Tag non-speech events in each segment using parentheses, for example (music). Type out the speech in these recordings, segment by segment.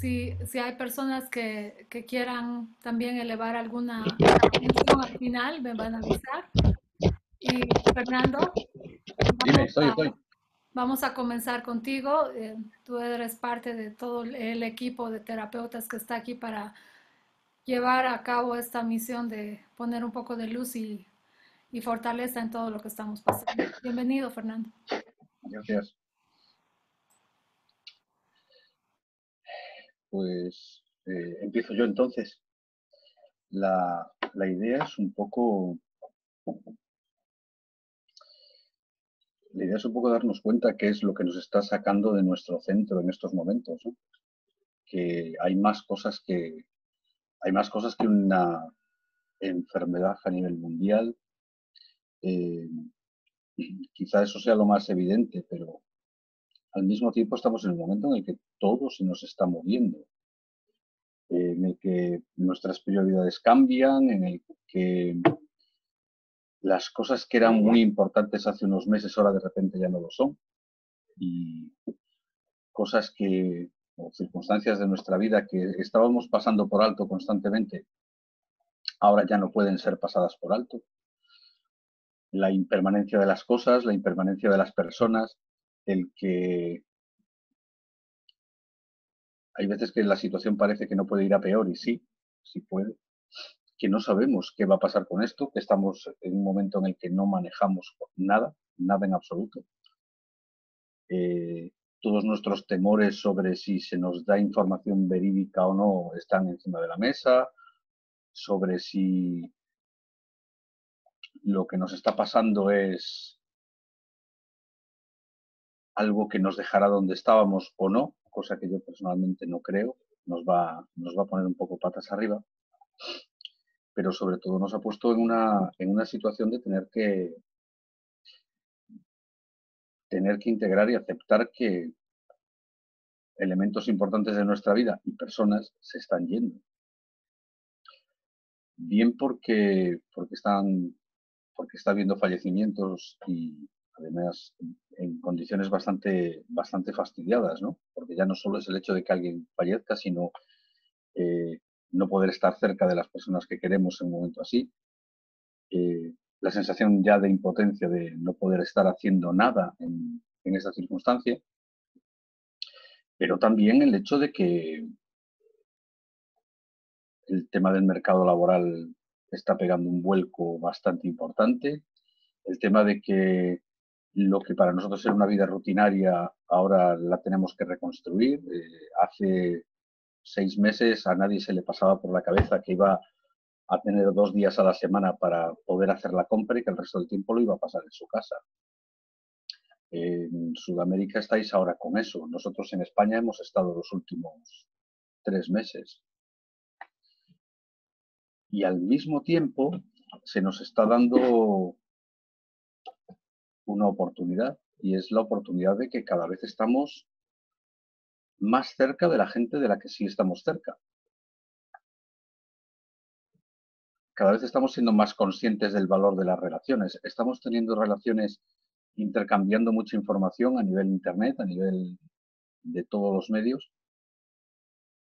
si, si hay personas que, que, quieran también elevar alguna mención al final, me van a avisar. Y Fernando, Dime, estoy, estoy. Vamos a comenzar contigo. Eh, tú eres parte de todo el equipo de terapeutas que está aquí para llevar a cabo esta misión de poner un poco de luz y, y fortaleza en todo lo que estamos pasando. Bienvenido, Fernando. Gracias. Pues eh, empiezo yo entonces. La, la idea es un poco la idea es un poco darnos cuenta qué es lo que nos está sacando de nuestro centro en estos momentos. Que hay más cosas que hay más cosas que una enfermedad a nivel mundial. Eh, quizá eso sea lo más evidente, pero al mismo tiempo estamos en un momento en el que todo se nos está moviendo, en el que nuestras prioridades cambian, en el que las cosas que eran muy importantes hace unos meses ahora de repente ya no lo son. Y cosas que, o circunstancias de nuestra vida que estábamos pasando por alto constantemente, ahora ya no pueden ser pasadas por alto. La impermanencia de las cosas, la impermanencia de las personas, el que hay veces que la situación parece que no puede ir a peor y sí, sí puede que no sabemos qué va a pasar con esto, que estamos en un momento en el que no manejamos nada, nada en absoluto. Eh, todos nuestros temores sobre si se nos da información verídica o no están encima de la mesa, sobre si lo que nos está pasando es algo que nos dejará donde estábamos o no, cosa que yo personalmente no creo, nos va, nos va a poner un poco patas arriba pero sobre todo nos ha puesto en una, en una situación de tener que tener que integrar y aceptar que elementos importantes de nuestra vida y personas se están yendo. Bien porque, porque, están, porque está habiendo fallecimientos y además en condiciones bastante, bastante fastidiadas, ¿no? Porque ya no solo es el hecho de que alguien fallezca, sino eh, no poder estar cerca de las personas que queremos en un momento así, eh, la sensación ya de impotencia de no poder estar haciendo nada en, en esa circunstancia, pero también el hecho de que el tema del mercado laboral está pegando un vuelco bastante importante, el tema de que lo que para nosotros era una vida rutinaria ahora la tenemos que reconstruir. Eh, hace seis meses a nadie se le pasaba por la cabeza que iba a tener dos días a la semana para poder hacer la compra y que el resto del tiempo lo iba a pasar en su casa. En Sudamérica estáis ahora con eso. Nosotros en España hemos estado los últimos tres meses. Y al mismo tiempo se nos está dando una oportunidad y es la oportunidad de que cada vez estamos más cerca de la gente de la que sí estamos cerca. Cada vez estamos siendo más conscientes del valor de las relaciones. Estamos teniendo relaciones intercambiando mucha información a nivel Internet, a nivel de todos los medios,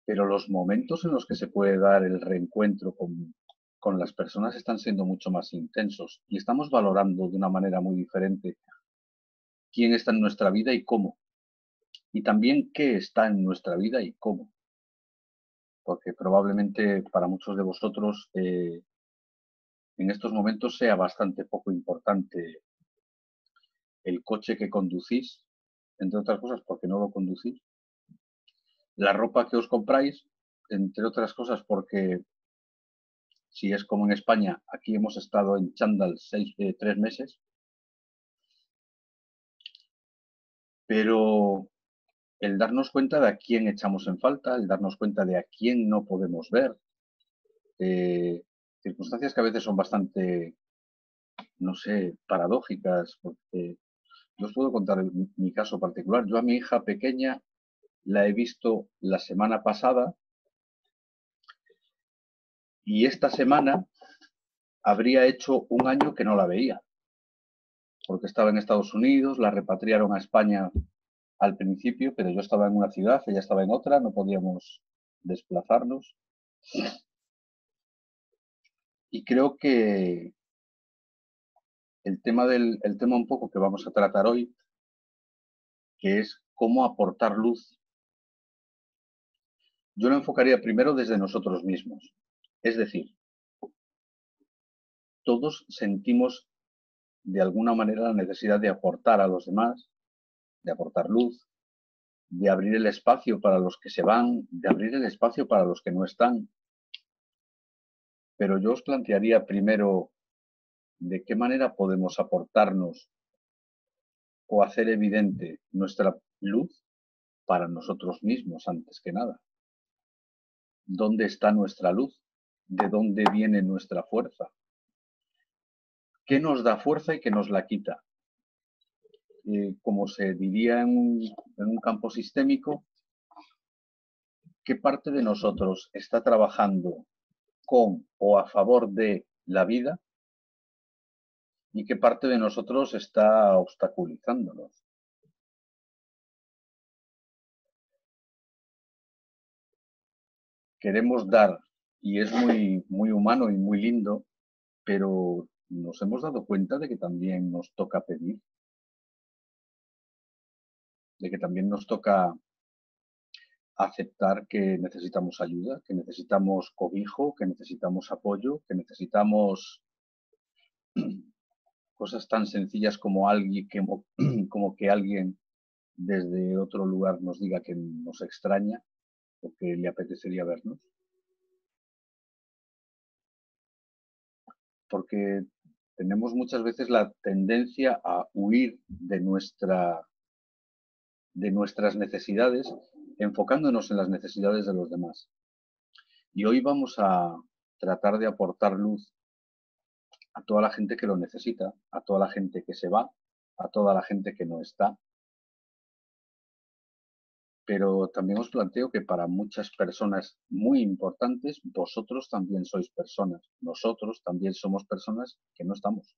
pero los momentos en los que se puede dar el reencuentro con, con las personas están siendo mucho más intensos y estamos valorando de una manera muy diferente quién está en nuestra vida y cómo y también qué está en nuestra vida y cómo. Porque probablemente para muchos de vosotros eh, en estos momentos sea bastante poco importante el coche que conducís, entre otras cosas porque no lo conducís, la ropa que os compráis, entre otras cosas porque si es como en España, aquí hemos estado en chándal seis, eh, tres meses, pero el darnos cuenta de a quién echamos en falta, el darnos cuenta de a quién no podemos ver. Eh, circunstancias que a veces son bastante, no sé, paradójicas, porque yo os puedo contar mi caso particular. Yo a mi hija pequeña la he visto la semana pasada y esta semana habría hecho un año que no la veía, porque estaba en Estados Unidos, la repatriaron a España al principio, pero yo estaba en una ciudad, ella estaba en otra, no podíamos desplazarnos. Y creo que el tema, del, el tema un poco que vamos a tratar hoy, que es cómo aportar luz, yo lo enfocaría primero desde nosotros mismos. Es decir, todos sentimos de alguna manera la necesidad de aportar a los demás, de aportar luz, de abrir el espacio para los que se van, de abrir el espacio para los que no están. Pero yo os plantearía primero de qué manera podemos aportarnos o hacer evidente nuestra luz para nosotros mismos antes que nada. ¿Dónde está nuestra luz? ¿De dónde viene nuestra fuerza? ¿Qué nos da fuerza y qué nos la quita? Eh, como se diría en un, campo sistémico, ¿qué parte de nosotros está trabajando con o a favor de la vida y qué parte de nosotros está obstaculizándonos. Queremos dar y es muy, muy humano y muy lindo, pero nos hemos dado cuenta de que también nos toca pedir, de que también nos toca aceptar que necesitamos ayuda, que necesitamos cobijo, que necesitamos apoyo, que necesitamos (clears throat) cosas tan sencillas como, alguien, que, (clears throat) como que alguien desde otro lugar nos diga que nos extraña o que le apetecería vernos. Porque tenemos muchas veces la tendencia a huir de, nuestra, de nuestras necesidades, enfocándonos en las necesidades de los demás. Y hoy vamos a tratar de aportar luz a toda la gente que lo necesita, a toda la gente que se va, a toda la gente que no está. Pero también os planteo que para muchas personas muy importantes, vosotros también sois personas. Nosotros también somos personas que no estamos.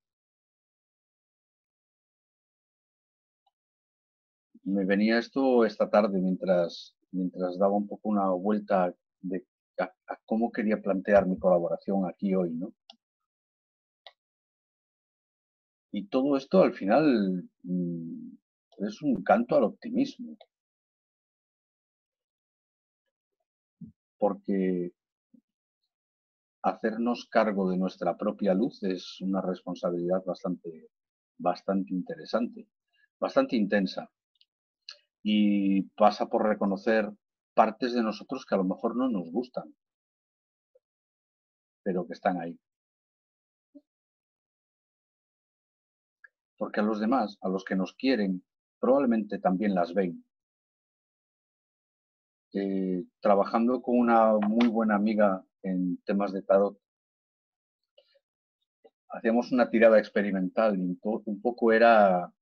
Me venía esto esta tarde mientras, mientras daba un poco una vuelta de a cómo quería plantear mi colaboración aquí hoy, ¿no? Y todo esto al final mm, es un canto al optimismo. Porque hacernos cargo de nuestra propia luz es una responsabilidad bastante, bastante interesante, bastante intensa. Y pasa por reconocer partes de nosotros que a lo mejor no nos gustan, pero que están ahí. porque a los demás, a los que nos quieren, probablemente también las ven. Eh, trabajando con una muy buena amiga en temas de tarot, hacíamos una tirada experimental y un poco era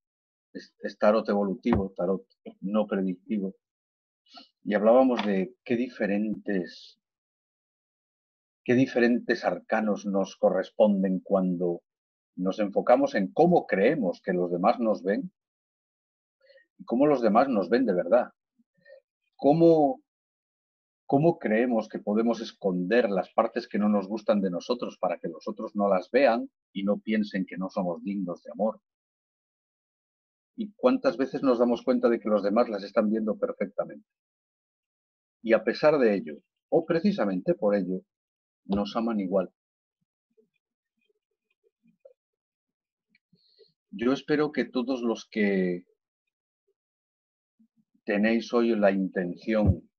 tarot evolutivo, tarot no predictivo. Y hablábamos de qué diferentes, qué diferentes arcanos nos corresponden cuando nos enfocamos en cómo creemos que los demás nos ven y cómo los demás nos ven de verdad. Cómo, cómo creemos que podemos esconder las partes que no nos gustan de nosotros para que los otros no las vean y no piensen que no somos dignos de amor. Y cuántas veces nos damos cuenta de que los demás las están viendo perfectamente. Y a pesar de ello, o precisamente por ello, nos aman igual. Yo espero que todos los que tenéis hoy la intención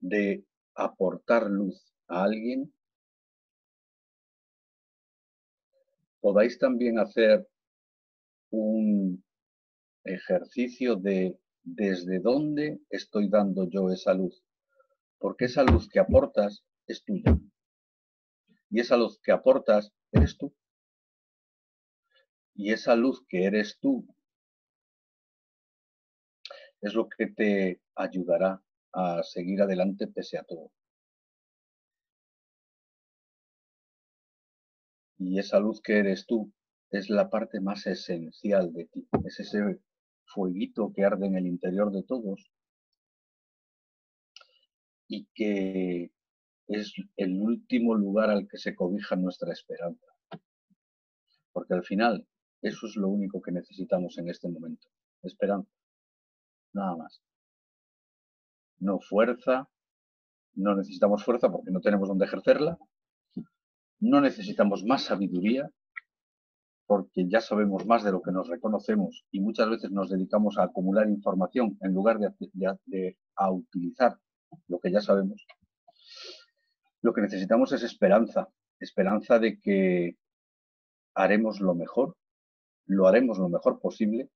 de aportar luz a alguien, podáis también hacer un ejercicio de desde dónde estoy dando yo esa luz, porque esa luz que aportas es tuya y esa luz que aportas eres tú. Y esa luz que eres tú es lo que te ayudará a seguir adelante pese a todo. Y esa luz que eres tú es la parte más esencial de ti. Es ese fueguito que arde en el interior de todos y que es el último lugar al que se cobija nuestra esperanza. Porque al final eso es lo único que necesitamos en este momento, esperanza, nada más. No fuerza, no necesitamos fuerza porque no tenemos dónde ejercerla, no necesitamos más sabiduría porque ya sabemos más de lo que nos reconocemos y muchas veces nos dedicamos a acumular información en lugar de, a utilizar lo que ya sabemos. Lo que necesitamos es esperanza, esperanza de que haremos lo mejor, lo haremos lo mejor posible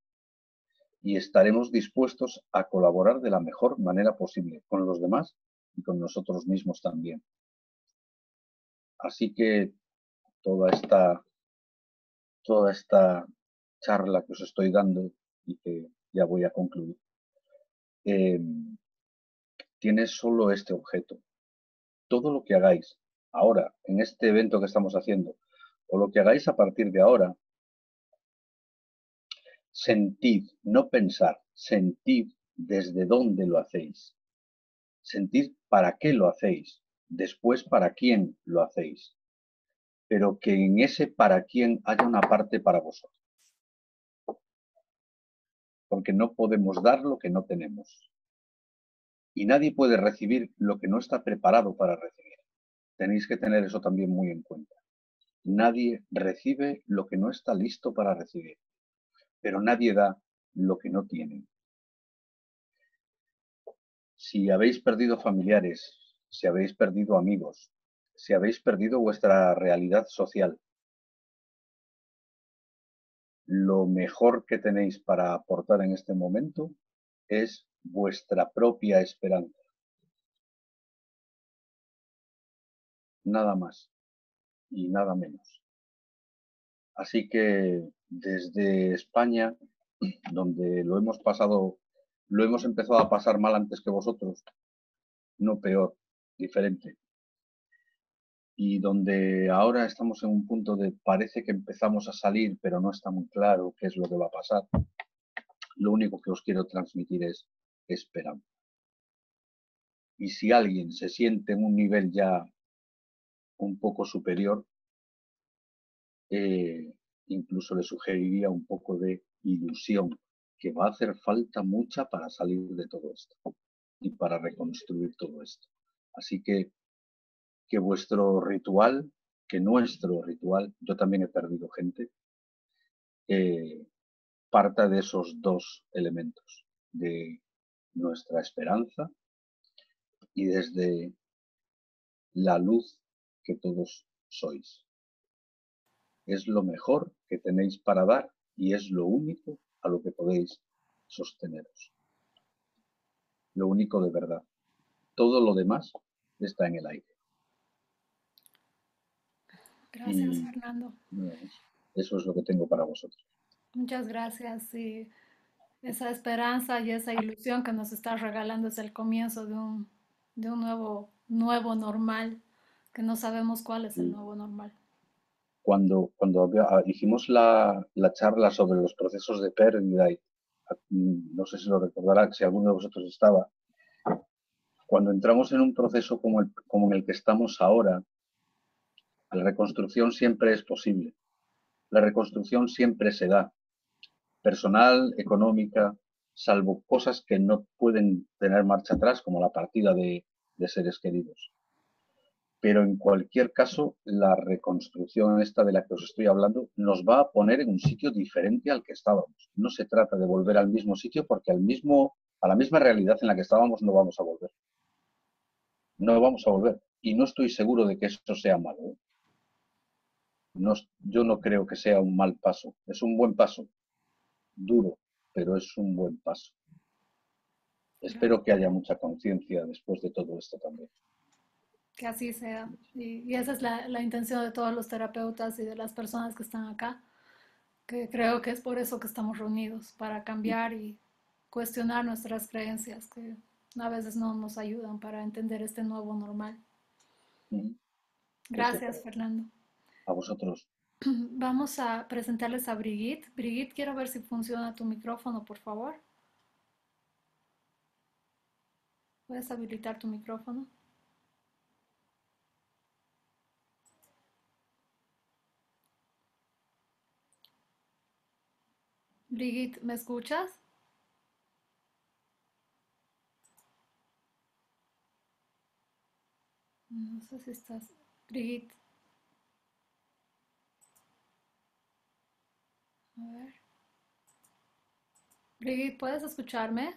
y estaremos dispuestos a colaborar de la mejor manera posible con los demás y con nosotros mismos también. Así que toda esta, toda esta charla que os estoy dando y que ya voy a concluir, em, tiene solo este objeto. Todo lo que hagáis ahora, en este evento que estamos haciendo, o lo que hagáis a partir de ahora, sentid, no pensar, sentid desde dónde lo hacéis. Sentid para qué lo hacéis, después para quién lo hacéis. Pero que en ese para quién haya una parte para vosotros. Porque no podemos dar lo que no tenemos y nadie puede recibir lo que no está preparado para recibir. Tenéis que tener eso también muy en cuenta. Nadie recibe lo que no está listo para recibir, pero nadie da lo que no tiene. Si habéis perdido familiares, si habéis perdido amigos, si habéis perdido vuestra realidad social, lo mejor que tenéis para aportar en este momento es vuestra propia esperanza. Nada más y nada menos. Así que desde España, (clears throat) donde lo hemos pasado, lo hemos empezado a pasar mal antes que vosotros, no peor, diferente. Y donde ahora estamos en un punto de parece que empezamos a salir, pero no está muy claro qué es lo que va a pasar. Lo único que os quiero transmitir es esperanza. Y si alguien se siente en un nivel ya un poco superior, eh, incluso le sugeriría un poco de ilusión, que va a hacer falta mucha para salir de todo esto y para reconstruir todo esto. Así que que vuestro ritual, que nuestro ritual, yo también he perdido gente, eh, parta de esos dos elementos, de nuestra esperanza y desde la luz que todos sois. Es lo mejor que tenéis para dar y es lo único a lo que podéis sosteneros. Lo único de verdad. Todo lo demás está en el aire. Gracias, Fernando. Eso es lo que tengo para vosotros. Muchas gracias. Y esa esperanza y esa ilusión que nos está regalando es el comienzo de un, de un nuevo, nuevo normal, que no sabemos cuál es el nuevo normal. Cuando, cuando ah, hicimos la, la, charla sobre los procesos de pérdida, y, ah, no sé si lo recordará, si alguno de vosotros estaba, cuando entramos en un proceso como, el, como en el que estamos ahora, la reconstrucción siempre es posible. La reconstrucción siempre se da personal, económica, salvo cosas que no pueden tener marcha atrás, como la partida de, seres queridos. Pero en cualquier caso, la reconstrucción esta de la que os estoy hablando nos va a poner en un sitio diferente al que estábamos. No se trata de volver al mismo sitio porque al mismo, a la misma realidad en la que estábamos no vamos a volver. No vamos a volver. Y no estoy seguro de que eso sea malo. ¿eh? yo no creo que sea un mal paso. Es un buen paso, duro, pero es un buen paso. Espero que haya mucha conciencia después de todo esto también. Que así sea. Y, esa es la, la, intención de todos los terapeutas y de las personas que están acá, que creo que es por eso que estamos reunidos, para cambiar y cuestionar nuestras creencias, que a veces no nos ayudan para entender este nuevo normal. Gracias, Fernando. A vosotros. (clears throat) Vamos a presentarles a Brigitte. Brigitte, quiero ver si funciona tu micrófono, por favor. ¿Puedes habilitar tu micrófono? Brigitte, ¿me escuchas? No sé si estás. Brigitte. A ver. Brigitte, ¿puedes escucharme?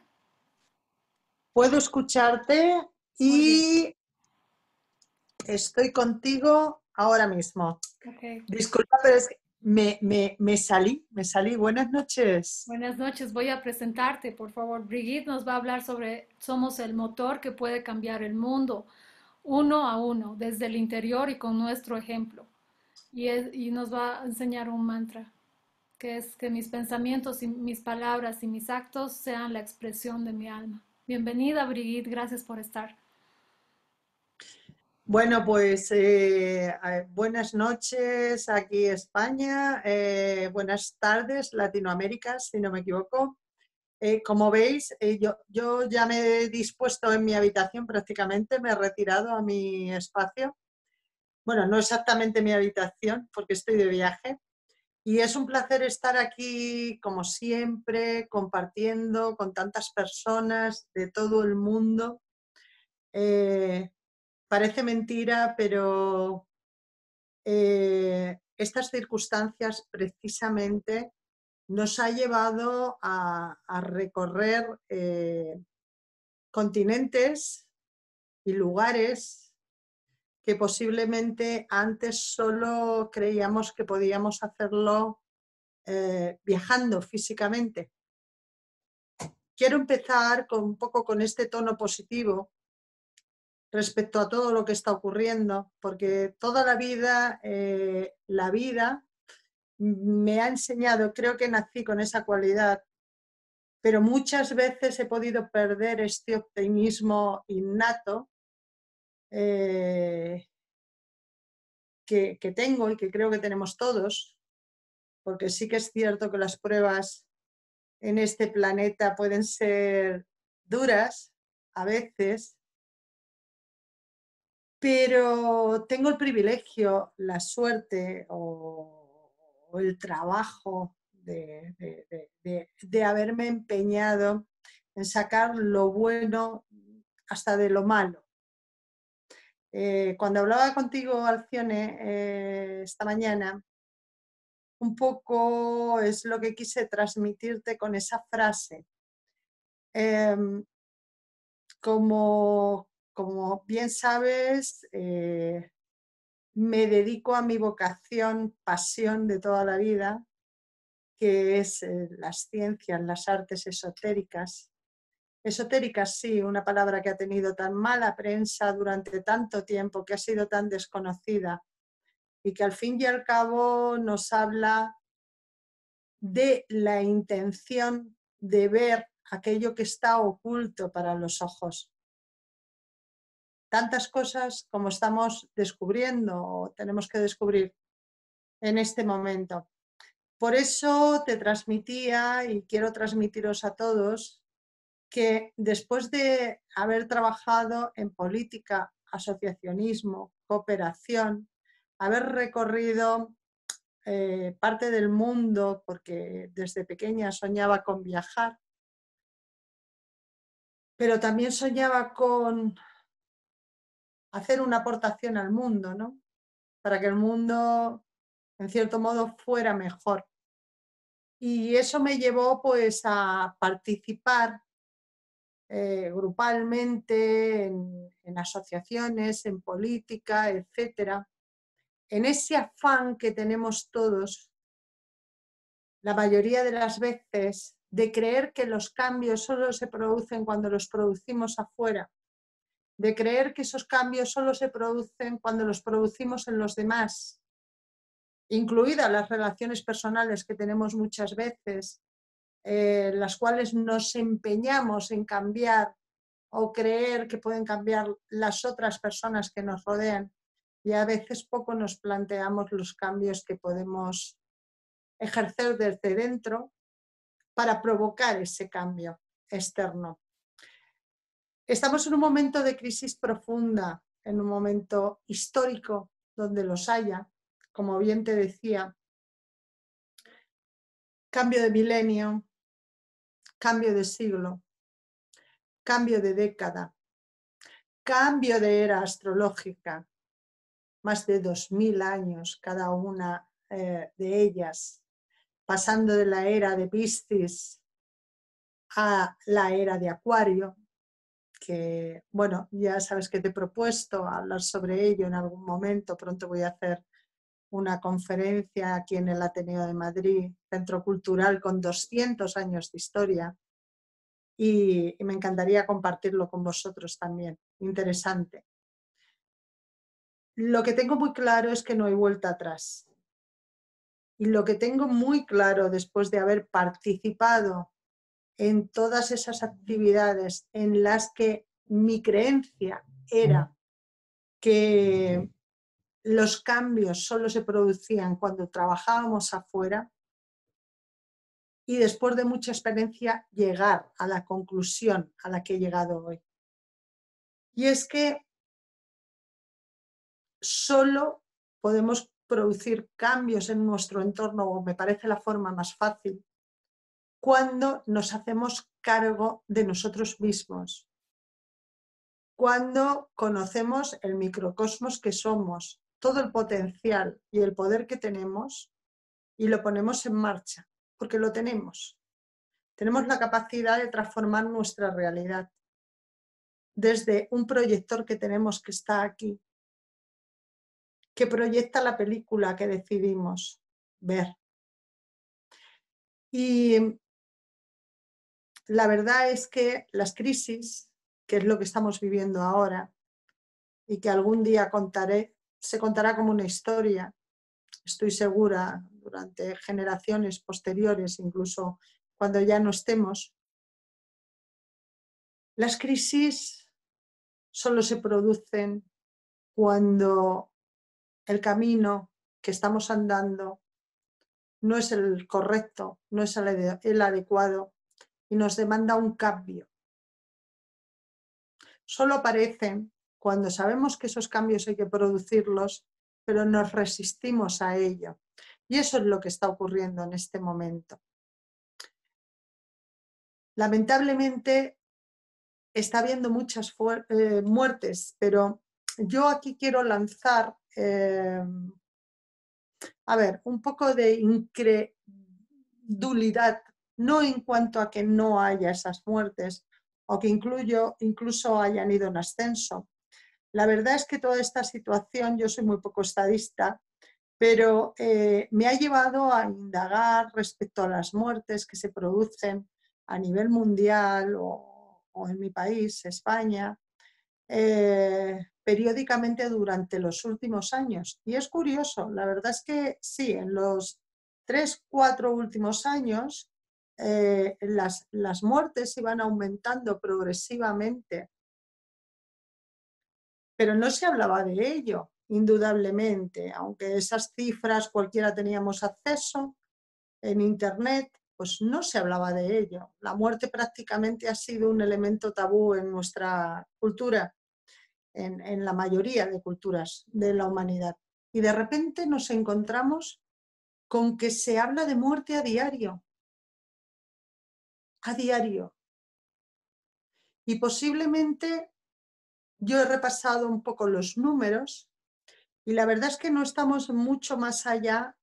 Puedo escucharte y estoy contigo ahora mismo. Okay. Disculpa, pero es que me, me, me, salí, me salí. Buenas noches. Buenas noches, voy a presentarte, por favor. Brigitte nos va a hablar sobre Somos el motor que puede cambiar el mundo, uno a uno, desde el interior y con nuestro ejemplo. Y, es, y nos va a enseñar un mantra que es que mis pensamientos y mis palabras y mis actos sean la expresión de mi alma. Bienvenida, Brigitte, gracias por estar. Bueno, pues eh, buenas noches aquí España, eh, buenas tardes Latinoamérica, si no me equivoco. Eh, como veis, yo, yo ya me he dispuesto en mi habitación prácticamente, me he retirado a mi espacio. Bueno, no exactamente mi habitación porque estoy de viaje, y es un placer estar aquí, como siempre, compartiendo con tantas personas de todo el mundo. Parece mentira, pero eh, estas circunstancias precisamente nos ha llevado a, recorrer eh, continentes y lugares que posiblemente antes solo creíamos que podíamos hacerlo eh, viajando físicamente. Quiero empezar con, un poco con este tono positivo respecto a todo lo que está ocurriendo, porque toda la vida, eh, la vida me ha enseñado, creo que nací con esa cualidad, pero muchas veces he podido perder este optimismo innato eh, que, que tengo y que creo que tenemos todos, porque sí que es cierto que las pruebas en este planeta pueden ser duras a veces, pero tengo el privilegio, la suerte o, el trabajo de, haberme empeñado en sacar lo bueno hasta de lo malo. Eh, cuando hablaba contigo, Alcione, eh, esta mañana, un poco es lo que quise transmitirte con esa frase. Em, como, como, bien sabes, eh, me dedico a mi vocación, pasión de toda la vida, que es las ciencias, las artes esotéricas, Esotérica, sí, una palabra que ha tenido tan mala prensa durante tanto tiempo, que ha sido tan desconocida y que al fin y al cabo nos habla de la intención de ver aquello que está oculto para los ojos. Tantas cosas como estamos descubriendo o tenemos que descubrir en este momento. Por eso te transmitía y quiero transmitiros a todos que después de haber trabajado en política, asociacionismo, cooperación, haber recorrido eh, parte del mundo, porque desde pequeña soñaba con viajar, pero también soñaba con hacer una aportación al mundo, ¿no? Para que el mundo, en cierto modo, fuera mejor. Y eso me llevó pues a participar eh, grupalmente, en, asociaciones, en política, etcétera, en ese afán que tenemos todos, la mayoría de las veces, de creer que los cambios solo se producen cuando los producimos afuera, de creer que esos cambios solo se producen cuando los producimos en los demás, incluidas las relaciones personales que tenemos muchas veces, eh, las cuales nos empeñamos en cambiar o creer que pueden cambiar las otras personas que nos rodean y a veces poco nos planteamos los cambios que podemos ejercer desde dentro para provocar ese cambio externo. Estamos en un momento de crisis profunda, en un momento histórico donde los haya, como bien te decía, cambio de milenio, cambio de siglo, cambio de década, cambio de era astrológica, más de dos mil años cada una eh, de ellas, pasando de la era de Piscis a la era de Acuario, que, bueno, ya sabes que te he propuesto hablar sobre ello en algún momento, pronto voy a hacer una conferencia aquí en el Ateneo de Madrid, Centro Cultural con 200 años de historia, y, me encantaría compartirlo con vosotros también. Interesante. Lo que tengo muy claro es que no hay vuelta atrás. Y lo que tengo muy claro después de haber participado en todas esas actividades en las que mi creencia era que los cambios solo se producían cuando trabajábamos afuera y después de mucha experiencia llegar a la conclusión a la que he llegado hoy. Y es que solo podemos producir cambios en nuestro entorno, o me parece la forma más fácil, cuando nos hacemos cargo de nosotros mismos, cuando conocemos el microcosmos que somos, todo el potencial y el poder que tenemos y lo ponemos en marcha, porque lo tenemos. Tenemos la capacidad de transformar nuestra realidad desde un proyector que tenemos que está aquí, que proyecta la película que decidimos ver. Y la verdad es que las crisis, que es lo que estamos viviendo ahora y que algún día contaré, se contará como una historia, estoy segura, durante generaciones posteriores, incluso cuando ya no estemos. Las crisis solo se producen cuando el camino que estamos andando no es el correcto, no es el adecuado y nos demanda un cambio. Solo aparecen cuando sabemos que esos cambios hay que producirlos, pero nos resistimos a ello. Y eso es lo que está ocurriendo en este momento. Lamentablemente está habiendo muchas eh, muertes, pero yo aquí quiero lanzar, eh, a ver, un poco de incredulidad, no en cuanto a que no haya esas muertes o que incluyo, incluso hayan ido en ascenso. La verdad es que toda esta situación, yo soy muy poco estadista, pero eh, me ha llevado a indagar respecto a las muertes que se producen a nivel mundial o, en mi país, España, eh, periódicamente durante los últimos años. Y es curioso, la verdad es que sí, en los tres, cuatro últimos años eh, las, las muertes iban aumentando progresivamente, pero no se hablaba de ello indudablemente, aunque esas cifras cualquiera teníamos acceso en Internet, pues no se hablaba de ello. La muerte prácticamente ha sido un elemento tabú en nuestra cultura, en, en la mayoría de culturas de la humanidad. Y de repente nos encontramos con que se habla de muerte a diario. A diario. Y posiblemente yo he repasado un poco los números y la verdad es que no estamos mucho más allá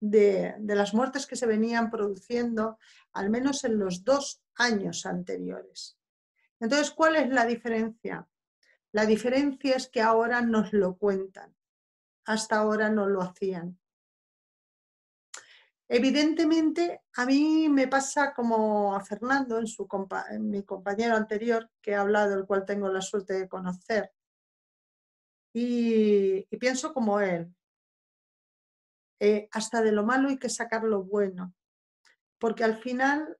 de, las muertes que se venían produciendo, al menos en los dos años anteriores. Entonces, ¿cuál es la diferencia? La diferencia es que ahora nos lo cuentan. Hasta ahora no lo hacían. Evidentemente, a mí me pasa como a Fernando, en, su mi compañero anterior que he hablado, el cual tengo la suerte de conocer, y, pienso como él. Eh, hasta de lo malo hay que sacar lo bueno, porque al final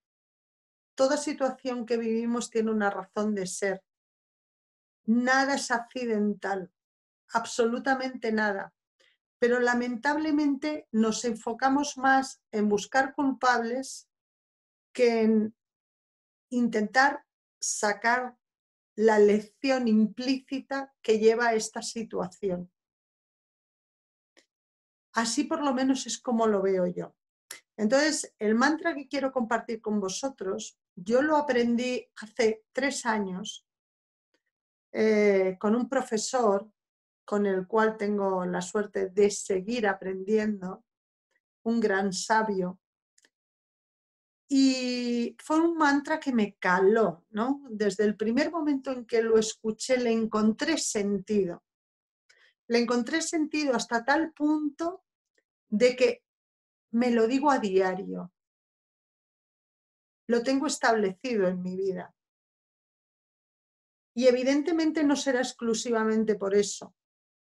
toda situación que vivimos tiene una razón de ser. Nada es accidental, absolutamente nada. Pero lamentablemente nos enfocamos más en buscar culpables que en intentar sacar la lección implícita que lleva a esta situación. Así por lo menos es como lo veo yo. Entonces, el mantra que quiero compartir con vosotros, yo lo aprendí hace tres años eh, con un profesor con el cual tengo la suerte de seguir aprendiendo, un gran sabio. Y fue un mantra que me caló, ¿no? Desde el primer momento en que lo escuché le encontré sentido. Le encontré sentido hasta tal punto de que me lo digo a diario. Lo tengo establecido en mi vida. Y evidentemente no será exclusivamente por eso.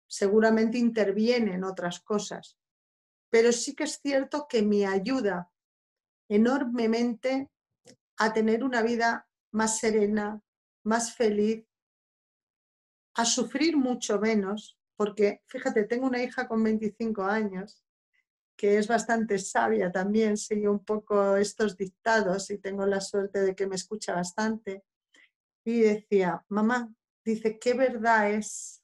Seguramente interviene en otras cosas. Pero sí que es cierto que me ayuda enormemente a tener una vida más serena, más feliz, a sufrir mucho menos, porque fíjate, tengo una hija con 25 años que es bastante sabia también, sigue un poco estos dictados y tengo la suerte de que me escucha bastante. Y decía, mamá, dice, ¿qué verdad es?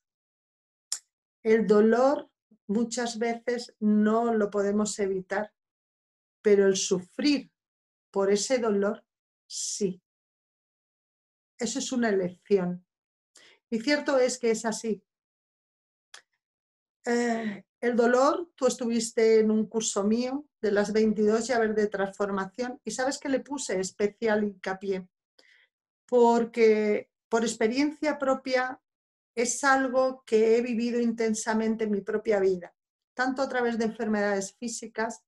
El dolor muchas veces no lo podemos evitar, pero el sufrir por ese dolor, sí. Eso es una elección. Y cierto es que es así. Eh, el dolor, tú estuviste en un curso mío de las 22 llaves de transformación y sabes que le puse especial hincapié porque por experiencia propia es algo que he vivido intensamente en mi propia vida, tanto a través de enfermedades físicas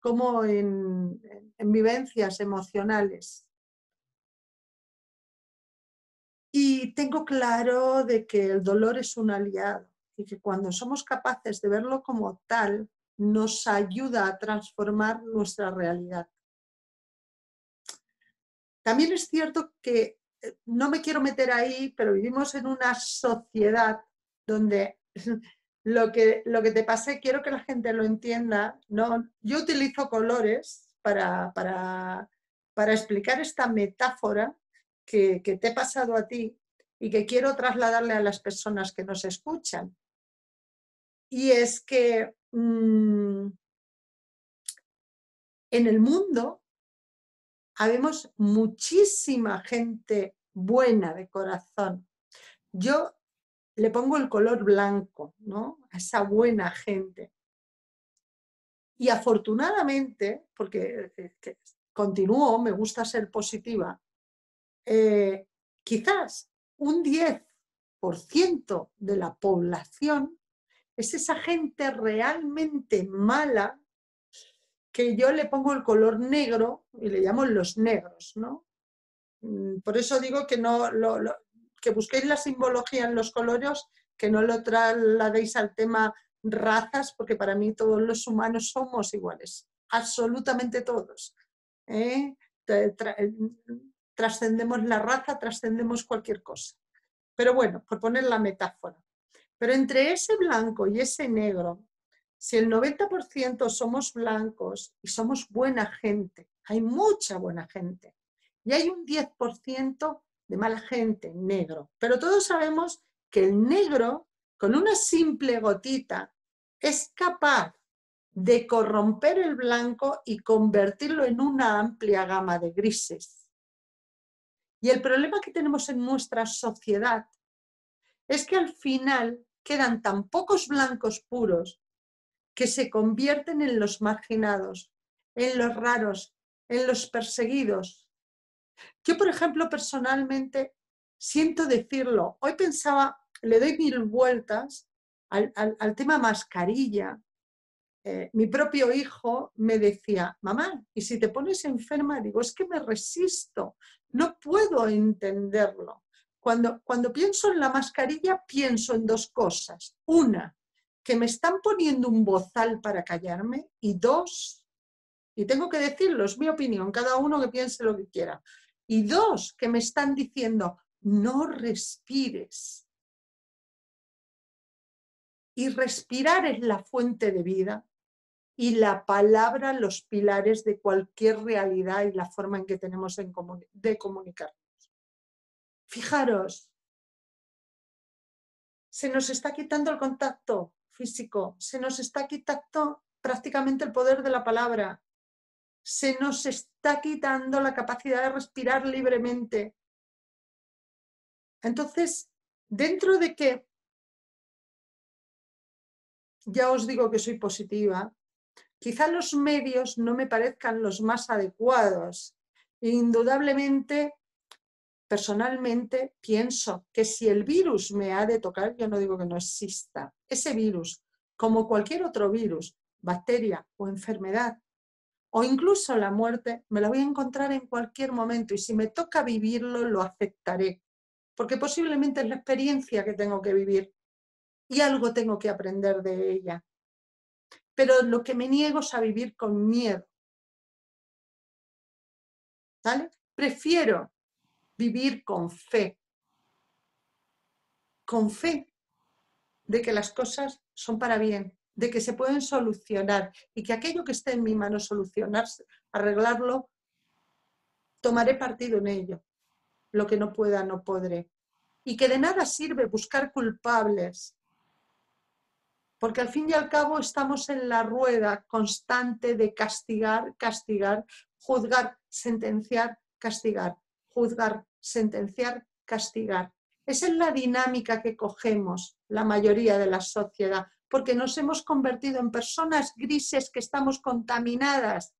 como en, en vivencias emocionales. Y tengo claro de que el dolor es un aliado y que cuando somos capaces de verlo como tal, nos ayuda a transformar nuestra realidad. También es cierto que no me quiero meter ahí, pero vivimos en una sociedad donde (laughs) lo que, lo que te pase, quiero que la gente lo entienda. ¿no? Yo utilizo colores para, para, para explicar esta metáfora que, que te he pasado a ti y que quiero trasladarle a las personas que nos escuchan y es que mm, en el mundo habemos muchísima gente buena de corazón. Yo le pongo el color blanco, ¿no? A esa buena gente. Y afortunadamente, porque eh, continúo, me gusta ser positiva, eh, quizás un 10% de la población es esa gente realmente mala que yo le pongo el color negro y le llamo los negros, ¿no? Mm, por eso digo que, no, que busquéis la simbología en los colores, que no lo trasladéis al tema razas, porque para mí todos los humanos somos iguales, absolutamente todos. ¿eh? trascendemos la raza, trascendemos cualquier cosa. Pero bueno, por poner la metáfora. Pero entre ese blanco y ese negro, si el 90% somos blancos y somos buena gente, hay mucha buena gente, y hay un 10% de mala gente, negro. Pero todos sabemos que el negro, con una simple gotita, es capaz de corromper el blanco y convertirlo en una amplia gama de grises. Y el problema que tenemos en nuestra sociedad es que al final quedan tan pocos blancos puros que se convierten en los marginados, en los raros, en los perseguidos. Yo, por ejemplo, personalmente siento decirlo. Hoy pensaba, le doy mil vueltas al, tema mascarilla. Eh, mi propio hijo me decía, mamá, ¿y si te pones enferma? Digo, es que me resisto, no puedo entenderlo. Cuando, cuando pienso en la mascarilla, pienso en dos cosas. Una, que me están poniendo un bozal para callarme. Y dos, y tengo que decirlo, es mi opinión, cada uno que piense lo que quiera. Y dos, que me están diciendo, no respires. Y respirar es la fuente de vida y la palabra los pilares de cualquier realidad y la forma en que tenemos de comunicarnos. Fijaros, se nos está quitando el contacto físico, se nos está quitando prácticamente el poder de la palabra, se nos está quitando la capacidad de respirar libremente. Entonces, dentro de que ya os digo que soy positiva, quizá los medios no me parezcan los más adecuados. Indudablemente, personalmente, pienso que si el virus me ha de tocar, yo no digo que no exista, ese virus, como cualquier otro virus, bacteria o enfermedad, o incluso la muerte, me la voy a encontrar en cualquier momento y si me toca vivirlo, lo aceptaré, porque posiblemente es la experiencia que tengo que vivir y algo tengo que aprender de ella. Pero lo que me niego es a vivir con miedo. Prefiero vivir con fe. Con fe de que las cosas son para bien, de que se pueden solucionar y que aquello que esté en mi mano solucionarse, arreglarlo, tomaré partido en ello. Lo que no pueda, no podré. Y que de nada sirve buscar culpables, porque al fin y al cabo estamos en la rueda constante de castigar, castigar, juzgar, sentenciar, castigar, juzgar, sentenciar, castigar. Esa es la dinámica que cogemos la mayoría de la sociedad, porque nos hemos convertido en personas grises que estamos contaminadas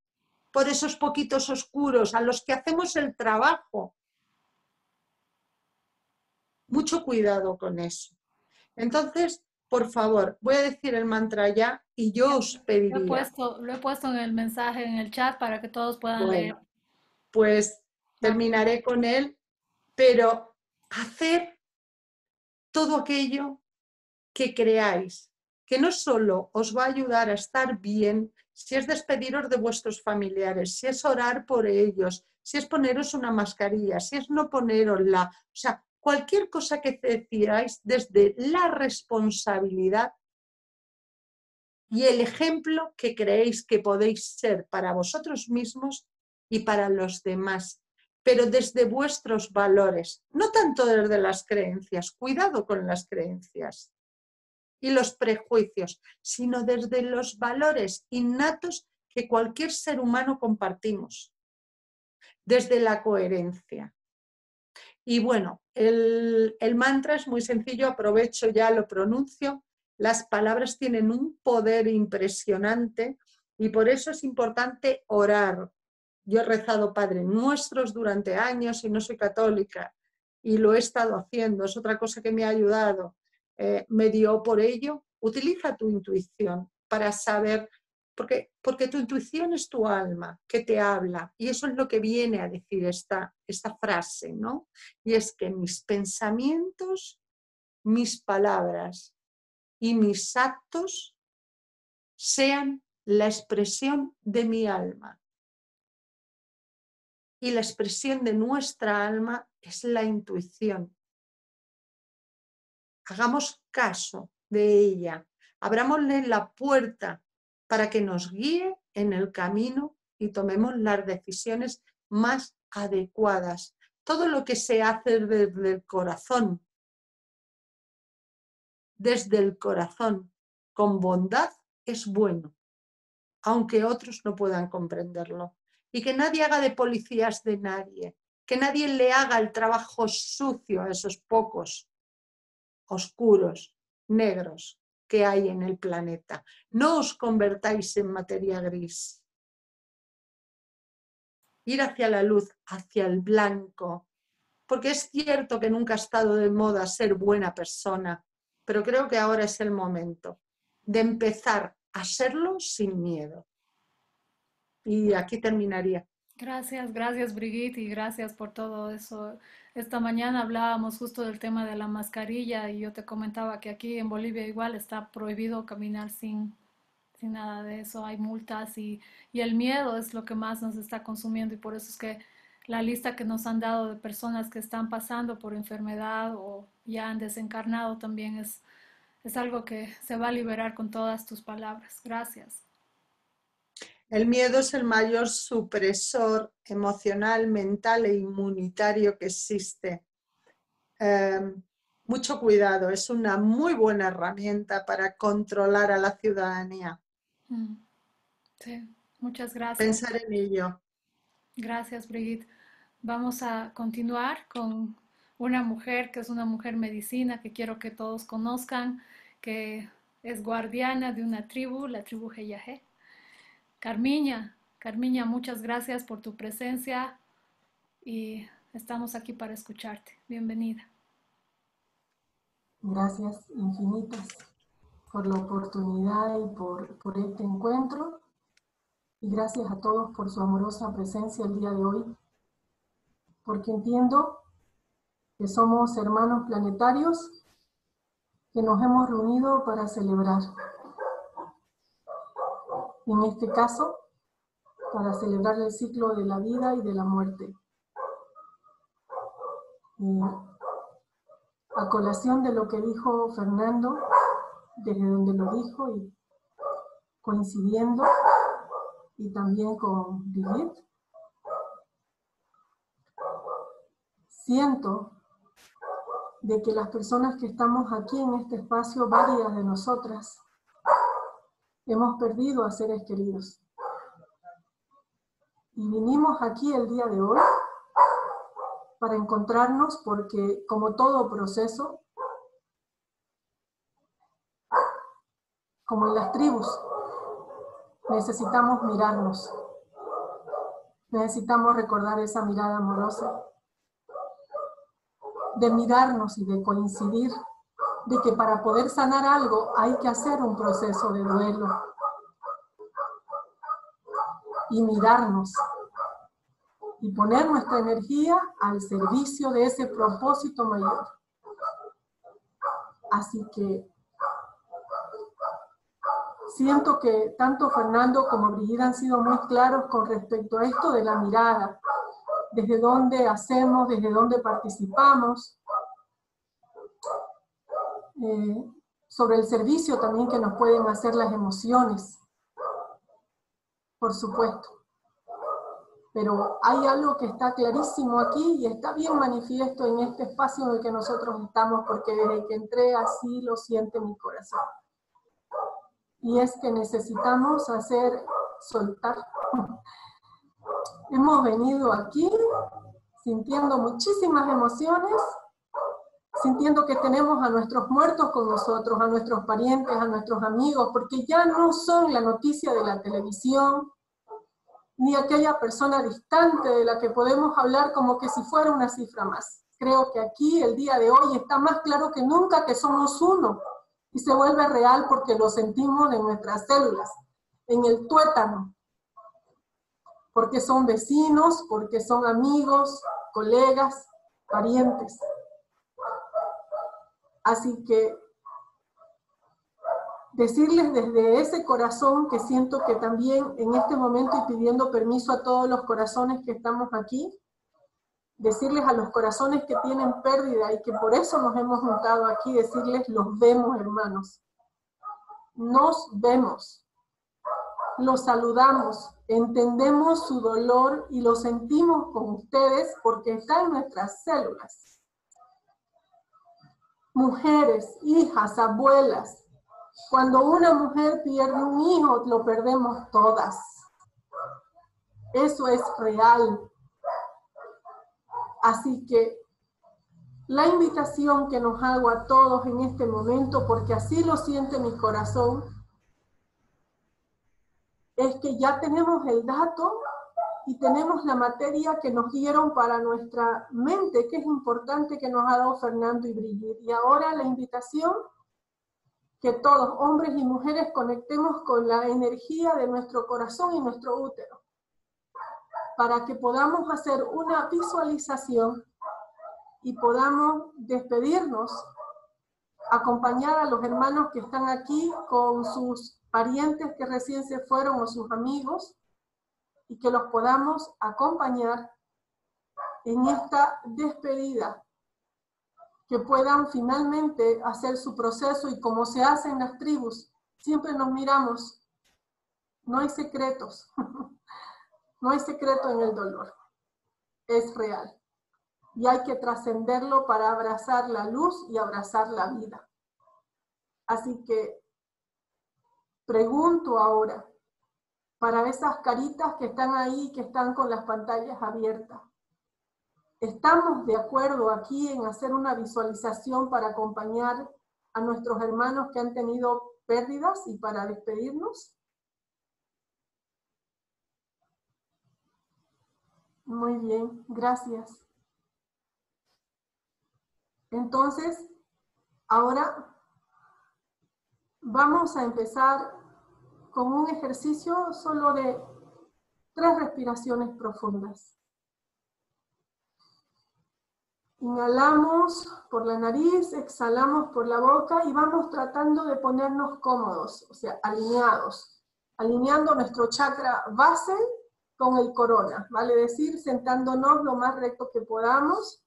por esos poquitos oscuros a los que hacemos el trabajo. Mucho cuidado con eso. Entonces, por favor, voy a decir el mantra ya y yo os pediría. Lo he puesto, lo he puesto en el mensaje en el chat para que todos puedan leer. Pues terminaré con él, pero hacer todo aquello que creáis que no solo os va a ayudar a estar bien, si es despediros de vuestros familiares, si es orar por ellos, si es poneros una mascarilla, si es no ponerosla, o sea, cualquier cosa que decidáis desde la responsabilidad y el ejemplo que creéis que podéis ser para vosotros mismos y para los demás, pero desde vuestros valores, no tanto desde las creencias, cuidado con las creencias y los prejuicios, sino desde los valores innatos que cualquier ser humano compartimos, desde la coherencia. Y bueno, el, mantra es muy sencillo, aprovecho ya, lo pronuncio. Las palabras tienen un poder impresionante y por eso es importante orar. Yo he rezado Padre Nuestros durante años y no soy católica y lo he estado haciendo, es otra cosa que me ha ayudado. Eh, me dio por ello. Utiliza tu intuición para saber porque, porque tu intuición es tu alma que te habla y eso es lo que viene a decir esta, esta frase, ¿no? Y es que mis pensamientos, mis palabras y mis actos sean la expresión de mi alma. Y la expresión de nuestra alma es la intuición. Hagamos caso de ella, abramosle la puerta para que nos guíe en el camino y tomemos las decisiones más adecuadas. Todo lo que se hace desde el corazón, desde el corazón, con bondad, es bueno, aunque otros no puedan comprenderlo. Y que nadie haga de policías de nadie, que nadie le haga el trabajo sucio a esos pocos oscuros, negros, que hay en el planeta. No os convertáis en materia gris. Ir hacia la luz, hacia el blanco. Porque es cierto que nunca ha estado de moda ser buena persona, pero creo que ahora es el momento de empezar a serlo sin miedo. Y aquí terminaría. Gracias, gracias Brigitte y gracias por todo eso. Esta mañana hablábamos justo del tema de la mascarilla y yo te comentaba que aquí en Bolivia igual está prohibido caminar sin, sin nada de eso, hay multas y, y el miedo es lo que más nos está consumiendo y por eso es que la lista que nos han dado de personas que están pasando por enfermedad o ya han desencarnado también es, es algo que se va a liberar con todas tus palabras. Gracias. El miedo es el mayor supresor emocional, mental e inmunitario que existe. Em, mucho cuidado, es una muy buena herramienta para controlar a la ciudadanía. Mm. Sí, muchas gracias. Pensar en ello. Gracias, Brigitte. Vamos a continuar con una mujer que es una mujer medicina que quiero que todos conozcan, que es guardiana de una tribu, la tribu Heyahé. Carmiña, Carmiña, muchas gracias por tu presencia y estamos aquí para escucharte. Bienvenida. Gracias infinitas por la oportunidad y por, por este encuentro. Y gracias a todos por su amorosa presencia el día de hoy, porque entiendo que somos hermanos planetarios que nos hemos reunido para celebrar en este caso, para celebrar el ciclo de la vida y de la muerte. a colación de lo que dijo Fernando, desde donde lo dijo y coincidiendo, y también con Brigitte, siento de que las personas que estamos aquí en este espacio, varias de nosotras, hemos perdido a seres queridos. Y vinimos aquí el día de hoy para encontrarnos porque como todo proceso, como en las tribus, necesitamos mirarnos. Necesitamos recordar esa mirada amorosa, de mirarnos y de coincidir de que para poder sanar algo hay que hacer un proceso de duelo y mirarnos y poner nuestra energía al servicio de ese propósito mayor. Así que siento que tanto Fernando como Brigida han sido muy claros con respecto a esto de la mirada, desde dónde hacemos, desde dónde participamos, eh, sobre el servicio también que nos pueden hacer las emociones, por supuesto. Pero hay algo que está clarísimo aquí y está bien manifiesto en este espacio en el que nosotros estamos, porque desde que entré así lo siente mi corazón. Y es que necesitamos hacer soltar. (laughs) Hemos venido aquí sintiendo muchísimas emociones sintiendo que tenemos a nuestros muertos con nosotros, a nuestros parientes, a nuestros amigos, porque ya no son la noticia de la televisión, ni aquella persona distante de la que podemos hablar como que si fuera una cifra más. Creo que aquí, el día de hoy, está más claro que nunca que somos uno y se vuelve real porque lo sentimos en nuestras células, en el tuétano, porque son vecinos, porque son amigos, colegas, parientes. Así que decirles desde ese corazón que siento que también en este momento y pidiendo permiso a todos los corazones que estamos aquí, decirles a los corazones que tienen pérdida y que por eso nos hemos juntado aquí, decirles los vemos hermanos, nos vemos, los saludamos, entendemos su dolor y lo sentimos con ustedes porque está en nuestras células mujeres, hijas, abuelas. Cuando una mujer pierde un hijo, lo perdemos todas. Eso es real. Así que la invitación que nos hago a todos en este momento, porque así lo siente mi corazón, es que ya tenemos el dato y tenemos la materia que nos dieron para nuestra mente, que es importante que nos ha dado Fernando y Brigitte. Y ahora la invitación que todos, hombres y mujeres, conectemos con la energía de nuestro corazón y nuestro útero, para que podamos hacer una visualización y podamos despedirnos, acompañar a los hermanos que están aquí con sus parientes que recién se fueron o sus amigos, y que los podamos acompañar en esta despedida que puedan finalmente hacer su proceso y como se hace en las tribus, siempre nos miramos, no hay secretos, (laughs) no hay secreto en el dolor, es real. Y hay que trascenderlo para abrazar la luz y abrazar la vida. Así que pregunto ahora, para esas caritas que están ahí, que están con las pantallas abiertas, ¿Estamos de acuerdo aquí en hacer una visualización para acompañar a nuestros hermanos que han tenido pérdidas y para despedirnos? Muy bien, gracias. Entonces, ahora vamos a empezar con un ejercicio solo de tres respiraciones profundas. Inhalamos por la nariz, exhalamos por la boca y vamos tratando de ponernos cómodos, o sea, alineados, alineando nuestro chakra base con el corona, vale decir, sentándonos lo más recto que podamos.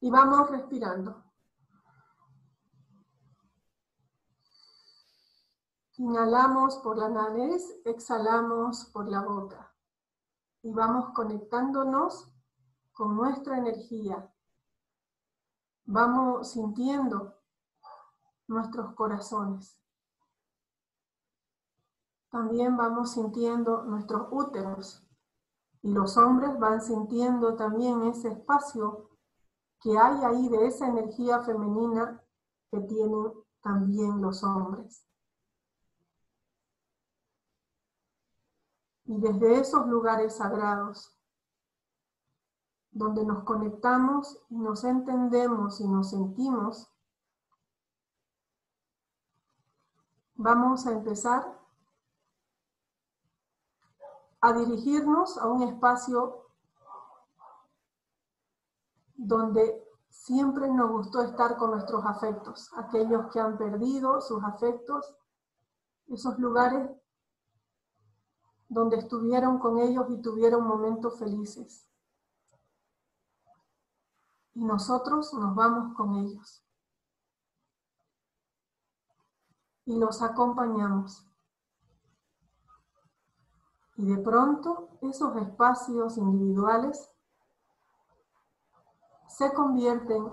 Y vamos respirando. Inhalamos por la nariz, exhalamos por la boca y vamos conectándonos con nuestra energía. Vamos sintiendo nuestros corazones. También vamos sintiendo nuestros úteros. Y los hombres van sintiendo también ese espacio que hay ahí de esa energía femenina que tienen también los hombres. Y desde esos lugares sagrados, donde nos conectamos y nos entendemos y nos sentimos, vamos a empezar a dirigirnos a un espacio donde siempre nos gustó estar con nuestros afectos, aquellos que han perdido sus afectos, esos lugares donde estuvieron con ellos y tuvieron momentos felices. Y nosotros nos vamos con ellos. Y los acompañamos. Y de pronto esos espacios individuales se convierten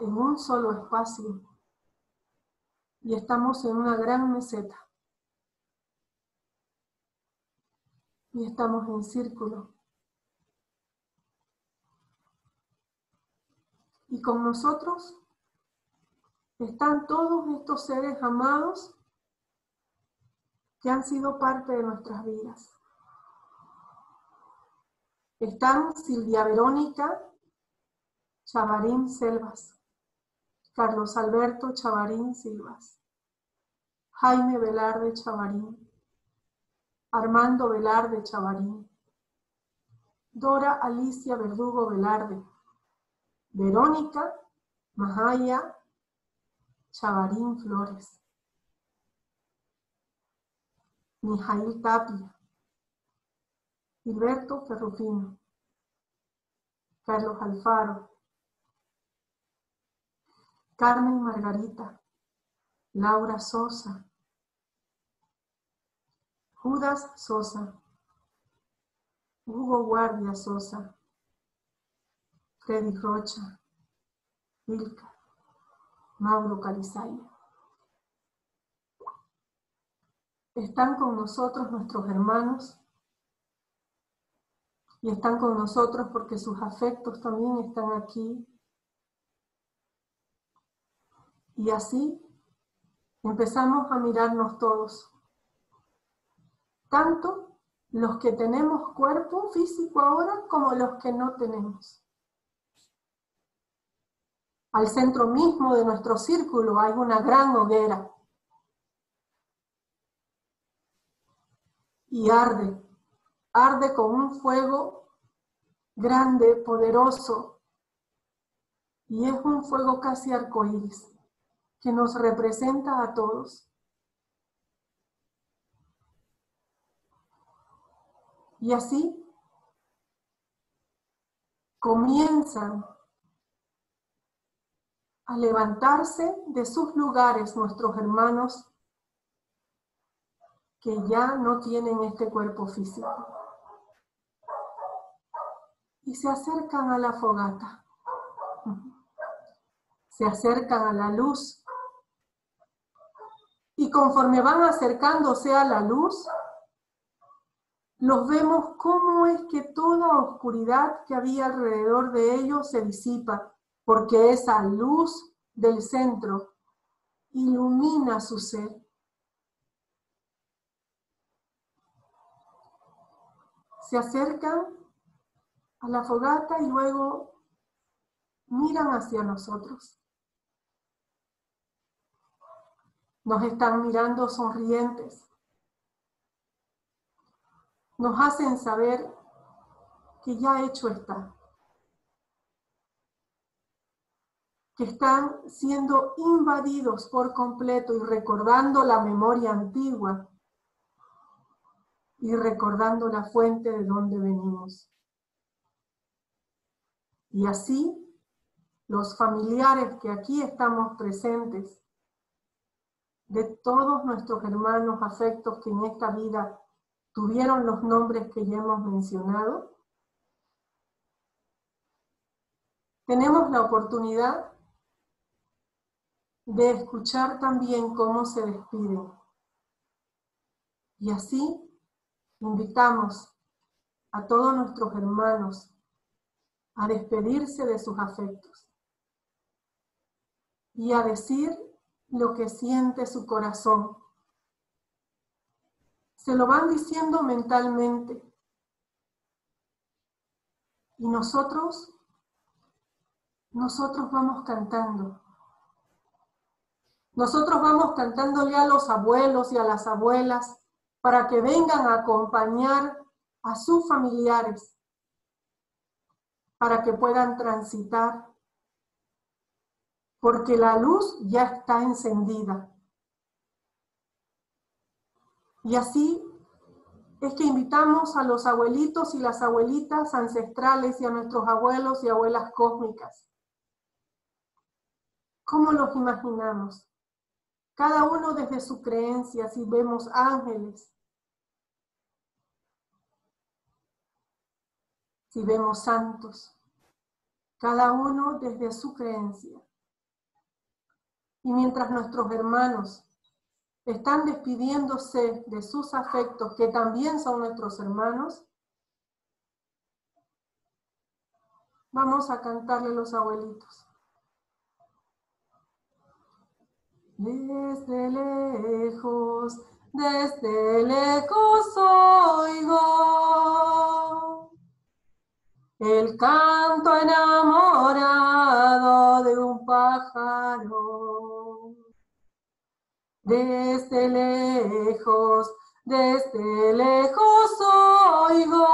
en un solo espacio y estamos en una gran meseta. Y estamos en círculo. Y con nosotros están todos estos seres amados que han sido parte de nuestras vidas. Están Silvia Verónica Chavarín Selvas, Carlos Alberto Chavarín Silvas, Jaime Velarde Chavarín, Armando Velarde Chavarín, Dora Alicia Verdugo Velarde, Verónica Mahaya Chavarín Flores, Mijail Tapia, Gilberto Ferrufino, Carlos Alfaro, Carmen Margarita, Laura Sosa, Judas Sosa, Hugo Guardia Sosa, Freddy Rocha, Vilca, Mauro Calizaya. Están con nosotros nuestros hermanos. Y están con nosotros porque sus afectos también están aquí. Y así empezamos a mirarnos todos tanto los que tenemos cuerpo físico ahora como los que no tenemos. Al centro mismo de nuestro círculo hay una gran hoguera. Y arde, arde con un fuego grande, poderoso, y es un fuego casi arcoíris que nos representa a todos. Y así comienzan a levantarse de sus lugares nuestros hermanos que ya no tienen este cuerpo físico. Y se acercan a la fogata. Se acercan a la luz. Y conforme van acercándose a la luz, los vemos cómo es que toda oscuridad que había alrededor de ellos se disipa, porque esa luz del centro ilumina su ser. Se acercan a la fogata y luego miran hacia nosotros. Nos están mirando sonrientes. Nos hacen saber que ya hecho está. Que están siendo invadidos por completo y recordando la memoria antigua y recordando la fuente de donde venimos. Y así, los familiares que aquí estamos presentes, de todos nuestros hermanos afectos que en esta vida tuvieron los nombres que ya hemos mencionado, tenemos la oportunidad de escuchar también cómo se despiden. Y así Invitamos a todos nuestros hermanos a despedirse de sus afectos y a decir lo que siente su corazón. Se lo van diciendo mentalmente. Y nosotros, nosotros vamos cantando. Nosotros vamos cantándole a los abuelos y a las abuelas para que vengan a acompañar a sus familiares, para que puedan transitar, porque la luz ya está encendida. Y así es que invitamos a los abuelitos y las abuelitas ancestrales y a nuestros abuelos y abuelas cósmicas. ¿Cómo los imaginamos? Cada uno desde su creencia, si vemos ángeles, si vemos santos, cada uno desde su creencia. Y mientras nuestros hermanos están despidiéndose de sus afectos, que también son nuestros hermanos, vamos a cantarle los abuelitos. Desde lejos, desde lejos oigo el canto enamorado de un pájaro. Desde lejos, desde lejos oigo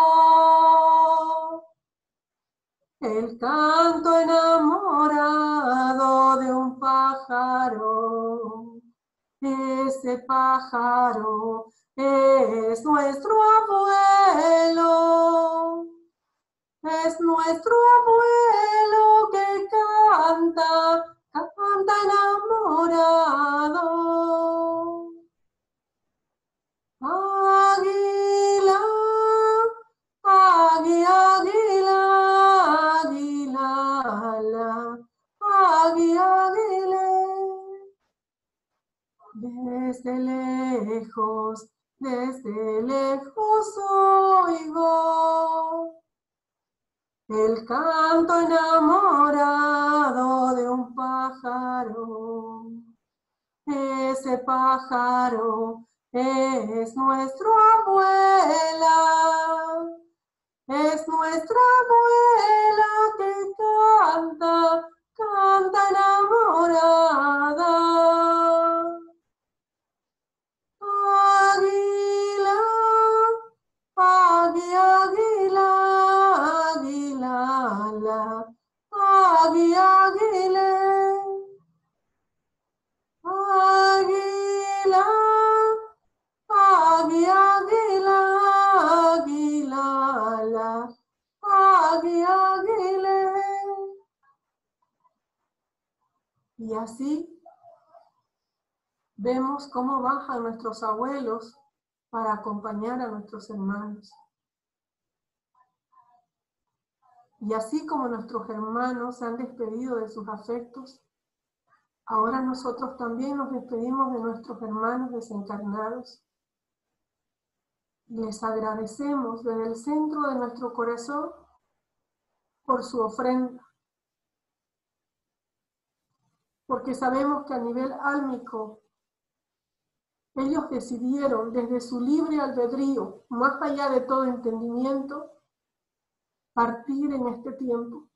el canto enamorado de un pájaro. Ese pájaro es nuestro abuelo es nuestro abuelo que canta, canta enamorado. Águila, águila, águila, águila, la, águila, águila. Desde lejos, desde lejos oigo el canto enamorado de un pájaro. Ese pájaro es nuestro abuela, es nuestra abuela que canta, canta enamorada. Así vemos cómo bajan nuestros abuelos para acompañar a nuestros hermanos. Y así como nuestros hermanos se han despedido de sus afectos, ahora nosotros también nos despedimos de nuestros hermanos desencarnados. Les agradecemos desde el centro de nuestro corazón por su ofrenda, porque sabemos que a nivel álmico ellos decidieron desde su libre albedrío, más allá de todo entendimiento, partir en este tiempo.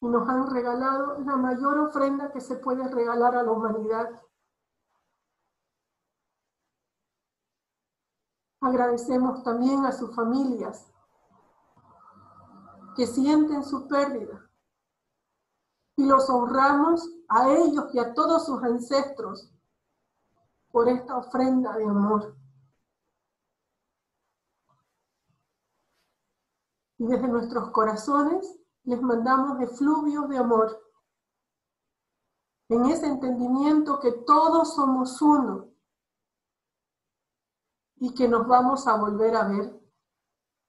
Y nos han regalado la mayor ofrenda que se puede regalar a la humanidad. Agradecemos también a sus familias que sienten su pérdida y los honramos a ellos y a todos sus ancestros por esta ofrenda de amor. Y desde nuestros corazones les mandamos efluvios de amor. En ese entendimiento que todos somos uno y que nos vamos a volver a ver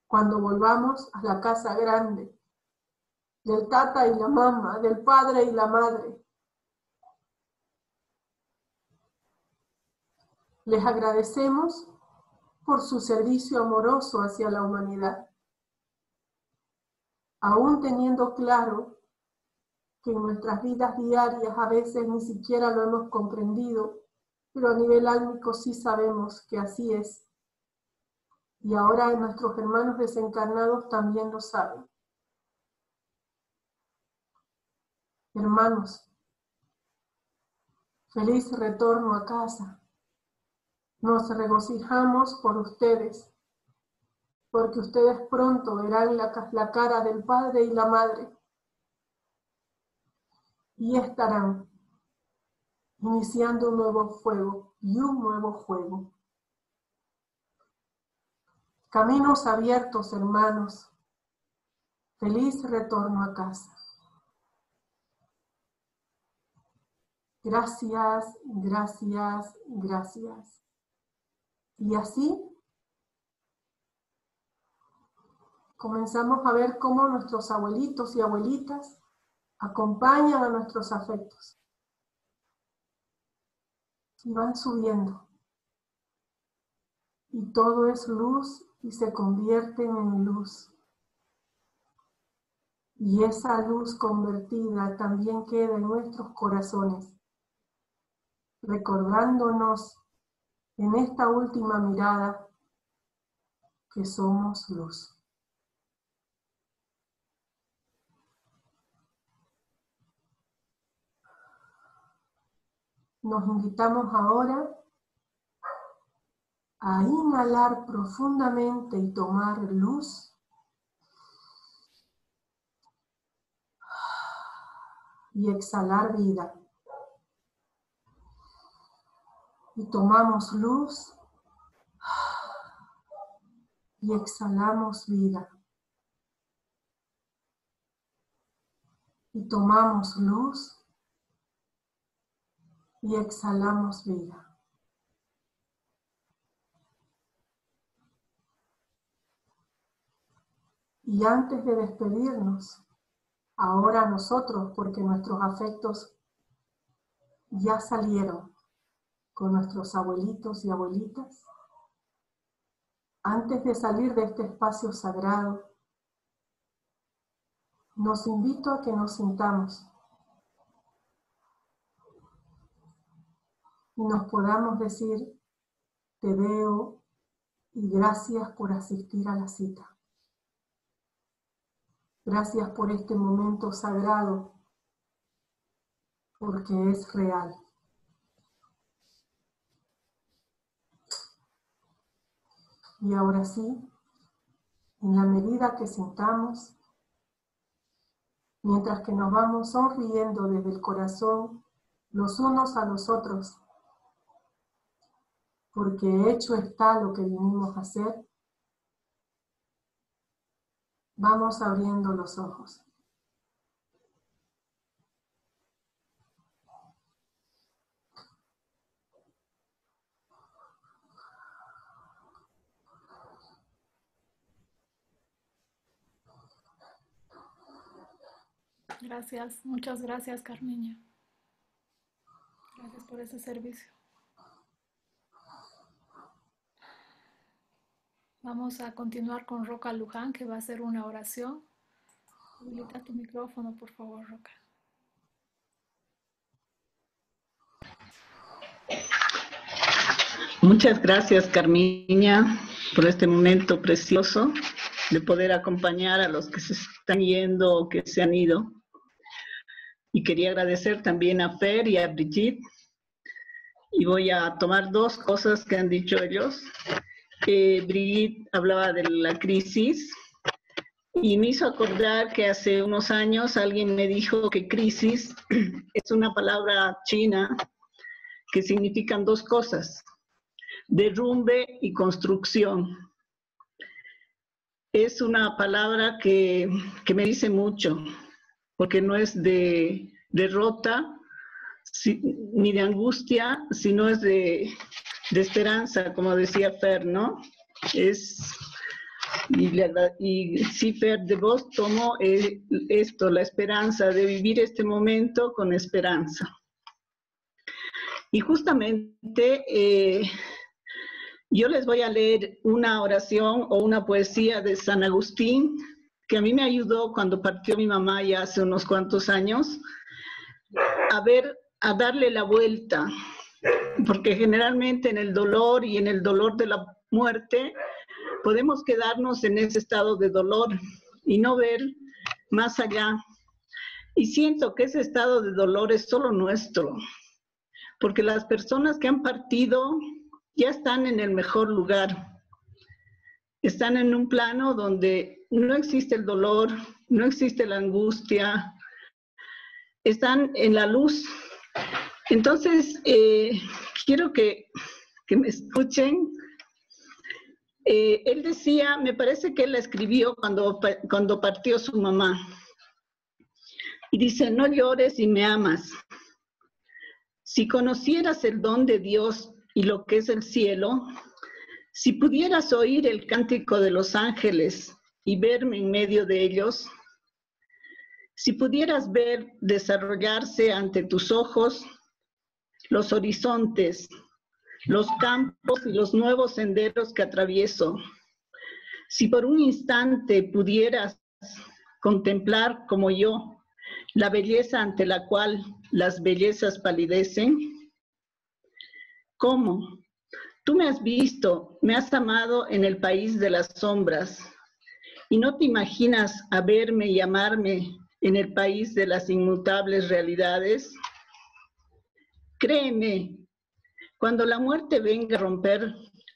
cuando volvamos a la casa grande del tata y la mamá, del padre y la madre. Les agradecemos por su servicio amoroso hacia la humanidad aún teniendo claro que en nuestras vidas diarias a veces ni siquiera lo hemos comprendido, pero a nivel álmico sí sabemos que así es. Y ahora nuestros hermanos desencarnados también lo saben. Hermanos, feliz retorno a casa. Nos regocijamos por ustedes porque ustedes pronto verán la, cara del Padre y la Madre y estarán iniciando un nuevo fuego y un nuevo juego. Caminos abiertos, hermanos. Feliz retorno a casa. Gracias, gracias, gracias. Y así comenzamos a ver cómo nuestros abuelitos y abuelitas acompañan a nuestros afectos. Y van subiendo. Y todo es luz y se convierten en luz. Y esa luz convertida también queda en nuestros corazones, recordándonos en esta última mirada que somos luz. Nos invitamos ahora a inhalar profundamente y tomar luz. Y exhalar vida. Y tomamos luz. Y exhalamos vida. Y tomamos luz y exhalamos vida. Y antes de despedirnos, ahora nosotros, porque nuestros afectos ya salieron con nuestros abuelitos y abuelitas, antes de salir de este espacio sagrado, nos invito a que nos sintamos y nos podamos decir, te veo y gracias por asistir a la cita. Gracias por este momento sagrado, porque es real. Y ahora sí, en la medida que sintamos, mientras que nos vamos sonriendo desde el corazón los unos a los otros, porque hecho está lo que vinimos a hacer, vamos abriendo los ojos. Gracias, muchas gracias, Carmiña. Gracias por ese servicio. Vamos a continuar con Roca Luján, que va a hacer una oración. Habilita tu micrófono, por favor, Roca. Muchas gracias, Carmiña, por este momento precioso de poder acompañar a los que se están yendo o que se han ido. Y quería agradecer también a Fer y a Brigitte. Y voy a tomar dos cosas que han dicho ellos. Eh, Brigitte hablaba de la crisis y me hizo acordar que hace unos años alguien me dijo que crisis (clears throat) es una palabra china que significan dos cosas, derrumbe y construcción. Es una palabra que, que me dice mucho, porque no es de derrota ni de angustia, sino es de, esperanza, como decía Fer, ¿no? Es, y, y sí, Fer, de vos tomó eh, esto, la esperanza, de vivir este momento con esperanza. Y justamente eh, yo les voy a leer una oración o una poesía de San Agustín que a mí me ayudó cuando partió mi mamá ya hace unos cuantos años a ver, a darle la vuelta, porque generalmente en el dolor y en el dolor de la muerte podemos quedarnos en ese estado de dolor y no ver más allá. Y siento que ese estado de dolor es solo nuestro, porque las personas que han partido ya están en el mejor lugar. Están en un plano donde no existe el dolor, no existe la angustia, están en la luz. Entonces, eh, quiero que, me escuchen. Eh, él decía, me parece que él la escribió cuando, cuando partió su mamá. Y dice, no llores y me amas. Si conocieras el don de Dios y lo que es el cielo, si pudieras oír el cántico de los ángeles y verme en medio de ellos, si pudieras ver desarrollarse ante tus ojos los horizontes, los campos y los nuevos senderos que atravieso, si por un instante pudieras contemplar como yo la belleza ante la cual las bellezas palidecen, ¿cómo? Tú me has visto, me has amado en el país de las sombras y no te imaginas a verme y amarme en el país de las inmutables realidades? Créeme, cuando la muerte venga a romper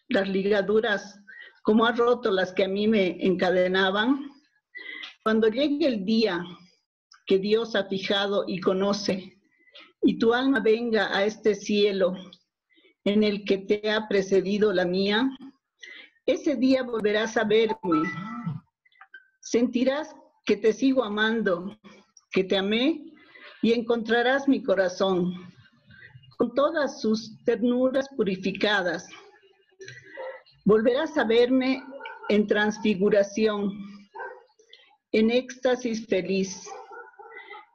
las ligaduras como ha roto las que a mí me encadenaban, cuando llegue el día que Dios ha fijado y conoce, y tu alma venga a este cielo en el que te ha precedido la mía, ese día volverás a verme. Sentirás que te sigo amando, que te amé y encontrarás mi corazón con todas sus ternuras purificadas. Volverás a verme en transfiguración, en éxtasis feliz,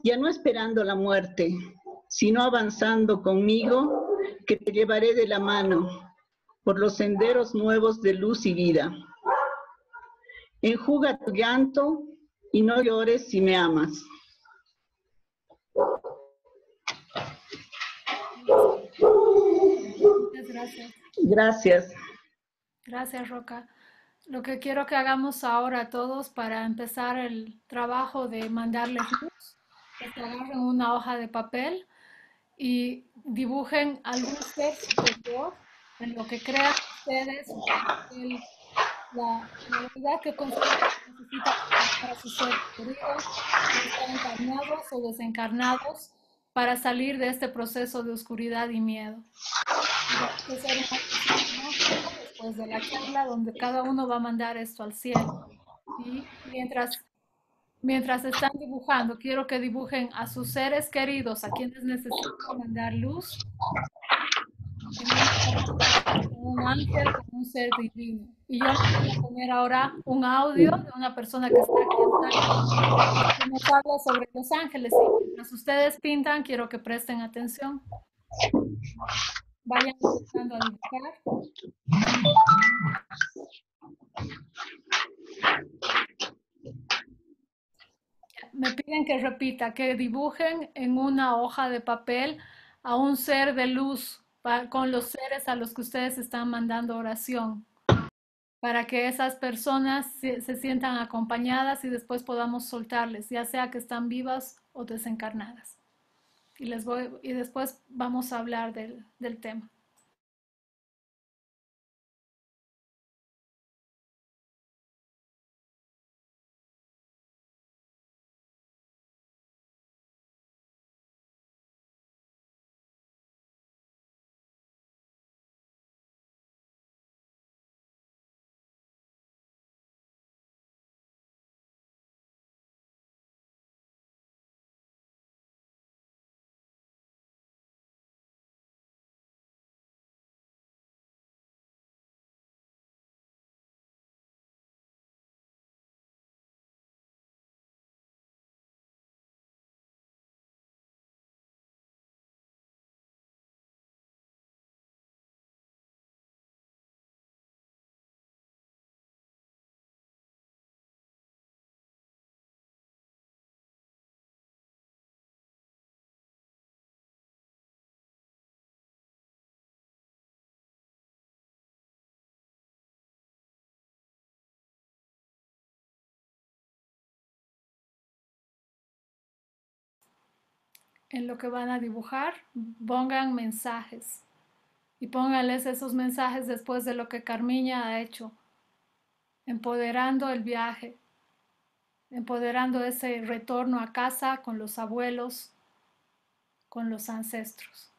ya no esperando la muerte, sino avanzando conmigo, que te llevaré de la mano por los senderos nuevos de luz y vida. Enjuga tu llanto y no llores si me amas. Muchas gracias. Gracias. Gracias, Roca. Lo que quiero que hagamos ahora todos para empezar el trabajo de mandarles luz es que agarren una hoja de papel y dibujen algún texto en lo que crean ustedes el la, realidad que necesita para sus seres queridos, están encarnados o desencarnados, para salir de este proceso de oscuridad y miedo. Después de la charla, donde cada uno va a mandar esto al cielo. Y mientras, mientras están dibujando, quiero que dibujen a sus seres queridos, a quienes necesitan mandar luz, un ángel, con un ser divino. Y yo voy a poner ahora un audio de una persona que está aquí que nos habla sobre los ángeles. Y mientras ustedes pintan, quiero que presten atención. Vayan empezando a dibujar. Me piden que repita, que dibujen en una hoja de papel a un ser de luz con los seres a los que ustedes están mandando oración, para que esas personas se, se sientan acompañadas y después podamos soltarles, ya sea que están vivas o desencarnadas. Y, les voy, y después vamos a hablar del, del tema. En lo que van a dibujar, pongan mensajes y pónganles esos mensajes después de lo que Carmiña ha hecho, empoderando el viaje, empoderando ese retorno a casa con los abuelos, con los ancestros.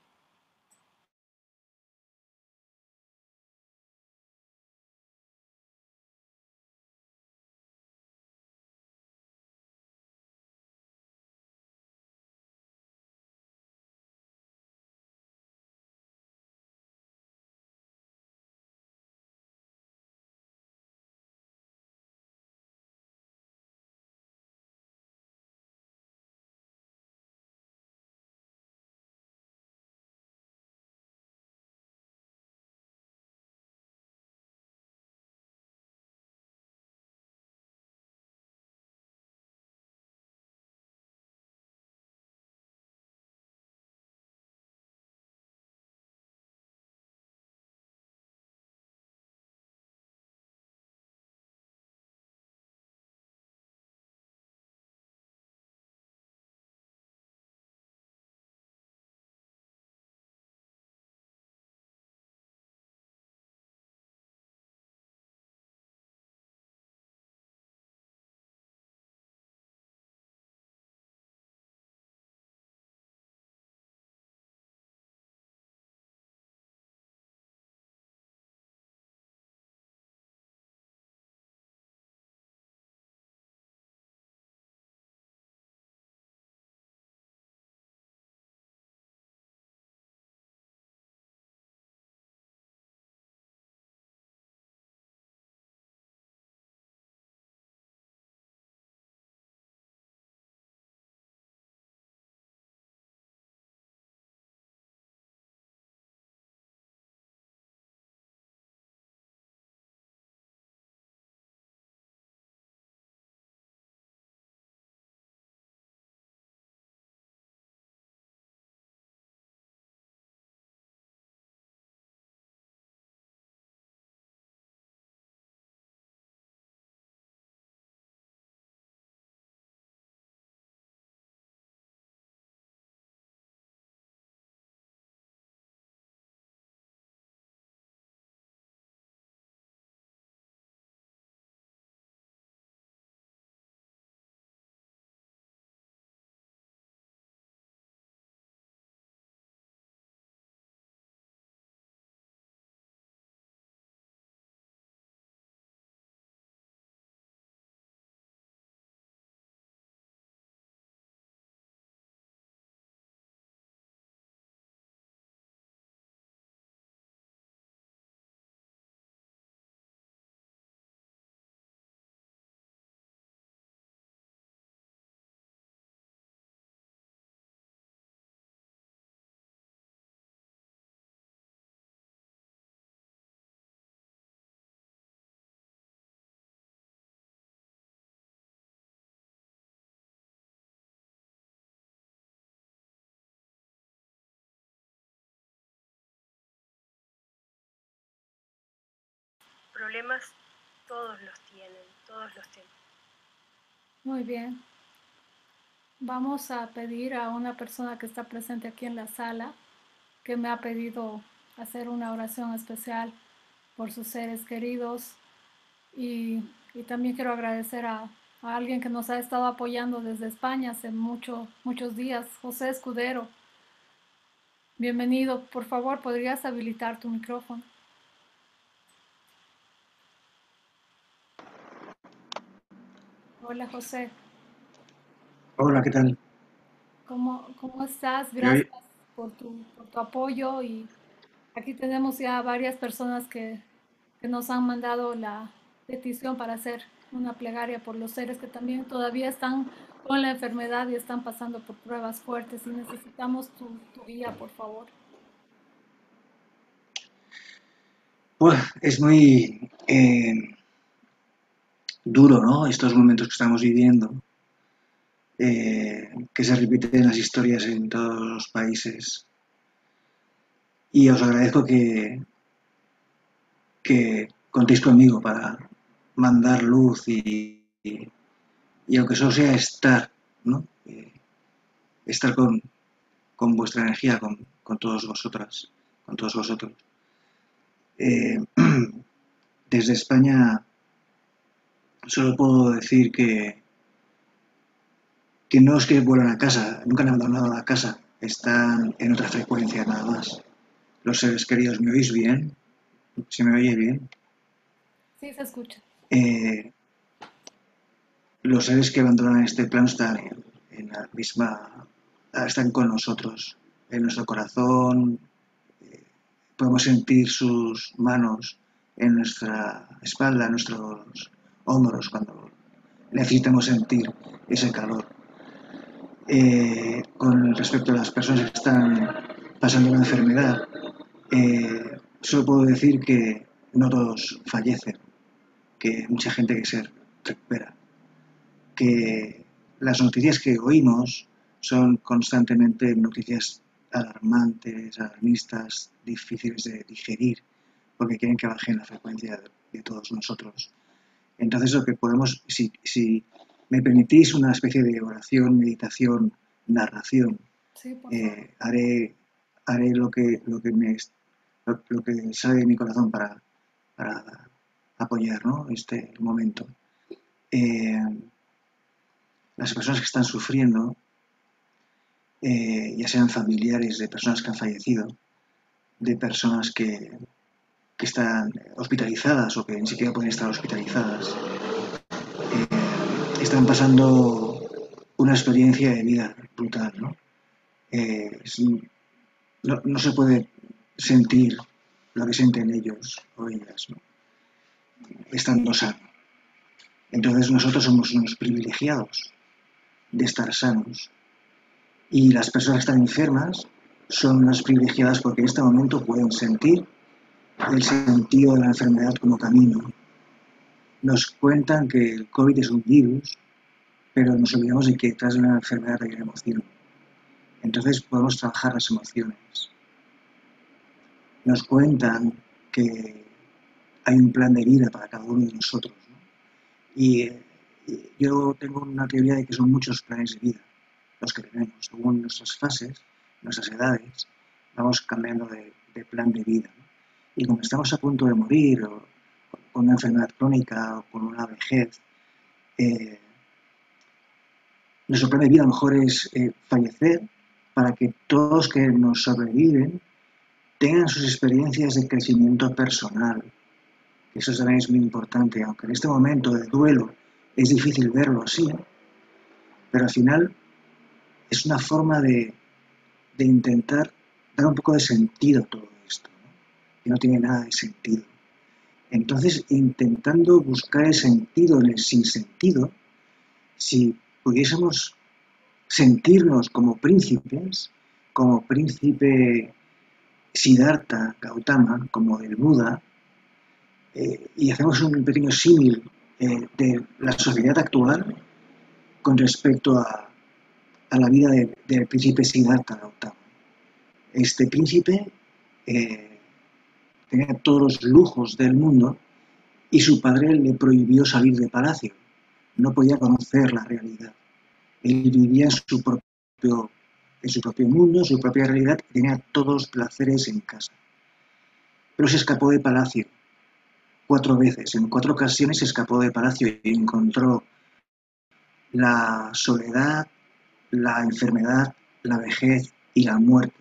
Problemas todos los tienen, todos los tienen. Muy bien. Vamos a pedir a una persona que está presente aquí en la sala, que me ha pedido hacer una oración especial por sus seres queridos. Y, también quiero agradecer a, alguien que nos ha estado apoyando desde España hace mucho, muchos días, José Escudero. Bienvenido. Por favor, ¿podrías habilitar tu micrófono? Hola, José. Hola, ¿qué tal? ¿Cómo, cómo estás? Gracias por tu, por tu, apoyo y aquí tenemos ya varias personas que, que, nos han mandado la petición para hacer una plegaria por los seres que también todavía están con la enfermedad y están pasando por pruebas fuertes y necesitamos tu, tu guía, por favor. Pues es muy eh, duro, ¿no? Estos momentos que estamos viviendo eh, que se repiten las historias en todos los países. Y os agradezco que, que contéis conmigo para mandar luz y, y, aunque solo sea estar, ¿no? Eh, estar con, con, vuestra energía, con, con, todos vosotras, con todos vosotros. Eh, (clears throat) desde España solo puedo decir que, que no es que vuelvan a casa, nunca han abandonado la casa, están en otra frecuencia nada más. Los seres queridos, ¿me oís bien? ¿Se me oye bien? Sí, se escucha. Eh, los seres que abandonan este plano están en, la misma, están con nosotros, en nuestro corazón, eh, podemos sentir sus manos en nuestra espalda, en nuestros hombros, cuando necesitamos sentir ese calor. Eh, con respecto a las personas que están pasando una enfermedad, eh, solo puedo decir que no todos fallecen, que mucha gente que se recupera, que las noticias que oímos son constantemente noticias alarmantes, alarmistas, difíciles de digerir, porque quieren que bajen la frecuencia de, todos nosotros. Entonces lo que podemos, si, si me permitís una especie de oración, meditación, narración. Eh, haré, haré lo que, lo que me lo, que sale de mi corazón para, para apoyar este momento. Eh, las personas que están sufriendo, eh, ya sean familiares de personas que han fallecido, de personas que, que están hospitalizadas o que ni siquiera pueden estar hospitalizadas, están pasando una experiencia de vida brutal, ¿no? Eh, no, se puede sentir lo que sienten ellos o ellas, ¿no? estando sanos. Entonces nosotros somos unos privilegiados de estar sanos. Y las personas que están enfermas son unas privilegiadas porque en este momento pueden sentir el sentido de la enfermedad como camino, nos cuentan que el COVID es un virus, pero nos olvidamos de que detrás de una enfermedad hay una emoción. Entonces podemos trabajar las emociones. Nos cuentan que hay un plan de vida para cada uno de nosotros. Y, yo tengo una teoría de que son muchos planes de vida los que tenemos. Según nuestras fases, nuestras edades, vamos cambiando de, plan de vida. Y como estamos a punto de morir o con una enfermedad crónica o con una vejez, eh, nuestro plan de vida a lo mejor es eh, fallecer para que todos que nos sobreviven tengan sus experiencias de crecimiento personal. Eso también es muy importante, aunque en este momento de duelo es difícil verlo así, pero al final es una forma de, intentar dar un poco de sentido a todo que no tiene nada de sentido. Entonces, intentando buscar el sentido en el sinsentido, si pudiésemos sentirnos como príncipes, como príncipe Siddhartha Gautama, como el Buda, eh, y hacemos un pequeño símil eh, de la sociedad actual con respecto a, la vida del príncipe Siddhartha Gautama. Este príncipe eh, tenía todos los lujos del mundo y su padre le prohibió salir de palacio. No podía conocer la realidad. Él vivía en su propio, en su propio mundo, en su propia realidad, y tenía todos los placeres en casa. Pero se escapó de palacio cuatro veces. En cuatro ocasiones se escapó de palacio y encontró la soledad, la enfermedad, la vejez y la muerte.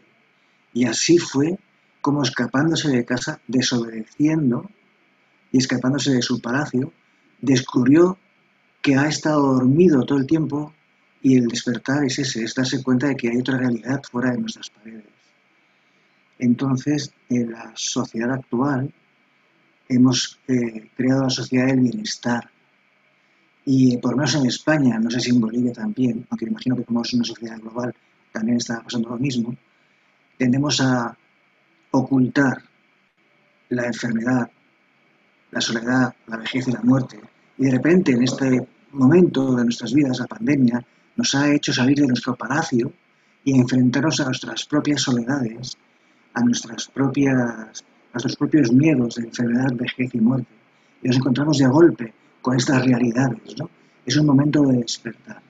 Y así fue como escapándose de casa, desobedeciendo y escapándose de su palacio, descubrió que ha estado dormido todo el tiempo y el despertar es ese, es darse cuenta de que hay otra realidad fuera de nuestras paredes. Entonces, en la sociedad actual hemos eh, creado la sociedad del bienestar. Y por lo menos en España, no sé si en Bolivia también, aunque imagino que como es una sociedad global también está pasando lo mismo, tendemos a ocultar la enfermedad, la soledad, la vejez y la muerte. Y de repente, en este momento de nuestras vidas, la pandemia nos ha hecho salir de nuestro palacio y enfrentarnos a nuestras propias soledades, a nuestras propias, nuestros propios miedos de enfermedad, vejez y muerte. Y nos encontramos de golpe con estas realidades. ¿no? Es un momento de despertar.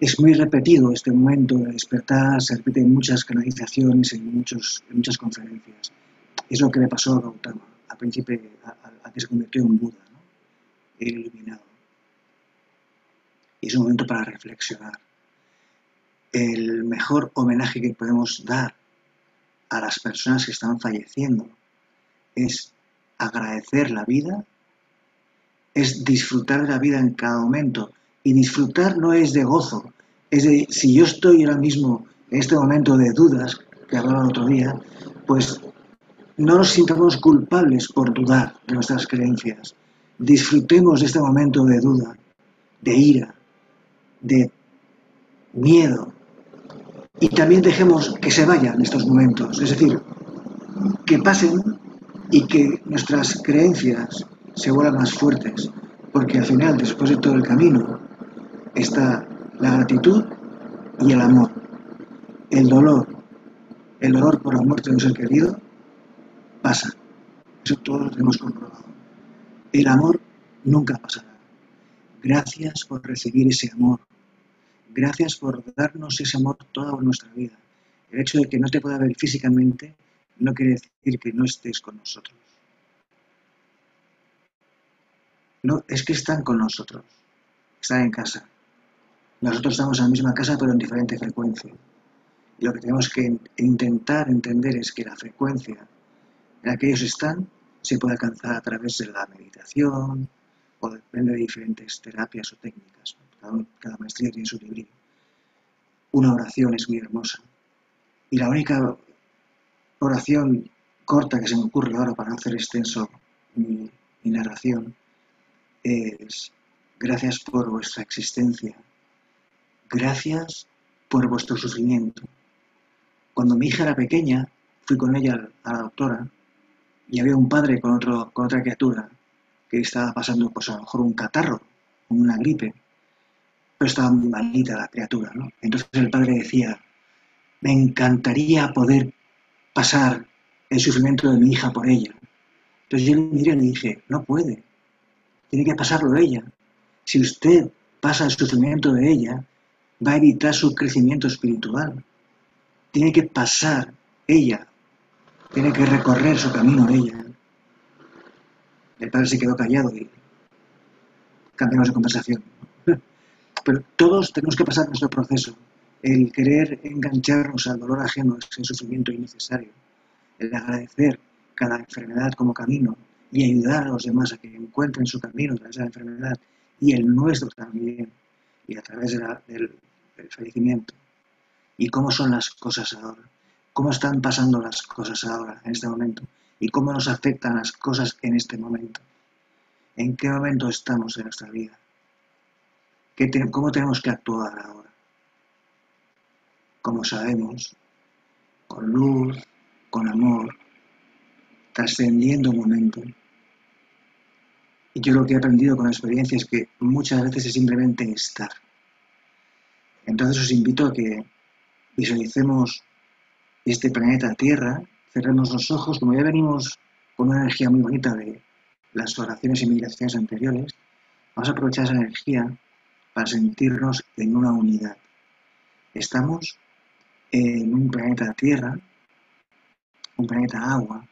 Es muy repetido este momento de despertar, se repite en muchas canalizaciones, en, muchos, en muchas conferencias. Es lo que le pasó a Gautama, al príncipe, a, que se convirtió en Buda, ¿no? el iluminado. Y es un momento para reflexionar. El mejor homenaje que podemos dar a las personas que están falleciendo es agradecer la vida, es disfrutar de la vida en cada momento, y disfrutar no es de gozo, es de, si yo estoy ahora mismo en este momento de dudas, que hablaba el otro día, pues no nos sintamos culpables por dudar de nuestras creencias. Disfrutemos de este momento de duda, de ira, de miedo. Y también dejemos que se vayan estos momentos, es decir, que pasen y que nuestras creencias se vuelvan más fuertes, porque al final, después de todo el camino, está la gratitud y el amor. El dolor, el dolor por la muerte de un ser querido, pasa. Eso todos lo tenemos comprobado. El amor nunca pasará. Gracias por recibir ese amor. Gracias por darnos ese amor toda nuestra vida. El hecho de que no te pueda ver físicamente no quiere decir que no estés con nosotros. No, es que están con nosotros. Están en casa. Nosotros estamos en la misma casa pero en diferente frecuencia. Y lo que tenemos que intentar entender es que la frecuencia en la que ellos están se puede alcanzar a través de la meditación o depende de diferentes terapias o técnicas. Cada, maestría tiene su libro. Una oración es muy hermosa. Y la única oración corta que se me ocurre ahora para hacer extenso mi narración es gracias por vuestra existencia, gracias por vuestro sufrimiento. Cuando mi hija era pequeña, fui con ella a la doctora y había un padre con, otro, con otra criatura que estaba pasando, pues a lo mejor un catarro, una gripe, pero estaba muy malita la criatura, ¿no? Entonces el padre decía, me encantaría poder pasar el sufrimiento de mi hija por ella. Entonces yo le miré y le dije, no puede, tiene que pasarlo ella. Si usted pasa el sufrimiento de ella, va a evitar su crecimiento espiritual. Tiene que pasar ella, tiene que recorrer su camino ella. El padre se quedó callado y cambiamos de conversación. (laughs) Pero todos tenemos que pasar nuestro proceso. El querer engancharnos al dolor ajeno es un sufrimiento innecesario. El agradecer cada enfermedad como camino y ayudar a los demás a que encuentren su camino a través de la enfermedad y el nuestro también y a través del el fallecimiento. ¿Y cómo son las cosas ahora? ¿Cómo están pasando las cosas ahora, en este momento? ¿Y cómo nos afectan las cosas en este momento? ¿En qué momento estamos en nuestra vida? ¿Cómo tenemos que actuar ahora? Como sabemos, con luz, con amor, trascendiendo un momento. Y yo lo que he aprendido con la experiencia es que muchas veces es simplemente estar. Entonces os invito a que visualicemos este planeta Tierra, cerremos los ojos, como ya venimos con una energía muy bonita de, las oraciones y meditaciones anteriores, vamos a aprovechar esa energía para sentirnos en una unidad. Estamos en un planeta Tierra, un planeta agua,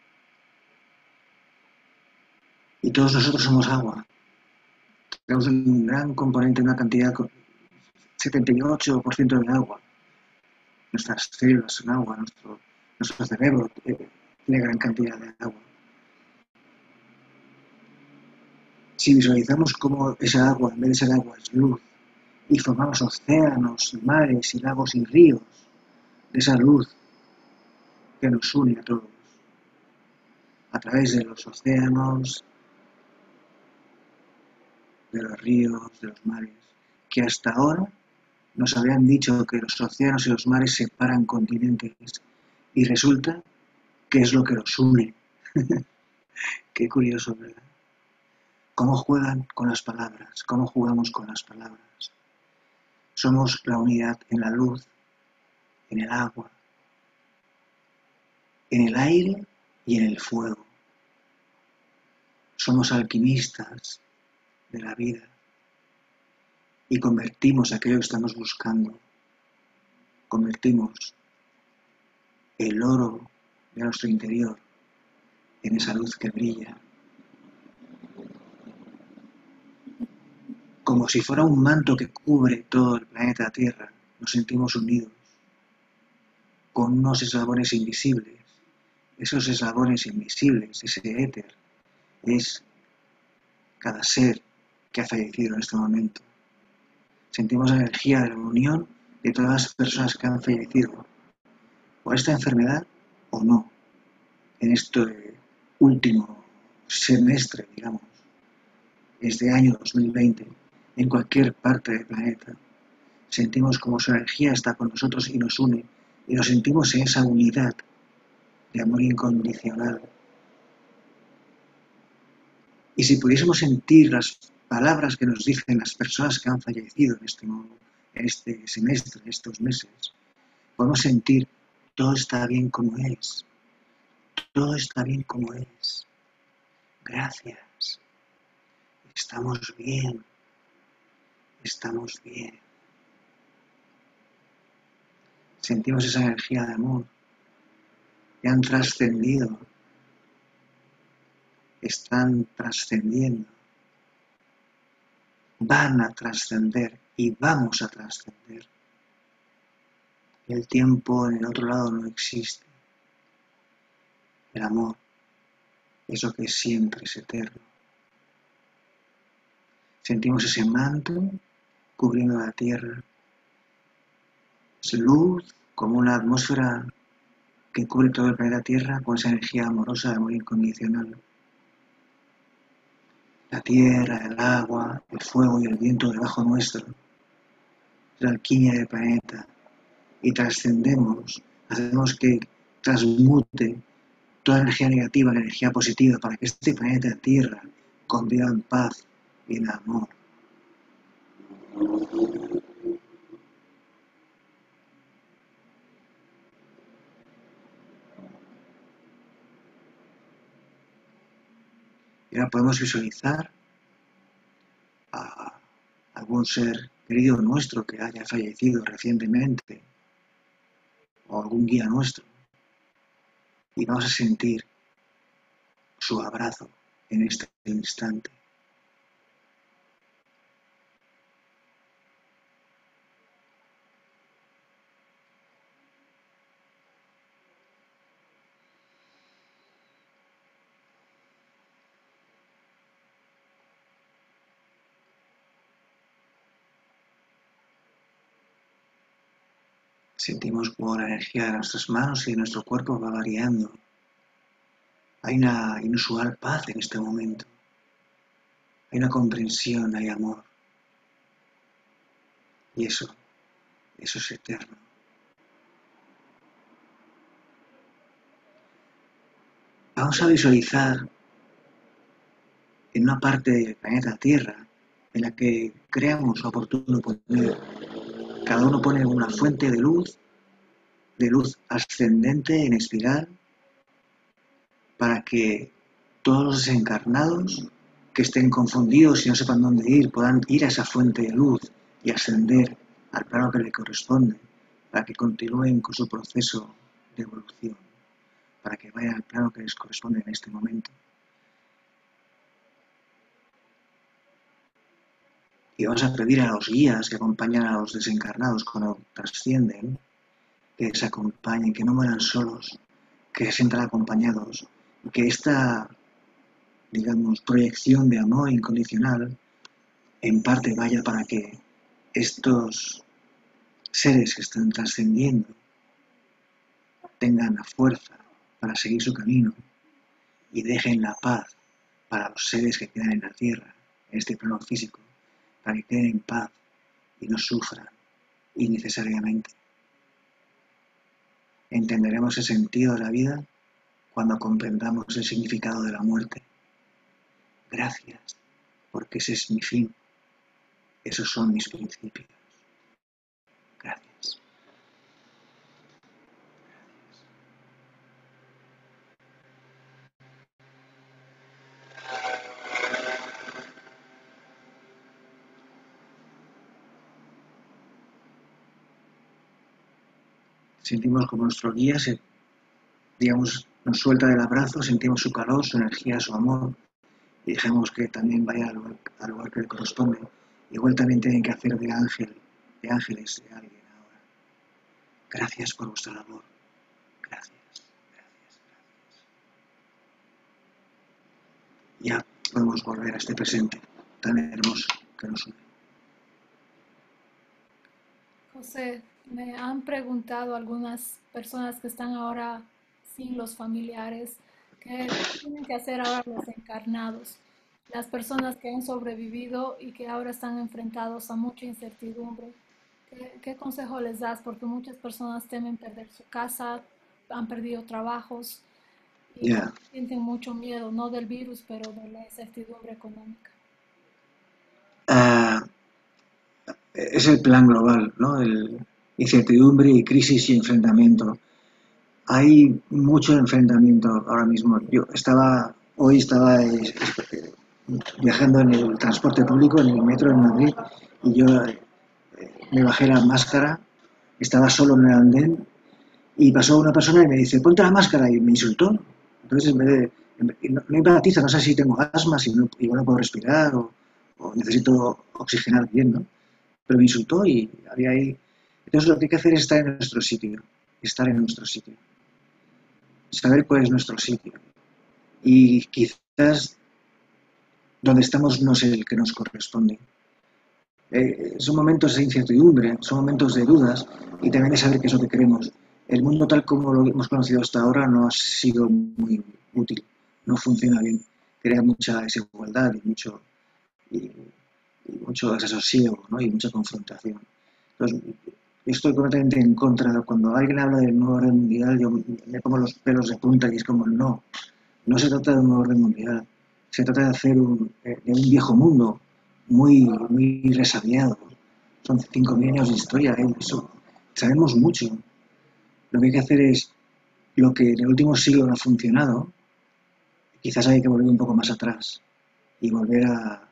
y todos nosotros somos agua. Tenemos un gran componente, una cantidad, 78% de agua. Nuestras células son agua, nuestro, nuestro cerebro tiene gran cantidad de agua. Si visualizamos cómo esa agua, en vez de ser agua, es luz, y formamos océanos, mares y lagos y ríos de esa luz que nos une a todos, a través de los océanos, de los ríos, de los mares, que hasta ahora nos habían dicho que los océanos y los mares separan continentes y resulta que es lo que los une. (laughs) Qué curioso, ¿verdad? Cómo juegan con las palabras, cómo jugamos con las palabras. Somos la unidad en la luz, en el agua, en el aire y en el fuego. Somos alquimistas de la vida y convertimos aquello que estamos buscando, convertimos el oro de nuestro interior en esa luz que brilla, como si fuera un manto que cubre todo el planeta Tierra, nos sentimos unidos con unos eslabones invisibles. Esos eslabones invisibles, ese éter, es cada ser que ha fallecido en este momento. Sentimos la energía de la unión de todas las personas que han fallecido por esta enfermedad o no en este último semestre, digamos, este año 2020, en cualquier parte del planeta. Sentimos como su energía está con nosotros y nos une y nos sentimos en esa unidad de amor incondicional. Y si pudiésemos sentir las palabras que nos dicen las personas que han fallecido en este, en este semestre, en estos meses, podemos sentir todo está bien como es, todo está bien como es. Gracias. Estamos bien. Estamos bien. Sentimos esa energía de amor que han trascendido. Están trascendiendo van a trascender y vamos a trascender. El tiempo en el otro lado no existe. El amor, eso que siempre es eterno. Sentimos ese manto cubriendo la tierra. Es luz como una atmósfera que cubre todo el planeta Tierra con esa energía amorosa de amor incondicional la tierra, el agua, el fuego y el viento debajo nuestro, la alquimia del planeta, y trascendemos, hacemos que transmute toda energía negativa en energía positiva para que este planeta Tierra conviva en paz y en amor. Y ahora podemos visualizar a algún ser querido nuestro que haya fallecido recientemente o algún guía nuestro. Y vamos a sentir su abrazo en este instante. Sentimos como la energía de nuestras manos y de nuestro cuerpo va variando. Hay una inusual paz en este momento. Hay una comprensión, hay amor. Y eso, eso es eterno. Vamos a visualizar en una parte del planeta Tierra en la que creamos oportuno poder cada uno pone una fuente de luz, de luz ascendente en espiral, para que todos los desencarnados que estén confundidos y no sepan dónde ir, puedan ir a esa fuente de luz y ascender al plano que le corresponde, para que continúen con su proceso de evolución, para que vayan al plano que les corresponde en este momento. Y vamos a pedir a los guías que acompañan a los desencarnados cuando trascienden, que se acompañen, que no mueran solos, que se sientan acompañados, que esta, digamos, proyección de amor incondicional en parte vaya para que estos seres que están trascendiendo tengan la fuerza para seguir su camino y dejen la paz para los seres que quedan en la tierra, en este plano físico, para que queden en paz y no sufran innecesariamente. Entenderemos el sentido de la vida cuando comprendamos el significado de la muerte. Gracias, porque ese es mi fin. Esos son mis principios. Gracias. Sentimos como nuestro guía se, digamos, nos suelta del abrazo, sentimos su calor, su energía, su amor y dejemos que también vaya al lugar, al lugar que le corresponde. Igual también tienen que hacer de ángel, de ángeles de alguien ahora. Gracias por vuestra labor. Gracias, gracias, gracias. Ya podemos volver a este presente tan hermoso que nos une. José, me han preguntado algunas personas que están ahora sin los familiares, qué tienen que hacer ahora los encarnados, las personas que han sobrevivido y que ahora están enfrentados a mucha incertidumbre. ¿Qué, qué consejo les das? Porque muchas personas temen perder su casa, han perdido trabajos y Ya. sienten mucho miedo, no del virus, pero de la incertidumbre económica. Ah, es el plan global, ¿no? El incertidumbre y crisis y enfrentamiento. Hay mucho enfrentamiento ahora mismo. Yo estaba, hoy estaba eh, eh, viajando en el transporte público, en el metro en Madrid, y yo eh, me bajé la máscara, estaba solo en el andén, y pasó una persona y me dice, ponte la máscara, y me insultó. Entonces, en vez de, no, no empatizo, no sé si tengo asma, si no, igual no puedo respirar, o, o necesito oxigenar bien, ¿no? Pero me insultó y había ahí... Entonces lo que hay que hacer es estar en nuestro sitio, estar en nuestro sitio, saber cuál es nuestro sitio. Y quizás donde estamos no es el que nos corresponde. Eh, son momentos de incertidumbre, son momentos de dudas y también de saber qué es lo que queremos. El mundo tal como lo hemos conocido hasta ahora no ha sido muy útil, no funciona bien, crea mucha desigualdad y mucho, y, y mucho desasosiego ¿no? y mucha confrontación. Entonces, estoy completamente en contra. Cuando alguien habla del nuevo orden mundial, yo me pongo los pelos de punta y es como, no, no se trata de un nuevo orden mundial, se trata de hacer un, eh, de un viejo mundo muy, muy resabiado. Son 5.000 años de historia, ¿eh? Eso, sabemos mucho. Lo que hay que hacer es lo que en el último siglo no ha funcionado, quizás hay que volver un poco más atrás y volver a,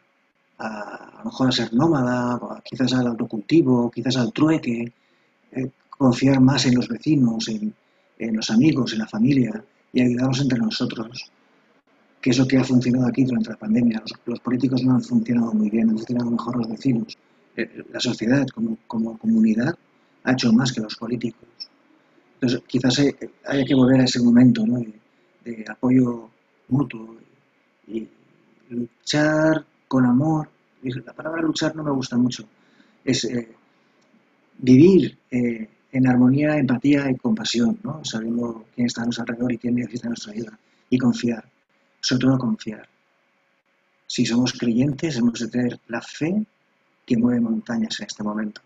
a, lo mejor a ser nómada, quizás al autocultivo, quizás al trueque, eh, confiar más en los vecinos, en, los amigos, en la familia y ayudarnos entre nosotros, que es lo que ha funcionado aquí durante la pandemia. Los, políticos no han funcionado muy bien, han funcionado mejor los vecinos. Eh, la sociedad como, comunidad ha hecho más que los políticos. Entonces, quizás hay- haya que volver a ese momento ¿no? de, apoyo mutuo y luchar con amor. La palabra luchar no me gusta mucho. Eh, vivir eh, en armonía, empatía y compasión, sabiendo quién está a nuestro alrededor y quién necesita nuestra ayuda. Y confiar, sobre todo confiar. Si somos creyentes, hemos de tener la fe que mueve montañas en este momento.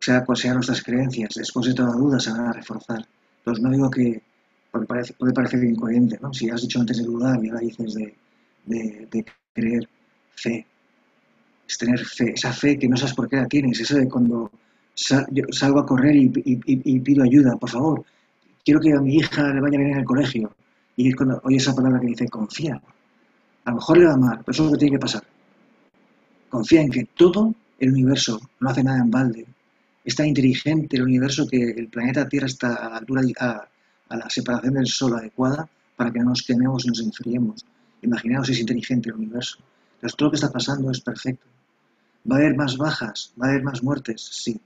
Sea cual sean nuestras creencias, después de toda duda se van a reforzar. Entonces no digo que, porque puede parecer incoherente, ¿no? Si has dicho antes de dudar y ahora dices de creer fe, es tener fe, esa fe que no sabes por qué la tienes, eso de cuando salgo a correr y, pido ayuda, por favor, quiero que a mi hija le vaya bien en el colegio, Y es cuando oye esa palabra que dice confía. A lo mejor le va mal, pero eso es lo que tiene que pasar. Confía en que todo el universo no hace nada en balde. Es tan inteligente el universo que el planeta Tierra está a la altura, a, a la separación del Sol adecuada para que no nos quememos y nos enfriemos. Imaginaos si es inteligente el universo. Entonces todo lo que está pasando es perfecto. ¿Va a haber más bajas? ¿Va a haber más muertes? Sí.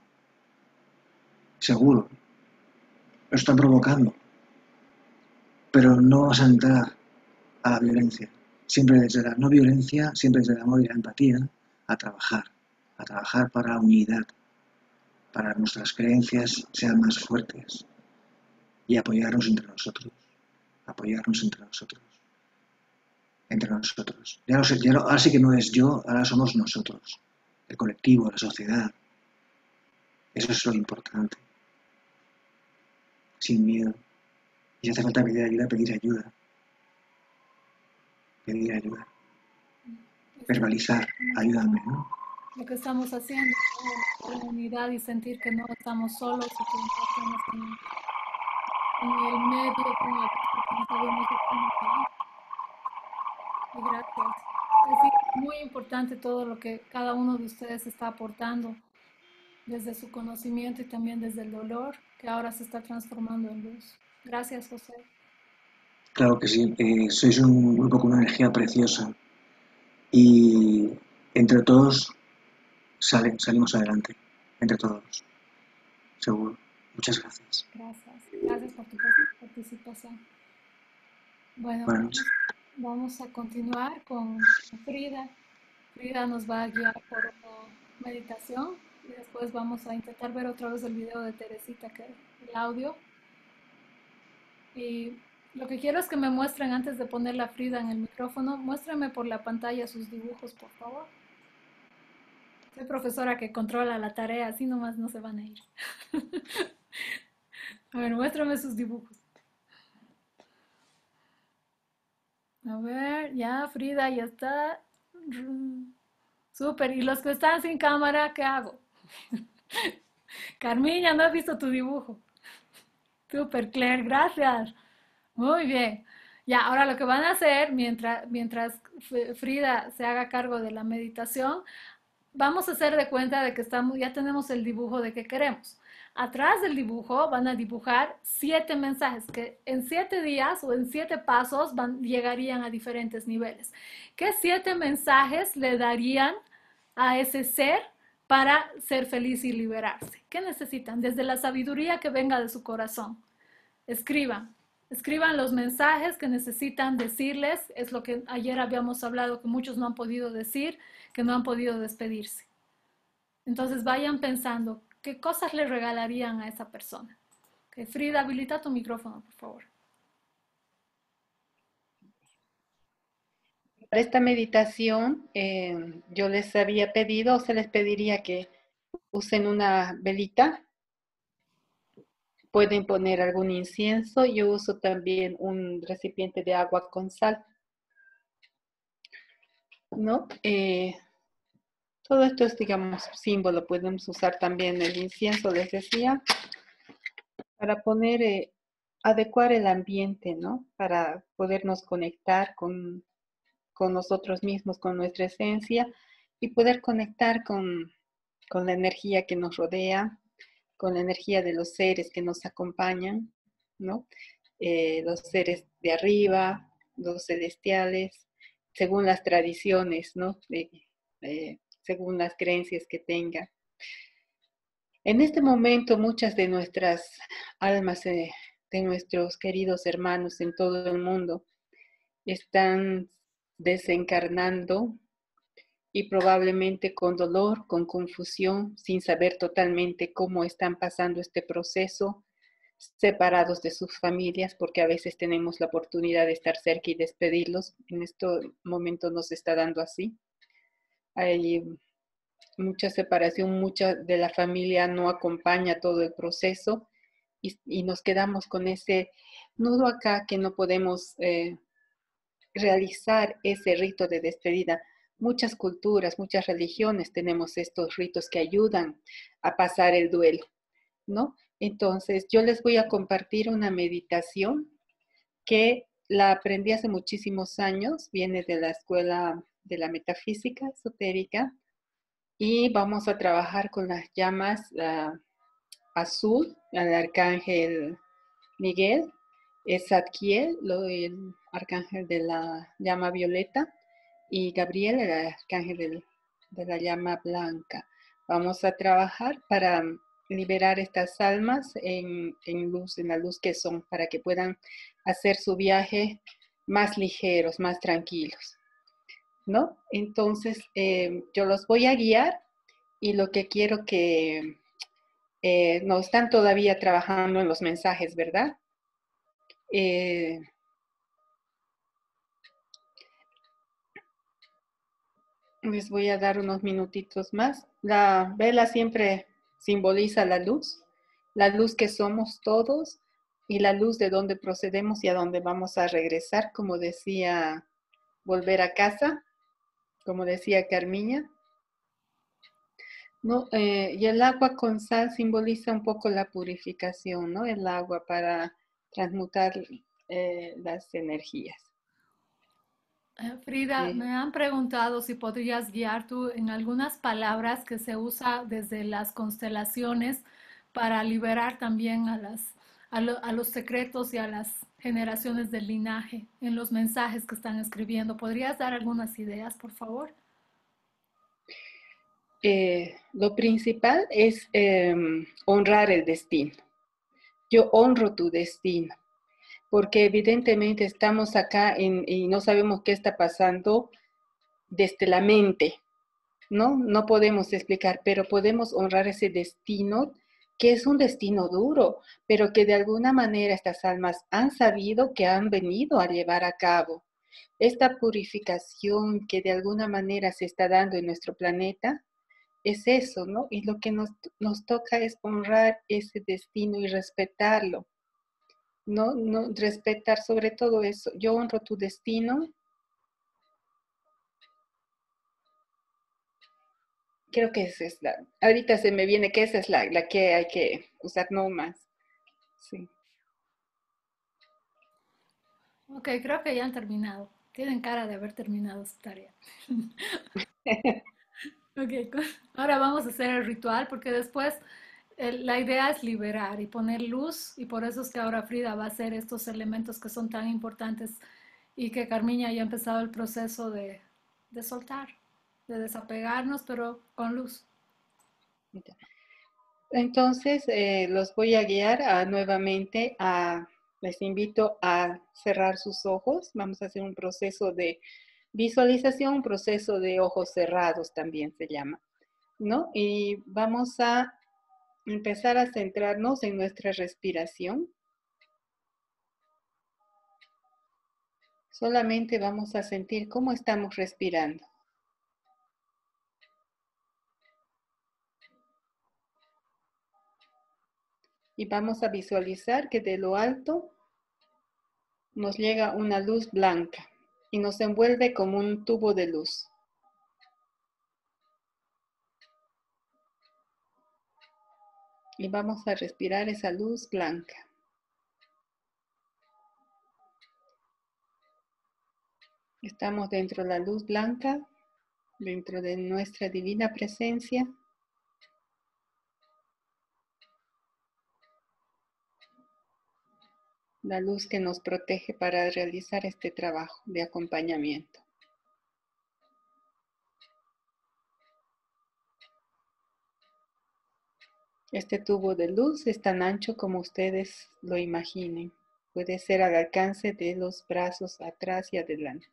Seguro. Lo están provocando. Pero no vas a entrar a la violencia. Siempre desde la no violencia, siempre desde el amor y la empatía, a trabajar. A trabajar para la unidad. Para que nuestras creencias sean más fuertes. Y apoyarnos entre nosotros. Apoyarnos entre nosotros. Entre nosotros. Ya no sé, ya no, ahora sí que no es yo, ahora somos nosotros el colectivo, la sociedad. Eso es lo importante. Sin miedo. Y si hace falta pedir ayuda, pedir ayuda. Pedir ayuda. Verbalizar, ayúdame, ¿no? Lo que estamos haciendo, ¿no? la unidad y sentir que no estamos solos y que no estamos en, el medio con que no sabemos cómo. Y gracias. Es muy importante todo lo que cada uno de ustedes está aportando desde su conocimiento y también desde el dolor que ahora se está transformando en luz. Gracias, José. Claro que sí, eh, sois un grupo con una energía preciosa y entre todos sale- salimos adelante, entre todos, seguro. Muchas gracias. Gracias. Gracias por tu participación. Bueno, Buenas vamos, noches. Vamos a continuar con Frida. Frida nos va a guiar por una meditación y después vamos a intentar ver otra vez el video de Teresita, que el audio. Y lo que quiero es que me muestren antes de poner a Frida en el micrófono, muéstrenme por la pantalla sus dibujos, por favor. Soy profesora que controla la tarea, así nomás no se van a ir. (laughs) A ver, muéstrame sus dibujos. A ver, ya, Frida, ya está. Súper. ¿Y los que están sin cámara, qué hago? (laughs) Carmiña, no has visto tu dibujo. Súper, Claire, gracias. Muy bien. Ya, ahora lo que van a hacer mientras, mientras Frida se haga cargo de la meditación, vamos a hacer de cuenta de que estamos, ya tenemos el dibujo de que queremos. Atrás del dibujo van a dibujar siete mensajes que en siete días o en siete pasos van, llegarían a diferentes niveles. ¿Qué siete mensajes le darían a ese ser para ser feliz y liberarse? ¿Qué necesitan? Desde la sabiduría que venga de su corazón. Escriban. Escriban los mensajes que necesitan decirles. Es lo que ayer habíamos hablado que muchos no han podido decir, que no han podido despedirse. Entonces vayan pensando qué cosas le regalarían a esa persona. Ok, Frida, habilita tu micrófono, por favor. Para esta meditación, eh, yo les había pedido, o se les pediría que usen una velita. Pueden poner algún incienso. Yo uso también un recipiente de agua con sal. ¿No? Eh, todo esto es, digamos, símbolo. Podemos usar también el incienso, les decía, para poner, eh, adecuar el ambiente, ¿no? Para podernos conectar con, con nosotros mismos, con nuestra esencia y poder conectar con, con la energía que nos rodea, con la energía de los seres que nos acompañan, ¿no? Eh, los seres de arriba, los celestiales, según las tradiciones, ¿no? Según las creencias que tenga. En este momento, muchas de nuestras almas, eh, de nuestros queridos hermanos en todo el mundo, están desencarnando y probablemente con dolor, con confusión, sin saber totalmente cómo están pasando este proceso, separados de sus familias, porque a veces tenemos la oportunidad de estar cerca y despedirlos. En este momento nos está dando así. Hay mucha separación, mucha de la familia no acompaña todo el proceso y, nos quedamos con ese nudo acá que no podemos eh, realizar ese rito de despedida. Muchas culturas, muchas religiones tenemos estos ritos que ayudan a pasar el duelo, ¿no? Entonces, yo les voy a compartir una meditación que la aprendí hace muchísimos años, viene de la escuela de la metafísica esotérica y vamos a trabajar con las llamas azul, el arcángel Miguel, Zadkiel, el arcángel de la llama violeta, y Gabriel, el arcángel de la llama blanca. Vamos a trabajar para liberar estas almas en, luz, en la luz que son, para que puedan hacer su viaje más ligeros, más tranquilos. ¿No? Entonces, eh, yo los voy a guiar y lo que quiero que eh, no están todavía trabajando en los mensajes, ¿verdad? Eh, les voy a dar unos minutitos más. La vela siempre simboliza la luz, la luz que somos todos y la luz de donde procedemos y a dónde vamos a regresar, como decía, volver a casa, como decía Carmiña. No, eh, y el agua con sal simboliza un poco la purificación, ¿no? El agua para transmutar eh, las energías. Eh, Frida, me han preguntado si podrías guiar tú en algunas palabras que se usa desde las constelaciones para liberar también a, las, a, los secretos y a las generaciones del linaje en los mensajes que están escribiendo. ¿Podrías dar algunas ideas, por favor? Eh, lo principal es em, honrar el destino. Yo honro tu destino porque evidentemente estamos acá y no sabemos qué está pasando desde la mente, ¿no? No podemos explicar, pero podemos honrar ese destino, que es un destino duro, pero que de alguna manera estas almas han sabido que han venido a llevar a cabo. Esta purificación que de alguna manera se está dando en nuestro planeta, es eso, ¿no? Y lo que nos, nos toca es honrar ese destino y respetarlo ¿no? no respetar sobre todo eso. Yo honro tu destino. Creo que esa es la, ahorita se me viene que esa es la, la que hay que usar no más. Sí. Ok, creo que ya han terminado. Tienen cara de haber terminado su tarea. (laughs) ok, ahora vamos a hacer el ritual porque después la idea es liberar y poner luz y por eso es que ahora Frida va a hacer estos elementos que son tan importantes y que Carmiña ya ha empezado el proceso de, soltar, de desapegarnos, pero con luz. Entonces, eh, los voy a guiar nuevamente a, les invito a cerrar sus ojos. Vamos a hacer un proceso de visualización, un proceso de ojos cerrados también se llama, ¿no? Y vamos a empezar a centrarnos en nuestra respiración. Solamente vamos a sentir cómo estamos respirando. Y vamos a visualizar que de lo alto nos llega una luz blanca y nos envuelve como un tubo de luz. y vamos a respirar esa luz blanca. Estamos dentro de la luz blanca, dentro de nuestra divina presencia. La luz que nos protege para realizar este trabajo de acompañamiento. Este tubo de luz es tan ancho como ustedes lo imaginen. Puede ser al alcance de los brazos atrás y adelante.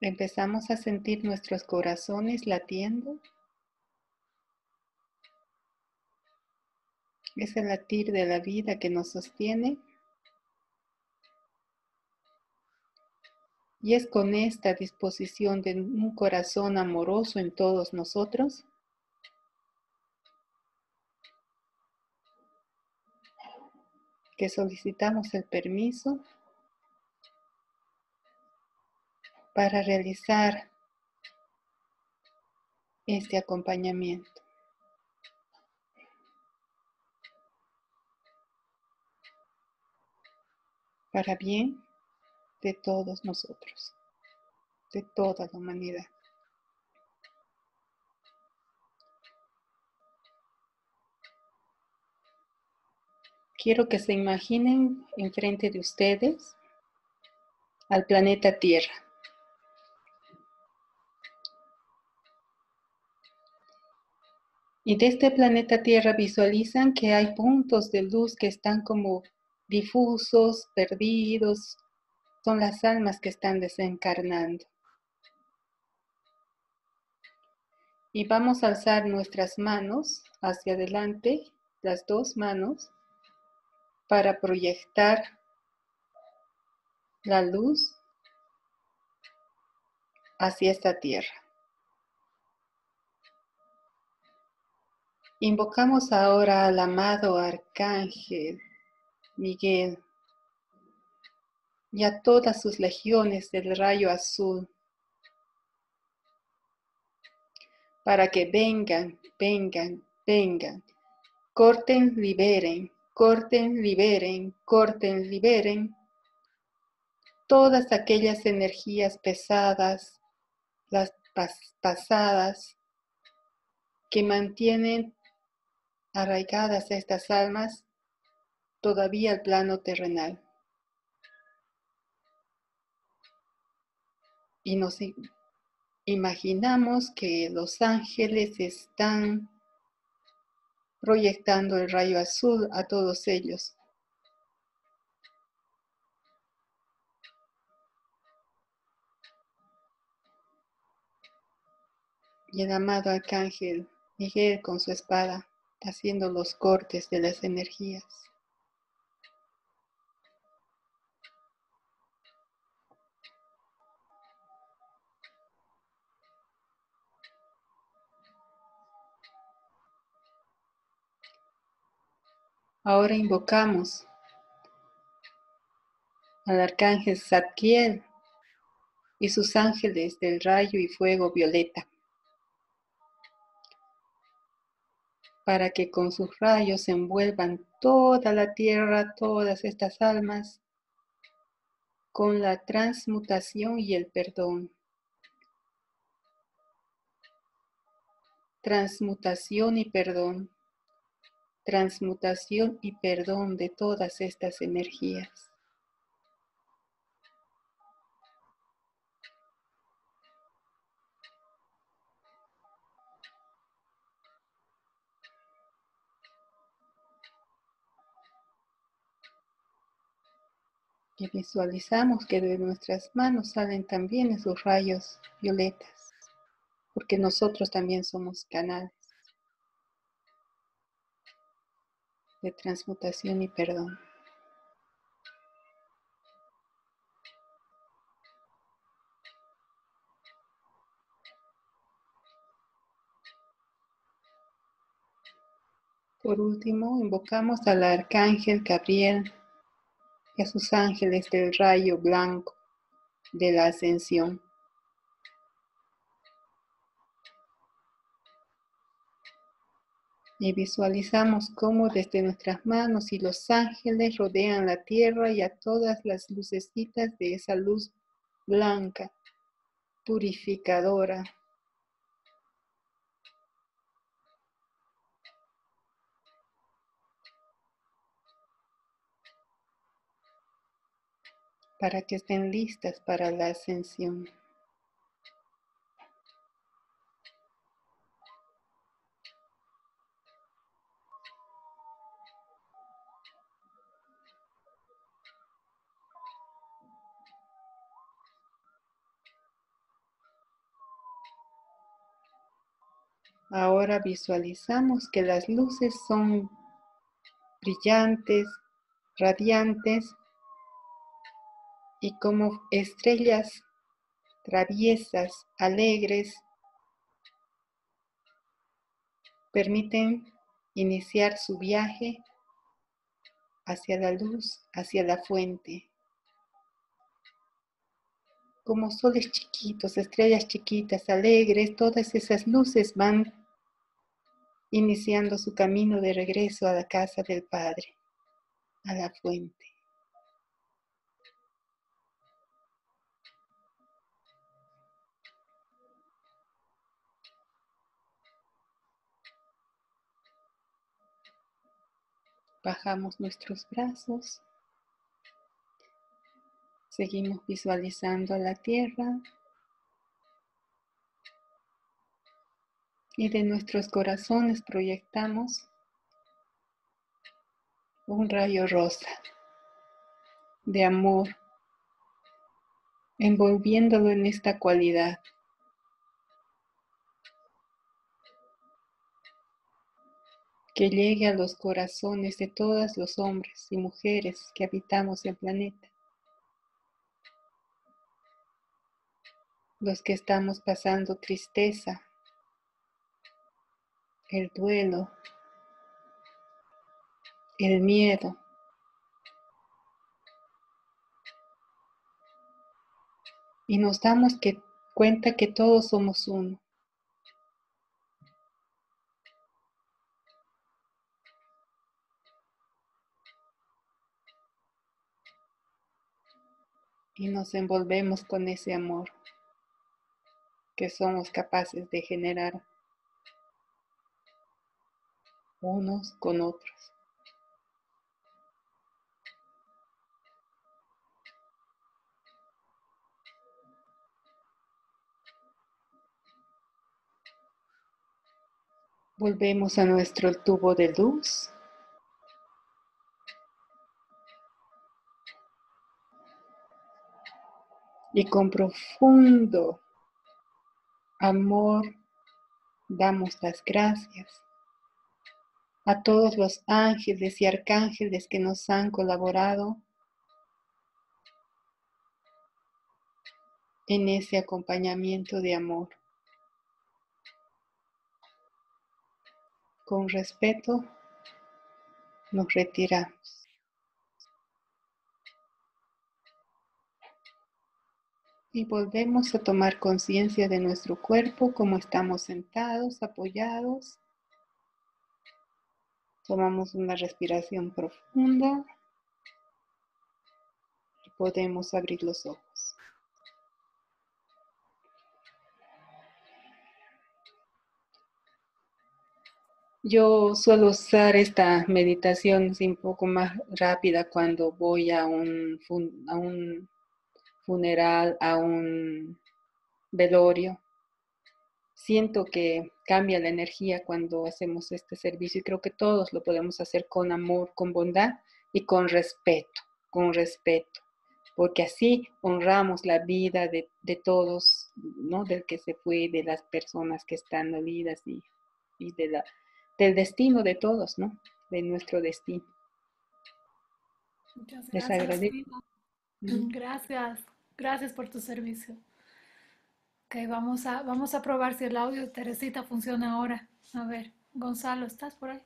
Empezamos a sentir nuestros corazones latiendo. Es el latir de la vida que nos sostiene Y es con esta disposición de un corazón amoroso en todos nosotros que solicitamos el permiso para realizar este acompañamiento. Para bien de todos nosotros, de toda la humanidad. Quiero que se imaginen enfrente de ustedes al planeta Tierra. Y de este planeta Tierra visualizan que hay puntos de luz que están como difusos, perdidos. Son las almas que están desencarnando. Y vamos a alzar nuestras manos hacia adelante, las dos manos, para proyectar la luz hacia esta tierra. Invocamos ahora al amado Arcángel Miguel y a todas sus legiones del rayo azul para que vengan, vengan, vengan, corten, liberen, corten, liberen, corten, liberen todas aquellas energías pesadas, las pasadas, que mantienen arraigadas estas almas todavía al plano terrenal. Y nos imaginamos que los ángeles están proyectando el rayo azul a todos ellos. Y el amado arcángel Miguel con su espada haciendo los cortes de las energías. Ahora invocamos al arcángel Zadkiel y sus ángeles del rayo y fuego violeta. para que con sus rayos envuelvan toda la tierra, todas estas almas, con la transmutación y el perdón. Transmutación y perdón. Transmutación y perdón de todas estas energías. y visualizamos que de nuestras manos salen también esos rayos violetas, porque nosotros también somos canales de transmutación y perdón. Por último, invocamos al arcángel Gabriel y a sus ángeles del rayo blanco de la ascensión. Y visualizamos cómo desde nuestras manos y los ángeles rodean la tierra y a todas las lucecitas de esa luz blanca, purificadora, para que estén listas para la ascensión. Ahora visualizamos que las luces son brillantes, radiantes y como estrellas traviesas, alegres, permiten iniciar su viaje hacia la luz, hacia la fuente. Como soles chiquitos, estrellas chiquitas, alegres, todas esas luces van iniciando su camino de regreso a la casa del Padre, a la fuente. Bajamos nuestros brazos. Seguimos visualizando la tierra Y de nuestros corazones proyectamos un rayo rosa de amor, envolviéndolo en esta cualidad. que llegue a los corazones de todos los hombres y mujeres que habitamos el planeta. Los que estamos pasando tristeza, el duelo, el miedo. Y nos damos cuenta que todos somos uno. y nos envolvemos con ese amor que somos capaces de generar unos con otros. Volvemos a nuestro tubo de luz. Y con profundo amor damos las gracias a todos los ángeles y arcángeles que nos han colaborado en ese acompañamiento de amor. Con respeto nos retiramos. Y volvemos a tomar conciencia de nuestro cuerpo, como estamos sentados, apoyados. Tomamos una respiración profunda y podemos abrir los ojos. Yo suelo usar esta meditación un poco más rápida cuando voy a un, funeral, a un velorio. Siento que cambia la energía cuando hacemos este servicio y creo que todos lo podemos hacer con amor, con bondad y con respeto, con respeto, porque así honramos la vida de, todos, ¿no? Del que se fue, de las personas que están dolidas y, de la, del destino de todos, ¿no? De nuestro destino. Muchas gracias. Gracias. Gracias por tu servicio. Ok, vamos a, vamos a probar si el audio de Teresita funciona ahora. A ver, Gonzalo, ¿estás por ahí?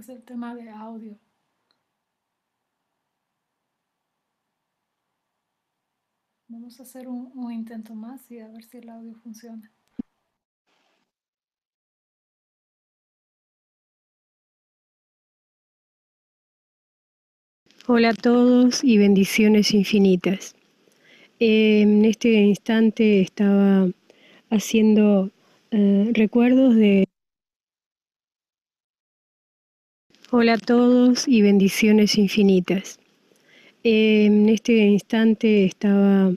es el tema de audio. Vamos a hacer un, intento más y a ver si el audio funciona. Hola a todos y bendiciones infinitas. En este instante estaba haciendo eh, recuerdos de Hola a todos y bendiciones infinitas. En este instante estaba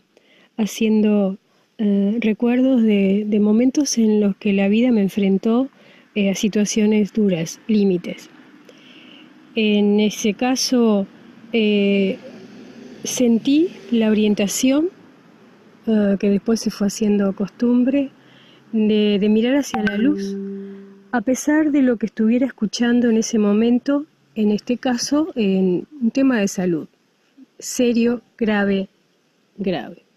haciendo eh, recuerdos de, momentos en los que la vida me enfrentó eh, a situaciones duras, límites. En ese caso eh, sentí la orientación que después se fue haciendo costumbre de mirar hacia la luz a pesar de lo que estuviera escuchando en ese momento, en este caso, en un tema de salud, serio, grave, grave.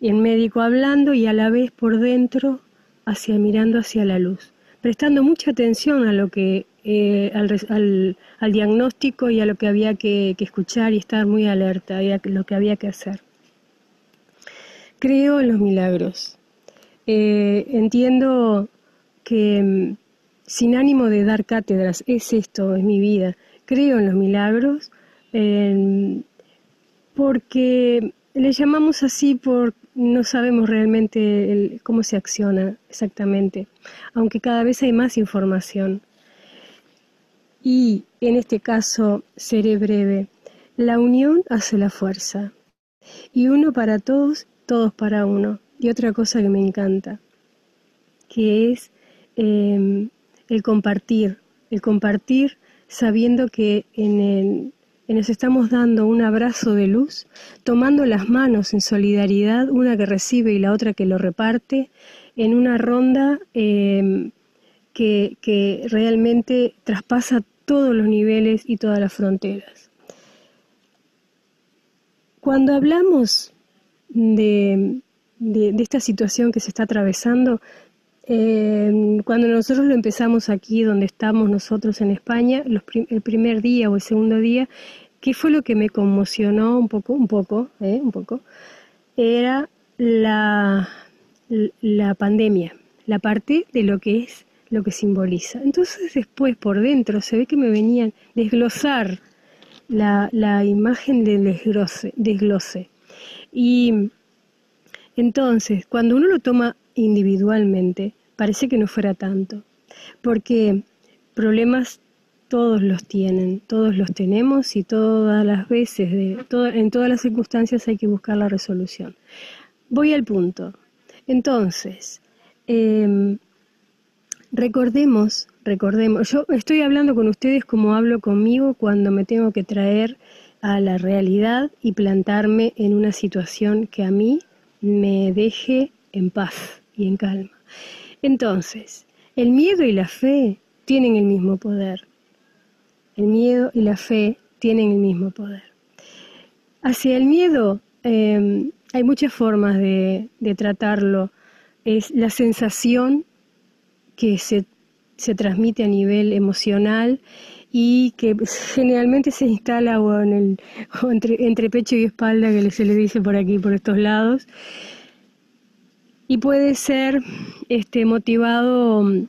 Y el médico hablando y a la vez por dentro, hacia mirando hacia la luz, prestando mucha atención a lo que eh, al, diagnóstico y a lo que había que, que escuchar y estar muy alerta y a lo que había que hacer. Creo en los milagros eh, entiendo que mm, sin ánimo de dar cátedras, es esto, es mi vida. Creo en los milagros, porque le llamamos así por no sabemos realmente cómo se acciona exactamente, aunque cada vez hay más información. Y en este caso seré breve. La unión hace la fuerza. Y uno para todos, todos para uno. Y otra cosa que me encanta, que es em, el compartir, el compartir sabiendo que en nos estamos dando un abrazo de luz, tomando las manos en solidaridad, una que recibe y la otra que lo reparte, en una ronda em, que, que realmente traspasa todos los niveles y todas las fronteras. Cuando hablamos de, esta situación que se está atravesando, eh, cuando nosotros lo empezamos aquí, donde estamos nosotros en España, el primer día o el segundo día, ¿qué fue lo que me conmocionó un poco, un poco, eh, un poco? Era la, la pandemia, la parte de lo que es lo que simboliza. Entonces después por dentro se ve que me venían desglosar la, imagen del desglose, desglose. Y entonces, cuando uno lo toma individualmente, parece que no fuera tanto, porque problemas todos los tienen, todos los tenemos y todas las veces, en todas las circunstancias hay que buscar la resolución. Voy al punto. Entonces, em, recordemos recordemos, yo estoy hablando con ustedes como hablo conmigo cuando me tengo que traer a la realidad y plantarme en una situación que a mí me deje en paz y en calma. Entonces, el miedo y la fe tienen el mismo poder. El miedo y la fe tienen el mismo poder. Hacia el miedo em, hay muchas formas de, de tratarlo. Es la sensación que se se transmite a nivel emocional y que generalmente se instala en el, entre, pecho y espalda, que se le dice por aquí, por estos lados, y puede ser este, motivado mm,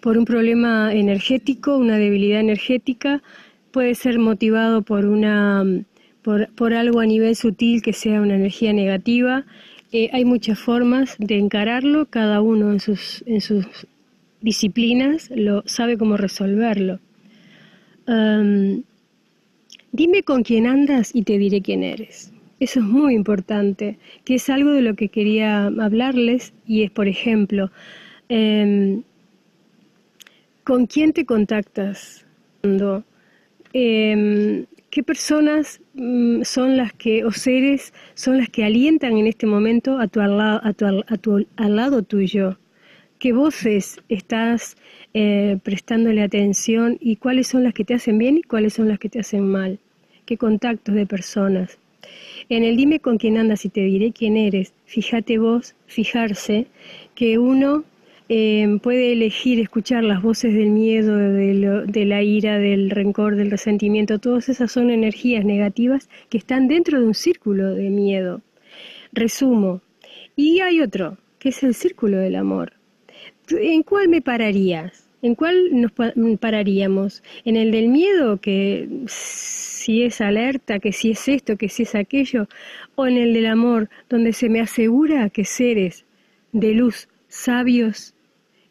por un problema energético, una debilidad energética, puede ser motivado por, una, mm, por, algo a nivel sutil que sea una energía negativa. Eh, hay muchas formas de encararlo, cada uno en sus, en sus disciplinas lo sabe cómo resolverlo. dime con quién andas y te diré quién eres. Eso es muy importante, que es algo de lo que quería hablarles y es, por ejemplo, em, ¿con quién te contactas? Eh, ¿Qué personas mm, son las que, o seres, son las que alientan en este momento a tu, a tu, a tu, al lado tuyo? qué voces estás eh, prestándole atención y cuáles son las que te hacen bien y cuáles son las que te hacen mal, qué contactos de personas. En el dime con quién andas y te diré quién eres, fíjate vos, fijarse que uno eh, puede elegir escuchar las voces del miedo, de, de, la ira, del rencor, del resentimiento, todas esas son energías negativas que están dentro de un círculo de miedo. Resumo. Y hay otro, que es el círculo del amor. ¿En cuál me pararías? ¿En cuál nos pararíamos? ¿En el del miedo, que si es alerta, que si es esto, que si es aquello? ¿O en el del amor, donde se me asegura que seres de luz, sabios,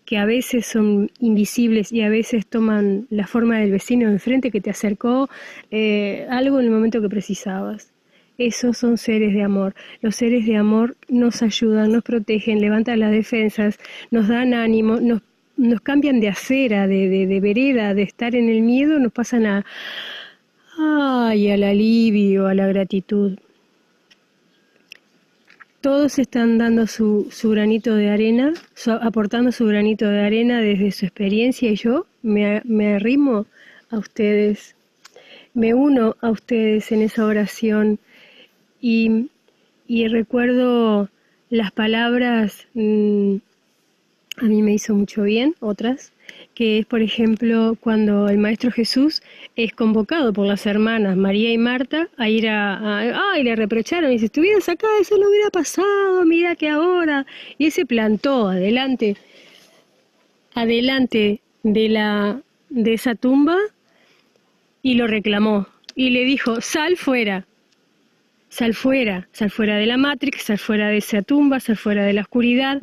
que a veces son invisibles y a veces toman la forma del vecino de enfrente que te acercó eh, algo en el momento que precisabas? Esos son seres de amor. Los seres de amor nos ayudan, nos protegen, levantan las defensas, nos dan ánimo, nos, nos cambian de acera, de, de, vereda, de estar en el miedo, nos pasan a, ay, al alivio, a la gratitud. Todos están dando su, su granito de arena, aportando su granito de arena desde su experiencia y yo me, me arrimo a ustedes, me uno a ustedes en esa oración y, recuerdo las palabras mm, a mí me hizo mucho bien, otras, que es, por ejemplo, cuando el Maestro Jesús es convocado por las hermanas María y Marta a ir a... y le reprocharon, y si estuvieras acá, eso no hubiera pasado, mira que ahora... Y él se plantó adelante, adelante de, la, de esa tumba y lo reclamó. Y le dijo, sal fuera, sal fuera, sal fuera de la Matrix, sal fuera de esa tumba, sal fuera de la oscuridad,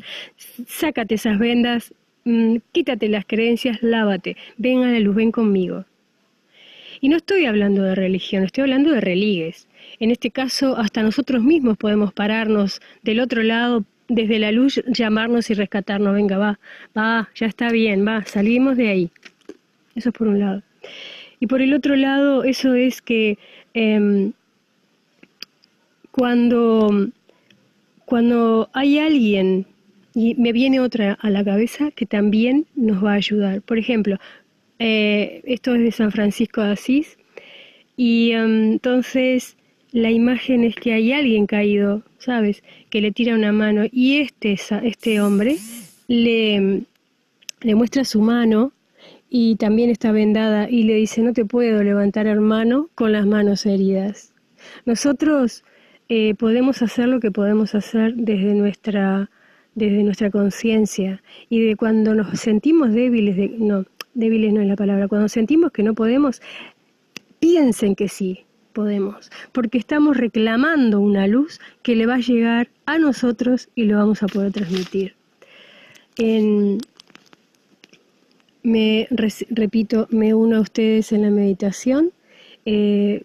sácate esas vendas, Mm, quítate las creencias, lávate, ven a la luz, ven conmigo. Y no estoy hablando de religión, estoy hablando de religues. En este caso, hasta nosotros mismos podemos pararnos del otro lado, desde la luz, llamarnos y rescatarnos. Venga, va, va, ya está bien, va, salimos de ahí. Eso es por un lado. Y por el otro lado, eso es que em, cuando, cuando hay alguien y me viene otra a la cabeza que también nos va a ayudar. Por ejemplo, eh, esto es de San Francisco de Asís y em, entonces la imagen es que hay alguien caído, ¿sabes? Que le tira una mano y este, este hombre le, le muestra su mano y también está vendada y le dice, no te puedo levantar hermano con las manos heridas. Nosotros eh, podemos hacer lo que podemos hacer desde nuestra desde nuestra conciencia y de cuando nos sentimos débiles, de, no, débiles no es la palabra, cuando sentimos que no podemos, piensen que sí podemos, porque estamos reclamando una luz que le va a llegar a nosotros y lo vamos a poder transmitir. me repito, me uno a ustedes en la meditación. Eh,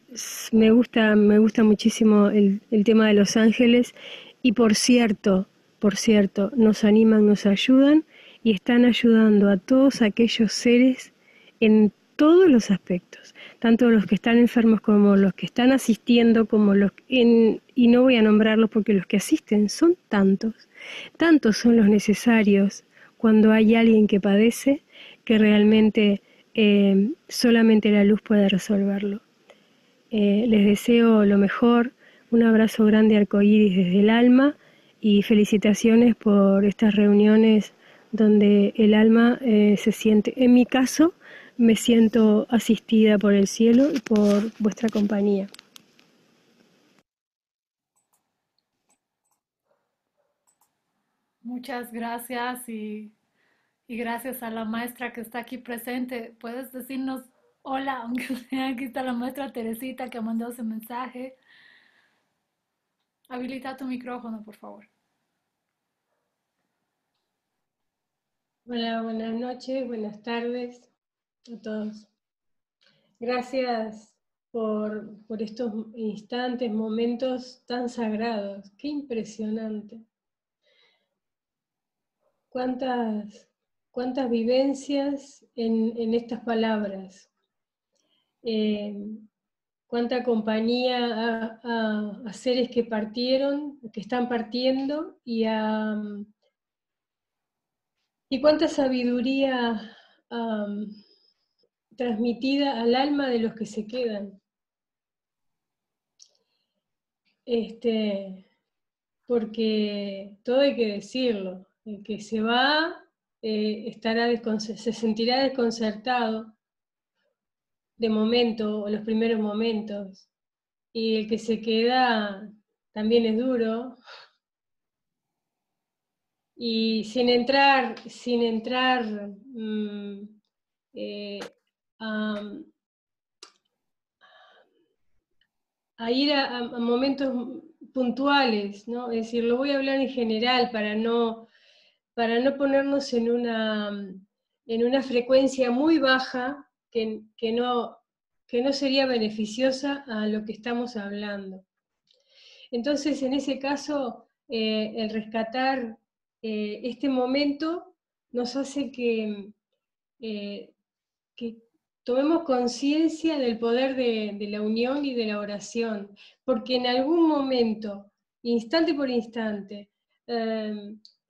me gusta, me gusta muchísimo el, tema de los ángeles y por cierto, por cierto, nos animan, nos ayudan y están ayudando a todos aquellos seres en todos los aspectos, tanto los que están enfermos como los que están asistiendo, como los en, y no voy a nombrarlos porque los que asisten son tantos, tantos son los necesarios cuando hay alguien que padece que realmente eh, solamente la luz puede resolverlo. Eh, les deseo lo mejor, un abrazo grande arcoíris desde el alma y felicitaciones por estas reuniones donde el alma eh, se siente, en mi caso, me siento asistida por el cielo y por vuestra compañía. Muchas gracias y, y, gracias a la maestra que está aquí presente. Puedes decirnos hola, (laughs) aunque sea aquí está la maestra Teresita que mandó ese mensaje. Habilita tu micrófono, por favor. Hola, buenas noches, buenas tardes a todos. Gracias por, por, estos instantes, momentos tan sagrados. Qué impresionante. Cuántas, cuántas vivencias en, en estas palabras. Eh, cuánta compañía a, seres que partieron, que están partiendo, y y cuánta sabiduría transmitida al alma de los que se quedan. Este, porque todo hay que decirlo, el que se va eh, estará se sentirá desconcertado de momento, o los primeros momentos. Y el que se queda también es duro. Y sin entrar, sin entrar mm, eh, a, ir a, momentos puntuales, ¿no? Es decir, lo voy a hablar en general para no, para no ponernos en una, en una frecuencia muy baja que, no, que no sería beneficiosa a lo que estamos hablando. Entonces, en ese caso, eh, el rescatar eh, este momento nos hace que, eh, que tomemos conciencia del poder de, de, la unión y de la oración, porque en algún momento, instante por instante,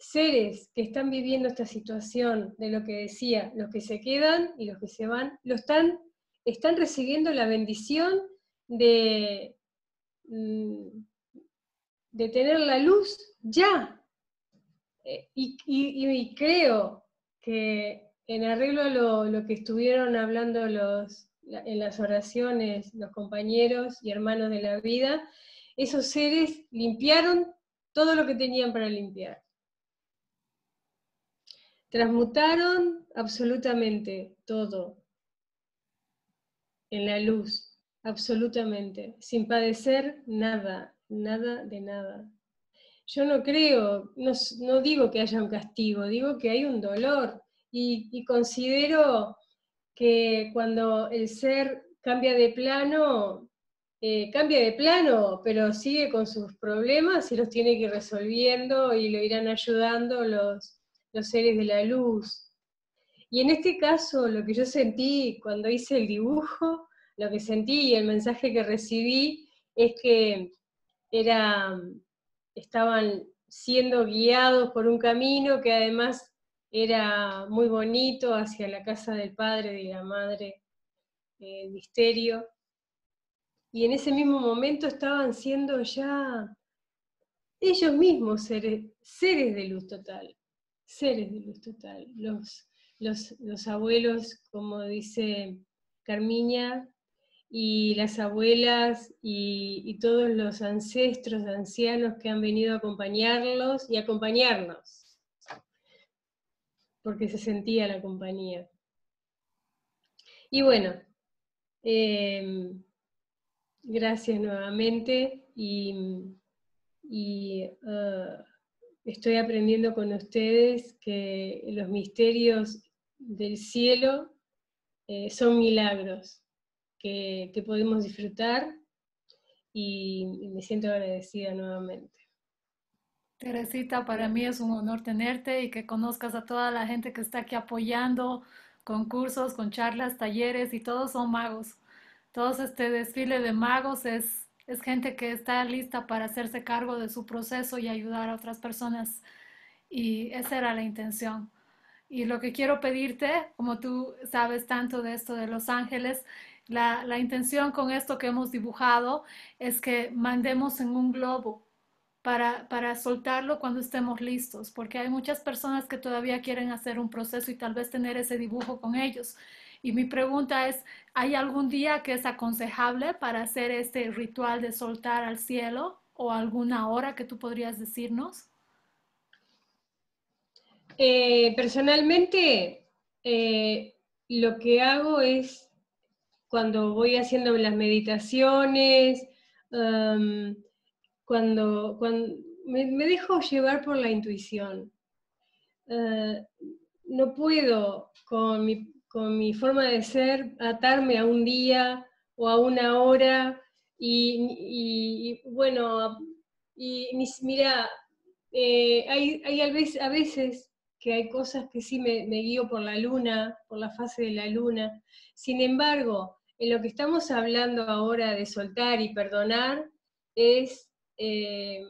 seres que están viviendo esta situación de lo que decía, los que se quedan y los que se van, están, están recibiendo la bendición de, mm, de tener la luz ya. eh, y, creo que en arreglo a lo, lo que estuvieron hablando los, en las oraciones los compañeros y hermanos de la vida, esos seres limpiaron todo lo que tenían para limpiar. Transmutaron absolutamente todo en la luz, absolutamente, sin padecer nada, nada de nada. Yo no creo, no, digo que haya un castigo, digo que hay un dolor y considero que cuando el ser cambia de plano, eh, cambia de plano, pero sigue con sus problemas y los tiene que ir resolviendo y lo irán ayudando los, los seres de la luz. Y en este caso, lo que yo sentí cuando hice el dibujo, lo que sentí y el mensaje que recibí es que era, estaban siendo guiados por un camino que además era muy bonito hacia la casa del padre y la madre, el misterio. Y en ese mismo momento estaban siendo ya ellos mismos seres, seres de luz total, seres de luz total. Los, los, abuelos, como dice Carmiña, y las abuelas y, y, todos los ancestros, ancianos que han venido a acompañarlos y acompañarnos porque se sentía la compañía. Y bueno, em, gracias nuevamente y, ah, estoy aprendiendo con ustedes que los misterios del cielo eh, son milagros que, podemos disfrutar y me siento agradecida nuevamente. Teresita, para mí es un honor tenerte y que conozcas a toda la gente que está aquí apoyando con cursos, con charlas, talleres y todos son magos. Todo este desfile de magos es, es gente que está lista para hacerse cargo de su proceso y ayudar a otras personas. Y esa era la intención. Y lo que quiero pedirte, como tú sabes tanto de esto de los ángeles, la, la intención con esto que hemos dibujado es que mandemos en un globo para, para soltarlo cuando estemos listos, porque hay muchas personas que todavía quieren hacer un proceso y tal vez tener ese dibujo con ellos. Y mi pregunta es, ¿hay algún día que es aconsejable para hacer este ritual de soltar al cielo o alguna hora que tú podrías decirnos? Eh, personalmente, eh, lo que hago es cuando voy haciendo las meditaciones, um, cuando, cuando me, dejo llevar por la intuición. Eh, no puedo con mi, con mi, forma de ser atarme a un día o a una hora y, bueno, y mira, eh, hay, hay a, veces, que hay cosas que sí me, me guío por la luna, por la fase de la luna. Sin embargo, en lo que estamos hablando ahora de soltar y perdonar es eh,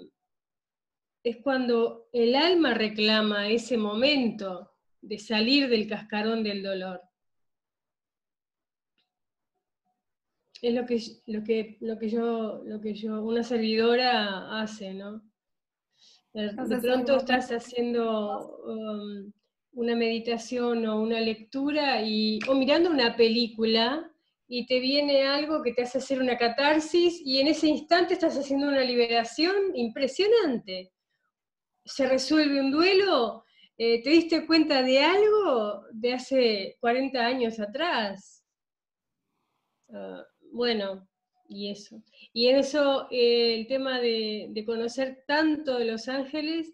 es cuando el alma reclama ese momento de salir del cascarón del dolor. Es lo que, lo que, lo que, yo, lo que yo, una servidora hace, ¿no? De, pronto estás haciendo um, una meditación o una lectura y, o mirando una película y te viene algo que te hace hacer una catarsis y en ese instante estás haciendo una liberación impresionante. Se resuelve un duelo, eh, te diste cuenta de algo de hace 40 años atrás. Ah, bueno, y eso. Y eso eh, el tema de, conocer tanto de los ángeles,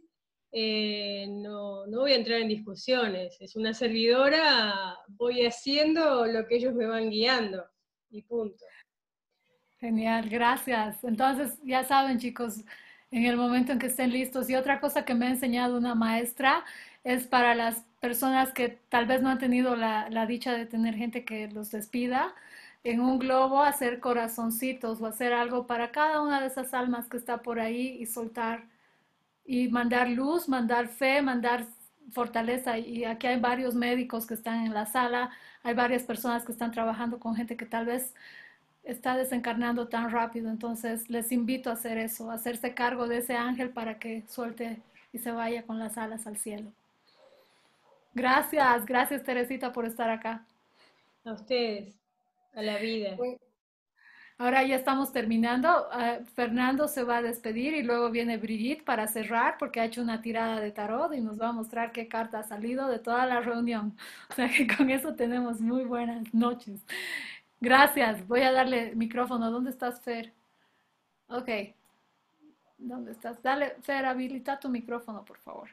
eh, no, no, voy a entrar en discusiones. Es una servidora, voy haciendo lo que ellos me van guiando y punto. Genial, gracias. Entonces, ya saben chicos, en el momento en que estén listos. Y otra cosa que me ha enseñado una maestra es para las personas que tal vez no han tenido la dicha de tener gente que los despida, en un globo hacer corazoncitos o hacer algo para cada una de esas almas que está por ahí y soltar y mandar luz, mandar fe, mandar fortaleza. Y aquí hay varios médicos que están en la sala, hay varias personas que están trabajando con gente que tal vez está desencarnando tan rápido. Entonces les invito a hacer eso, a hacerse cargo de ese ángel para que suelte y se vaya con las alas al cielo. Gracias, gracias Teresita por estar acá. A ustedes, a la vida. Ahora ya estamos terminando. Uh, Fernando se va a despedir y luego viene Brigitte para cerrar porque ha hecho una tirada de tarot y nos va a mostrar qué carta ha salido de toda la reunión. O sea que con eso tenemos muy buenas noches. Gracias. Voy a darle micrófono. ¿Dónde estás, Fer? Ok. ¿Dónde estás? Dale, Fer, habilita tu micrófono, por favor.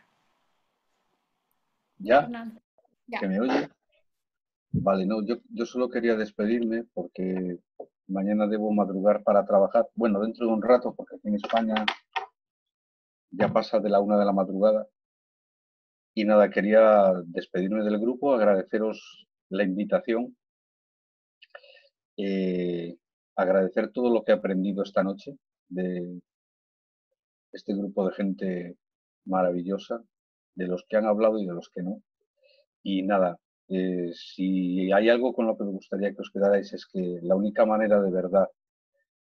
¿Ya? Fernando. ya. ¿Que me oye? Vale, no, yo, yo solo quería despedirme porque Mañana debo madrugar para trabajar. Bueno, dentro de un rato, porque aquí en España ya pasa de la una de la madrugada. Y nada, quería despedirme del grupo, agradeceros la invitación, eh, agradecer todo lo que he aprendido esta noche de este grupo de gente maravillosa, de los que han hablado y de los que no. Y nada, eh, si hay algo con lo que me gustaría que os quedarais es que la única manera de verdad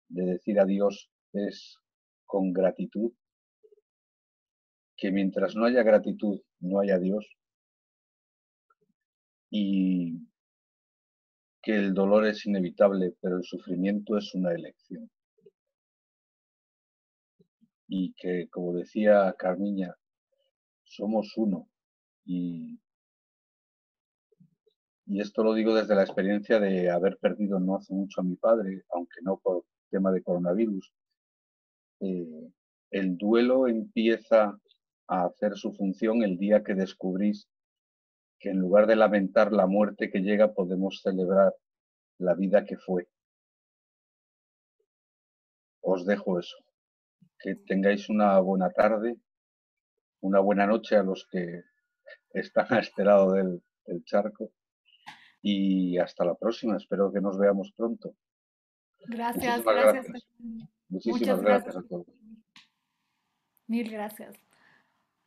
de decir adiós es con gratitud, que mientras no haya gratitud no haya Dios y que el dolor es inevitable, pero el sufrimiento es una elección. Y que, como decía Carmiña, somos uno y y esto lo digo desde la experiencia de haber perdido no hace mucho a mi padre, aunque no por tema de coronavirus. Eh, el duelo empieza a hacer su función el día que descubrís que en lugar de lamentar la muerte que llega, podemos celebrar la vida que fue. Os dejo eso. Que tengáis una buena tarde, una buena noche a los que están a este lado del, del charco y hasta la próxima. Espero que nos veamos pronto. Gracias, gracias. Muchísimas gracias. a todos. Mil gracias.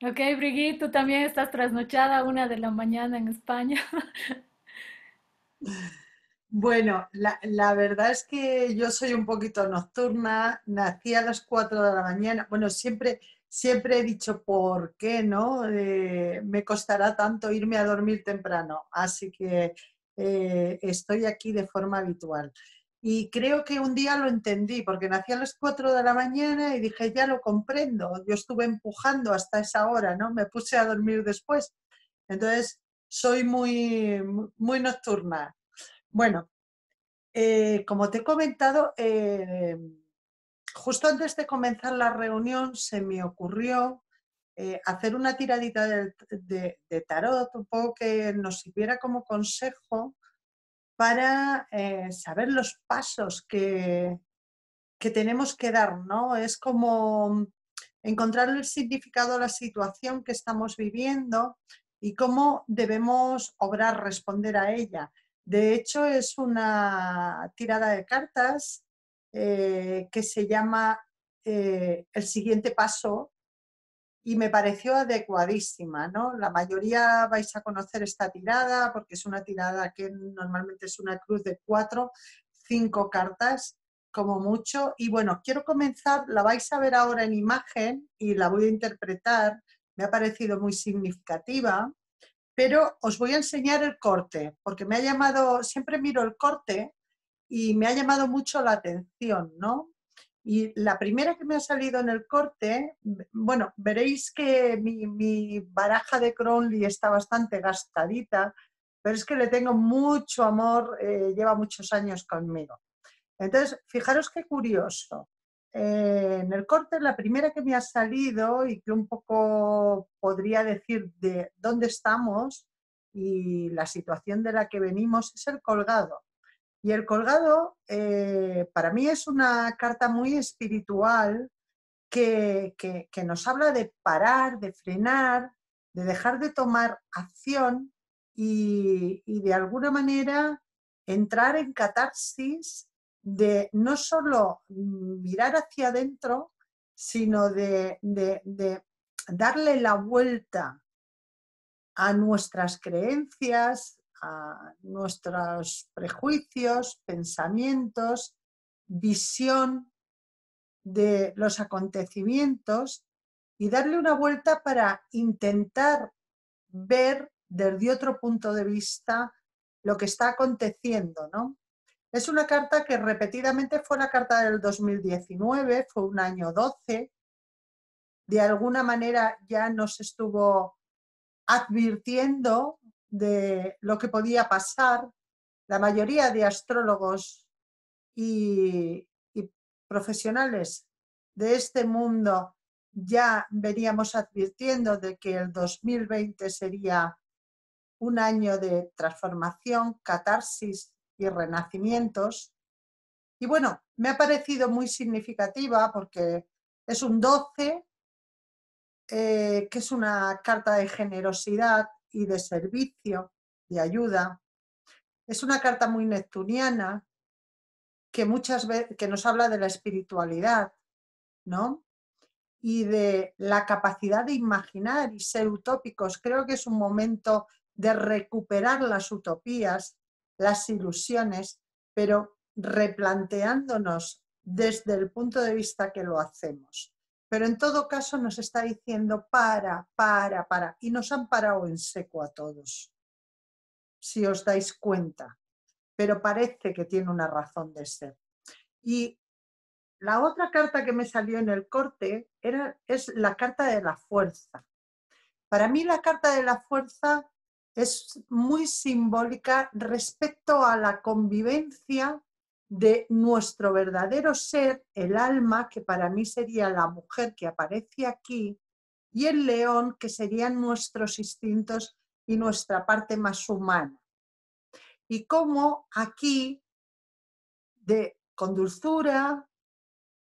Ok, Brigitte, tú también estás trasnochada a una de la mañana en España. (laughs) Bueno, la, la, verdad es que yo soy un poquito nocturna, nací a las 4 de la mañana, bueno, siempre, siempre he dicho por qué, ¿no? Eh, me costará tanto irme a dormir temprano, así que eh, estoy aquí de forma habitual. Y creo que un día lo entendí, porque nací a las 4 de la mañana y dije, ya lo comprendo, yo estuve empujando hasta esa hora, ¿no? Me puse a dormir después. Entonces, soy muy, muy nocturna. Bueno, eh, como te he comentado, eh, justo antes de comenzar la reunión se me ocurrió eh, hacer una tiradita de, tarot, un poco que nos sirviera como consejo para eh, saber los pasos que, que tenemos que dar, ¿no? Es como encontrar el significado a la situación que estamos viviendo y cómo debemos obrar, responder a ella. De hecho, es una tirada de cartas eh, que se llama El siguiente paso y me pareció adecuadísima, ¿no? La mayoría vais a conocer esta tirada porque es una tirada que normalmente es una cruz de cuatro, cinco cartas como mucho. Y bueno, quiero comenzar, la vais a ver ahora en imagen y la voy a interpretar, me ha parecido muy significativa, pero os voy a enseñar el corte, porque me ha llamado, siempre miro el corte y me ha llamado mucho la atención, ¿no? Y la primera que me ha salido en el corte, bueno, veréis que mi, baraja de Cronley está bastante gastadita, pero es que le tengo mucho amor, eh, lleva muchos años conmigo. Entonces, fijaros qué curioso. Eh, en el corte, la primera que me ha salido y que un poco podría decir de dónde estamos y la situación de la que venimos es el colgado. Y el colgado eh, para mí es una carta muy espiritual que, nos habla de parar, de frenar, de dejar de tomar acción y, de alguna manera entrar en catarsis de no solo mirar hacia adentro, sino de, de, darle la vuelta a nuestras creencias, nuestros prejuicios, pensamientos, visión de los acontecimientos y darle una vuelta para intentar ver desde otro punto de vista lo que está aconteciendo, ¿no? Es una carta que repetidamente fue la carta del 2019, fue un año 12. De alguna manera ya nos estuvo advirtiendo de lo que podía pasar. La mayoría de astrólogos y, profesionales de este mundo ya veníamos advirtiendo de que el 2020 sería un año de transformación, catarsis y renacimientos. Y bueno, me ha parecido muy significativa porque es un 12, eh, que es una carta de generosidad y de servicio, de ayuda. Es una carta muy neptuniana que muchas veces que nos habla de la espiritualidad, ¿no? Y de la capacidad de imaginar y ser utópicos. Creo que es un momento de recuperar las utopías, las ilusiones, pero replanteándonos desde el punto de vista que lo hacemos. Pero en todo caso nos está diciendo para, para, para. Y nos han parado en seco a todos, si os dais cuenta. Pero parece que tiene una razón de ser. Y la otra carta que me salió en el corte era, es la carta de la fuerza. Para mí la carta de la fuerza es muy simbólica respecto a la convivencia de nuestro verdadero ser, el alma, que para mí sería la mujer que aparece aquí, y el león, que serían nuestros instintos y nuestra parte más humana. Y cómo aquí, de, con dulzura,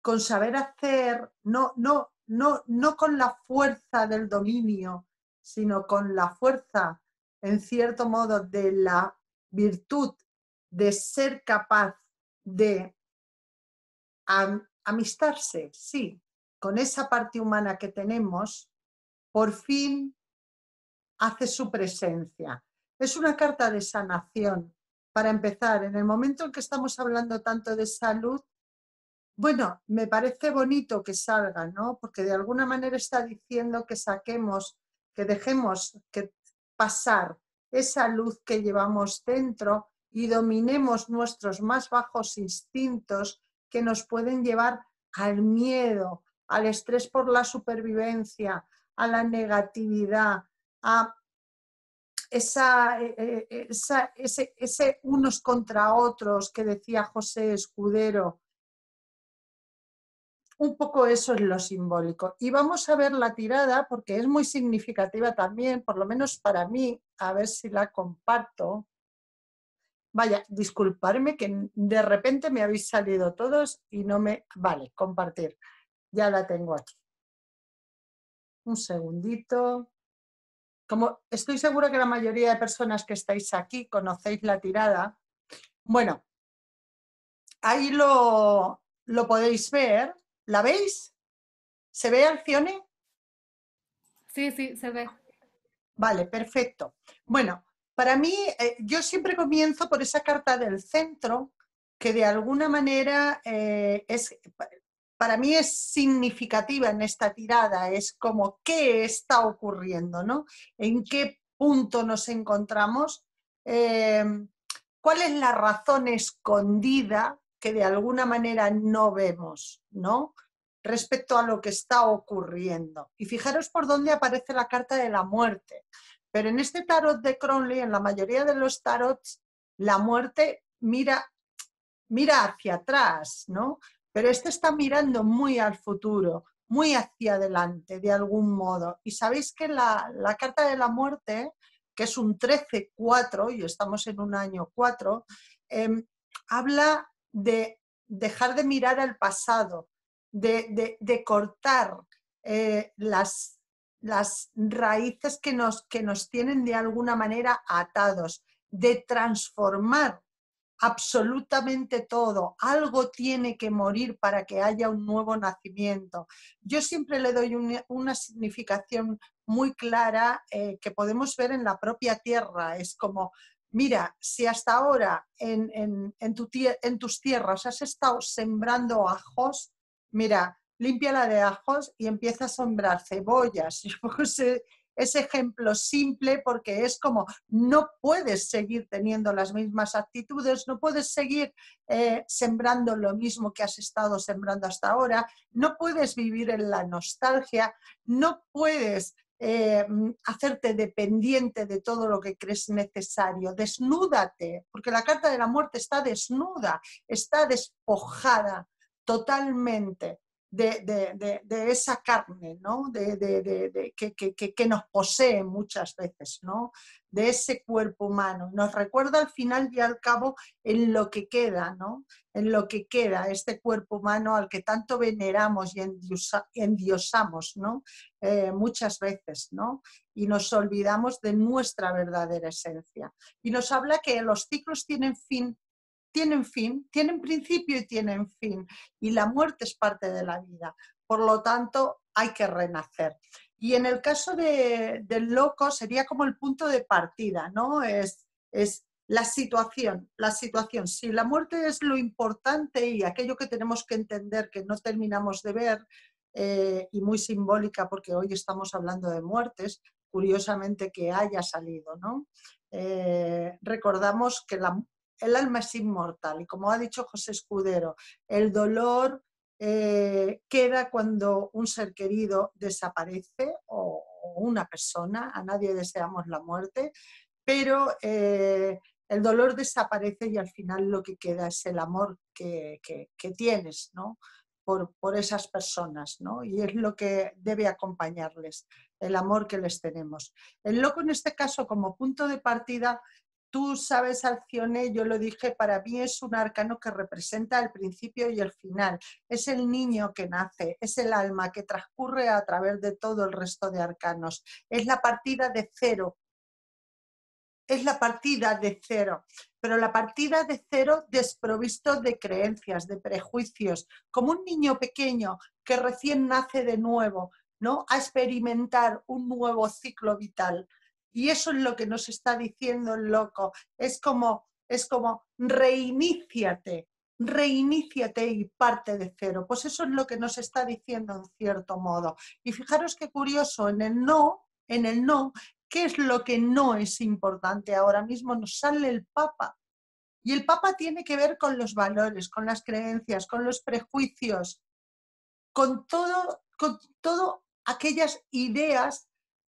con saber hacer, no, no, no, no con la fuerza del dominio, sino con la fuerza en cierto modo, de la virtud de ser capaz de amistarse, sí, con esa parte humana que tenemos, por fin hace su presencia. Es una carta de sanación. Para empezar, en el momento en que estamos hablando tanto de salud, bueno, me parece bonito que salga, ¿no? Porque de alguna manera está diciendo que saquemos, que dejemos que pasar esa luz que llevamos dentro y dominemos nuestros más bajos instintos que nos pueden llevar al miedo, al estrés por la supervivencia, a la negatividad, a esa, eh, eh, ese, ese unos contra otros que decía José Escudero, un poco eso es lo simbólico. Y vamos a ver la tirada porque es muy significativa también, por lo menos para mí, a ver si la comparto. Vaya, disculparme que de repente me habéis salido todos y no me... Vale, compartir. Ya la tengo aquí. Un segundito. Como estoy segura que la mayoría de personas que estáis aquí conocéis la tirada, bueno, ahí lo, lo podéis ver ¿La veis? ¿Se ve Alcione? Sí, sí, se ve. Vale, perfecto. Bueno, para mí, eh, yo siempre comienzo por esa carta del centro, que de alguna manera eh, es, para mí es significativa en esta tirada, es como qué está ocurriendo, ¿no? ¿En qué punto nos encontramos? Eh, ¿Cuál es la razón escondida que de alguna manera no vemos, ¿no? Respecto a lo que está ocurriendo. Y fijaros por dónde aparece la carta de la muerte. Pero en este tarot de Cronley, en la mayoría de los tarots, la muerte mira, mira hacia atrás, ¿no? Pero este está mirando muy al futuro, muy hacia adelante, de algún modo. Y sabéis que la, carta de la muerte, que es un 13-4, y estamos en un año 4, em, habla de dejar de mirar al pasado, de, cortar eh, las, las raíces que nos, que nos tienen de alguna manera atados, de transformar absolutamente todo. Algo tiene que morir para que haya un nuevo nacimiento. Yo siempre le doy una, significación muy clara eh, que podemos ver en la propia tierra. Es como mira, si hasta ahora en, tus tierras has estado sembrando ajos, mira, límpiala de ajos y empieza a sembrar cebollas. (laughs) Y ese, ese ejemplo simple porque es como no puedes seguir teniendo las mismas actitudes, no puedes seguir eh, sembrando lo mismo que has estado sembrando hasta ahora, no puedes vivir en la nostalgia, no puedes eh, hacerte dependiente de todo lo que crees necesario. Desnúdate, porque la carta de la muerte está desnuda, está despojada totalmente de, esa carne, ¿no? De, que, que, nos posee muchas veces, ¿no? de ese cuerpo humano. Nos recuerda al final y al cabo en lo que queda, ¿no? en lo que queda, este cuerpo humano al que tanto veneramos y endiosamos ¿no? Eh, muchas veces, ¿no? y nos olvidamos de nuestra verdadera esencia. Y nos habla que los ciclos tienen fin tienen fin, tienen principio y tienen fin. Y la muerte es parte de la vida. Por lo tanto, hay que renacer. Y en el caso del loco sería como el punto de partida, ¿no? Es, es la situación, la situación. Si la muerte es lo importante y aquello que tenemos que entender que no terminamos de ver, eh, y muy simbólica porque hoy estamos hablando de muertes, curiosamente que haya salido, ¿no? Eh, recordamos que la, el alma es inmortal y como ha dicho José Escudero, el dolor eh, queda cuando un ser querido desaparece o, una persona, a nadie deseamos la muerte, pero eh, el dolor desaparece y al final lo que queda es el amor que, tienes ¿no? por, por, esas personas ¿no? y es lo que debe acompañarles, el amor que les tenemos. El loco en este caso como punto de partida Tú sabes, Alcione, yo lo dije, para mí es un arcano que representa el principio y el final. Es el niño que nace, es el alma que transcurre a través de todo el resto de arcanos. Es la partida de cero. Es la partida de cero, pero la partida de cero desprovisto de creencias, de prejuicios, como un niño pequeño que recién nace de nuevo, ¿no? A experimentar un nuevo ciclo vital. Y eso es lo que nos está diciendo el loco. Es como, es como reiníciate, reiníciate y parte de cero. Pues eso es lo que nos está diciendo en cierto modo. Y fijaros qué curioso, en el no, en el no, ¿qué es lo que no es importante ahora mismo? Nos sale el Papa. Y el Papa tiene que ver con los valores, con las creencias, con los prejuicios, con todo, con todo aquellas ideas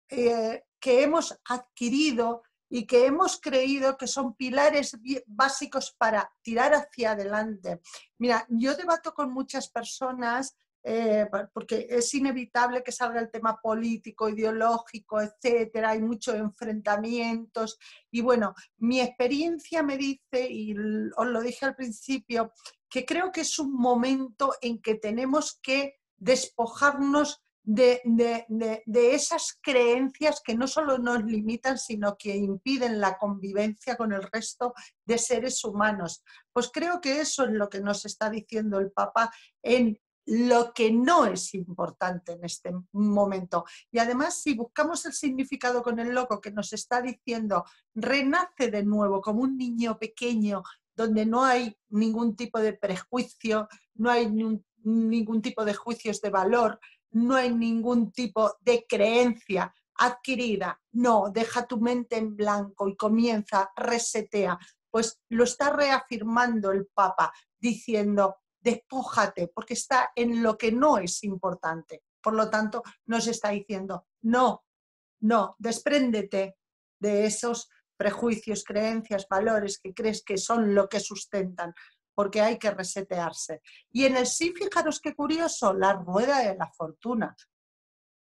eh, que hemos adquirido y que hemos creído que son pilares básicos para tirar hacia adelante. Mira, yo debato con muchas personas eh, porque es inevitable que salga el tema político, ideológico, etcétera, hay muchos enfrentamientos y bueno, mi experiencia me dice, y os lo dije al principio, que creo que es un momento en que tenemos que despojarnos de, esas creencias que no solo nos limitan, sino que impiden la convivencia con el resto de seres humanos. Pues creo que eso es lo que nos está diciendo el Papa en lo que no es importante en este momento. Y además, si buscamos el significado con el loco que nos está diciendo, renace de nuevo como un niño pequeño, donde no hay ningún tipo de prejuicio, no hay ningún tipo de juicios de valor, no hay ningún tipo de creencia adquirida. No, deja tu mente en blanco y comienza, resetea. Pues lo está reafirmando el Papa, diciendo, despójate, porque está en lo que no es importante. Por lo tanto, nos está diciendo, no, no, despréndete de esos prejuicios, creencias, valores que crees que son lo que sustentan porque hay que resetearse. Y en el sí, fijaros qué curioso, la rueda de la fortuna.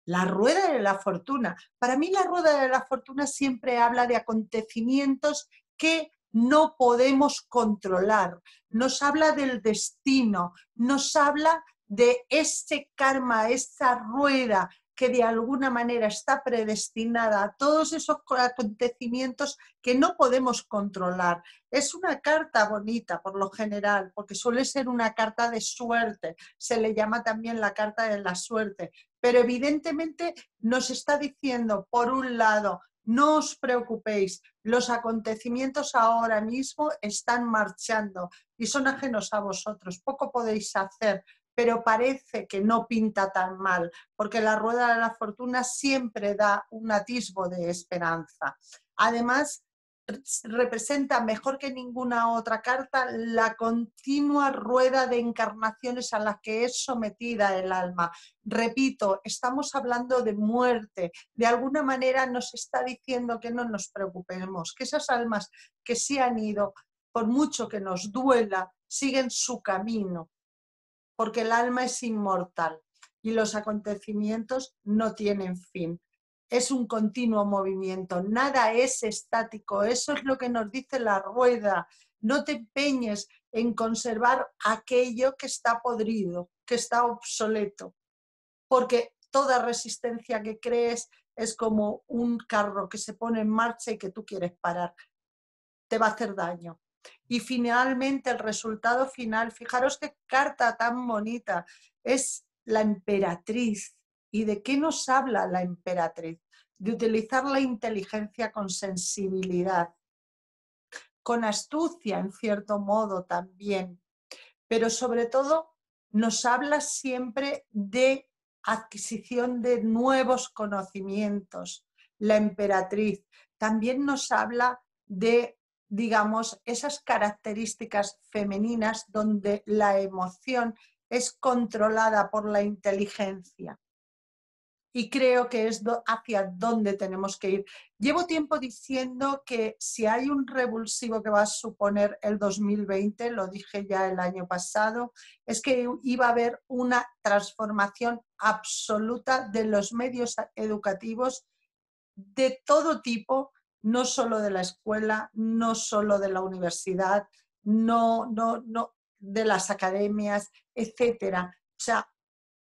La rueda de la fortuna. Para mí la rueda de la fortuna siempre habla de acontecimientos que no podemos controlar. Nos habla del destino, nos habla de ese karma, esa rueda que de alguna manera está predestinada a todos esos acontecimientos que no podemos controlar. Es una carta bonita por lo general, porque suele ser una carta de suerte, se le llama también la carta de la suerte, pero evidentemente nos está diciendo, por un lado, no os preocupéis, los acontecimientos ahora mismo están marchando y son ajenos a vosotros, poco podéis hacer, pero parece que no pinta tan mal, porque la rueda de la fortuna siempre da un atisbo de esperanza. Además, representa mejor que ninguna otra carta la continua rueda de encarnaciones a las que es sometida el alma. Repito, estamos hablando de muerte. De alguna manera nos está diciendo que no nos preocupemos, que esas almas que se han ido, por mucho que nos duela, siguen su camino, porque el alma es inmortal y los acontecimientos no tienen fin es un continuo movimiento, nada es estático, eso es lo que nos dice la rueda. No te empeñes en conservar aquello que está podrido, que está obsoleto, porque toda resistencia que crees es como un carro que se pone en marcha y que tú quieres parar, te va a hacer daño. Y finalmente el resultado final, fijaros qué carta tan bonita, es la emperatriz ¿Y de qué nos habla la emperatriz? De utilizar la inteligencia con sensibilidad, con astucia en cierto modo también, pero sobre todo nos habla siempre de adquisición de nuevos conocimientos. La emperatriz también nos habla de, digamos, esas características femeninas donde la emoción es controlada por la inteligencia y creo que es hacia dónde tenemos que ir. Llevo tiempo diciendo que si hay un revulsivo que va a suponer el 2020, lo dije ya el año pasado, es que iba a haber una transformación absoluta de los medios educativos de todo tipo, no solo de la escuela, no solo de la universidad, no, no, no de las academias, etcétera. O sea,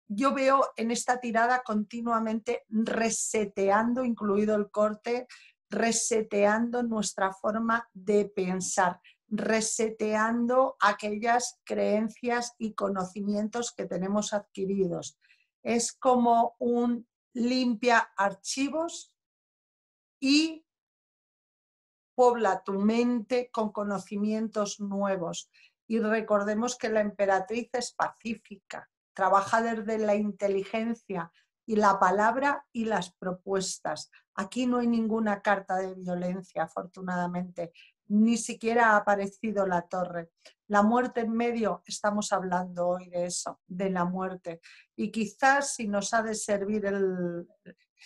yo veo en esta tirada continuamente reseteando, incluido el corte, reseteando nuestra forma de pensar, reseteando aquellas creencias y conocimientos que tenemos adquiridos. Es como un limpia archivos y pobla tu mente con conocimientos nuevos. Y recordemos que la emperatriz es pacífica, trabaja desde la inteligencia y la palabra y las propuestas. Aquí no hay ninguna carta de violencia, afortunadamente. Ni siquiera ha aparecido la torre. La muerte en medio, estamos hablando hoy de eso, de la muerte. Y quizás si nos ha de servir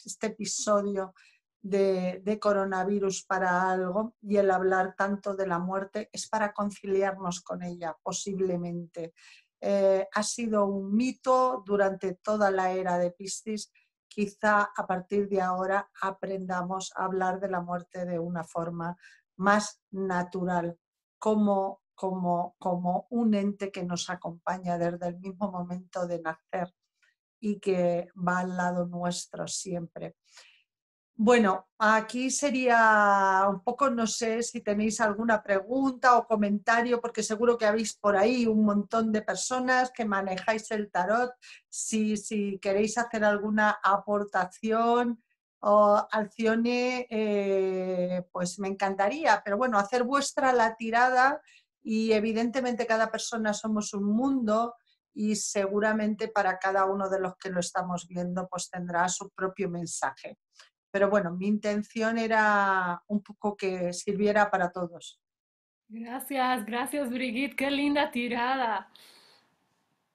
este episodio de, coronavirus para algo y el hablar tanto de la muerte es para conciliarnos con ella, posiblemente. Eh, ha sido un mito durante toda la era de Piscis. Quizá a partir de ahora aprendamos a hablar de la muerte de una forma más natural, como, como, como un ente que nos acompaña desde el mismo momento de nacer y que va al lado nuestro siempre. Bueno, aquí sería un poco, no sé si tenéis alguna pregunta o comentario, porque seguro que habéis por ahí un montón de personas que manejáis el tarot. Si, si queréis hacer alguna aportación o accione, eh, pues me encantaría. Pero bueno, hacer vuestra la tirada y evidentemente cada persona somos un mundo y seguramente para cada uno de los que lo estamos viendo pues tendrá su propio mensaje. Pero bueno, mi intención era un poco que sirviera para todos. Gracias, gracias Brigitte, qué linda tirada.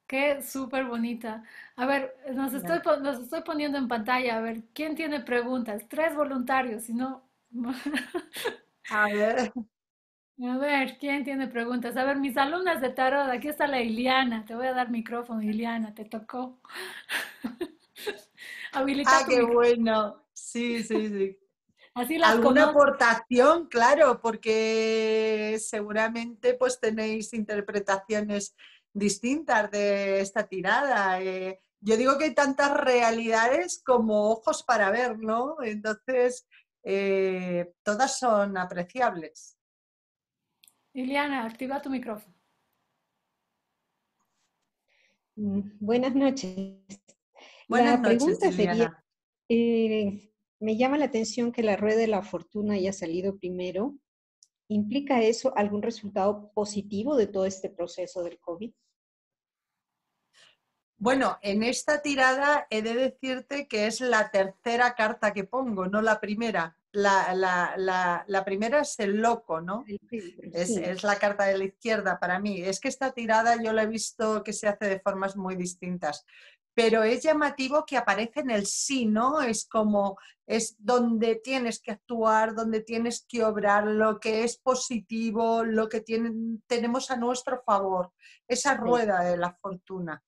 Qué súper bonita. A ver, nos estoy, nos estoy poniendo en pantalla, a ver, ¿quién tiene preguntas? Tres voluntarios, si no... (laughs) A ver. A ver, ¿quién tiene preguntas? A ver, mis alumnas de tarot, aquí está la Iliana, te voy a dar micrófono, Iliana, te tocó. (laughs) Habilita ah, qué bueno. Sí, sí, sí. Así ¿Alguna aportación? Claro, porque seguramente pues tenéis interpretaciones distintas de esta tirada. Eh, yo digo que hay tantas realidades como ojos para ver, ¿no? Entonces, eh, todas son apreciables. Liliana, activa tu micrófono. Mm, buenas noches. Buenas noches, Liliana. Eh, me llama la atención que la rueda de la fortuna haya salido primero. ¿Implica eso algún resultado positivo de todo este proceso del COVID? Bueno, en esta tirada he de decirte que es la tercera carta que pongo, no la primera. La, la, la, la primera es el loco, ¿no? Es, Sí. es la carta de la izquierda para mí. Es que esta tirada yo la he visto que se hace de formas muy distintas. Pero es llamativo que aparece en el sí, ¿no? Es como, es donde tienes que actuar, donde tienes que obrar, lo que es positivo, lo que tienen, tenemos a nuestro favor. Esa rueda de la fortuna.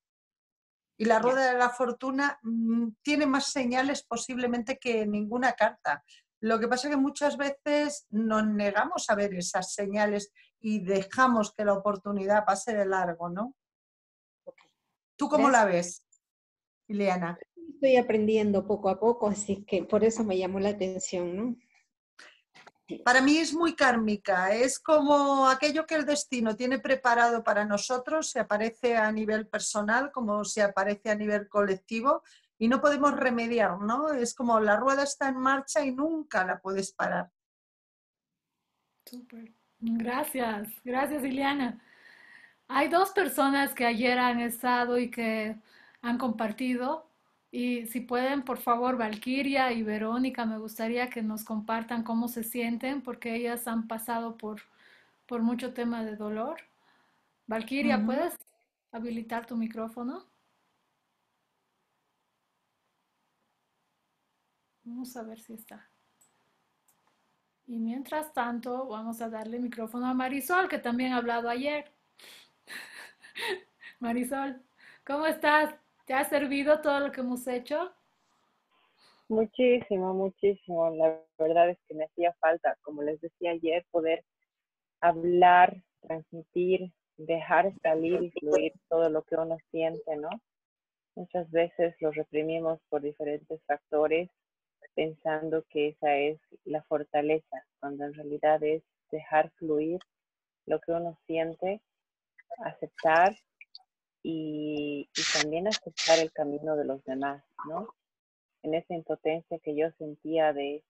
Y la rueda de la fortuna mm, tiene más señales posiblemente que ninguna carta. Lo que pasa es que muchas veces nos negamos a ver esas señales y dejamos que la oportunidad pase de largo, ¿no? ¿Tú cómo la ves, Ileana? Estoy aprendiendo poco a poco, así que por eso me llamó la atención, ¿no? Para mí es muy kármica, es como aquello que el destino tiene preparado para nosotros, se aparece a nivel personal como se aparece a nivel colectivo y no podemos remediar, ¿no? Es como la rueda está en marcha y nunca la puedes parar. Súper. Gracias, gracias Ileana. Hay dos personas que ayer han estado y que han compartido. Y si pueden, por favor, Valquiria y Verónica, me gustaría que nos compartan cómo se sienten, porque ellas han pasado por, por mucho tema de dolor. Valquiria. ¿puedes habilitar tu micrófono? Vamos a ver si está. Y mientras tanto, vamos a darle micrófono a Marisol, que también ha hablado ayer. (laughs) Marisol, ¿cómo estás? ¿Te ha servido todo lo que hemos hecho? Muchísimo, muchísimo. La verdad es que me hacía falta, como les decía ayer, poder hablar, transmitir, dejar salir y fluir todo lo que uno siente, ¿no? Muchas veces lo reprimimos por diferentes factores, pensando que esa es la fortaleza, cuando en realidad es dejar fluir lo que uno siente, aceptar y, también aceptar el camino de los demás, ¿no? En esa impotencia que yo sentía de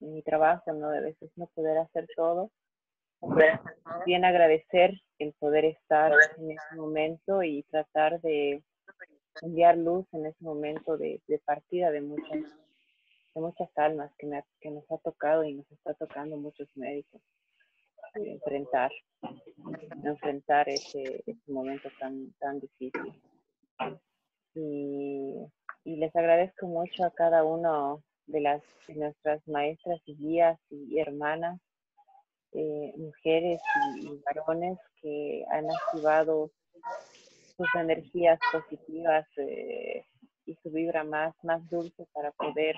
mi trabajo, ¿no? De veces no poder hacer todo, bien agradecer el poder estar en ese momento y tratar de enviar luz en ese momento de, partida de muchas, de muchas almas que, me que nos ha tocado y nos está tocando muchos médicos enfrentar, enfrentar ese, ese momento tan, tan difícil. Y, y les agradezco mucho a cada uno de las de nuestras maestras y guías y hermanas, eh, mujeres y, varones que han activado sus energías positivas eh, y su vibra más, más dulce para poder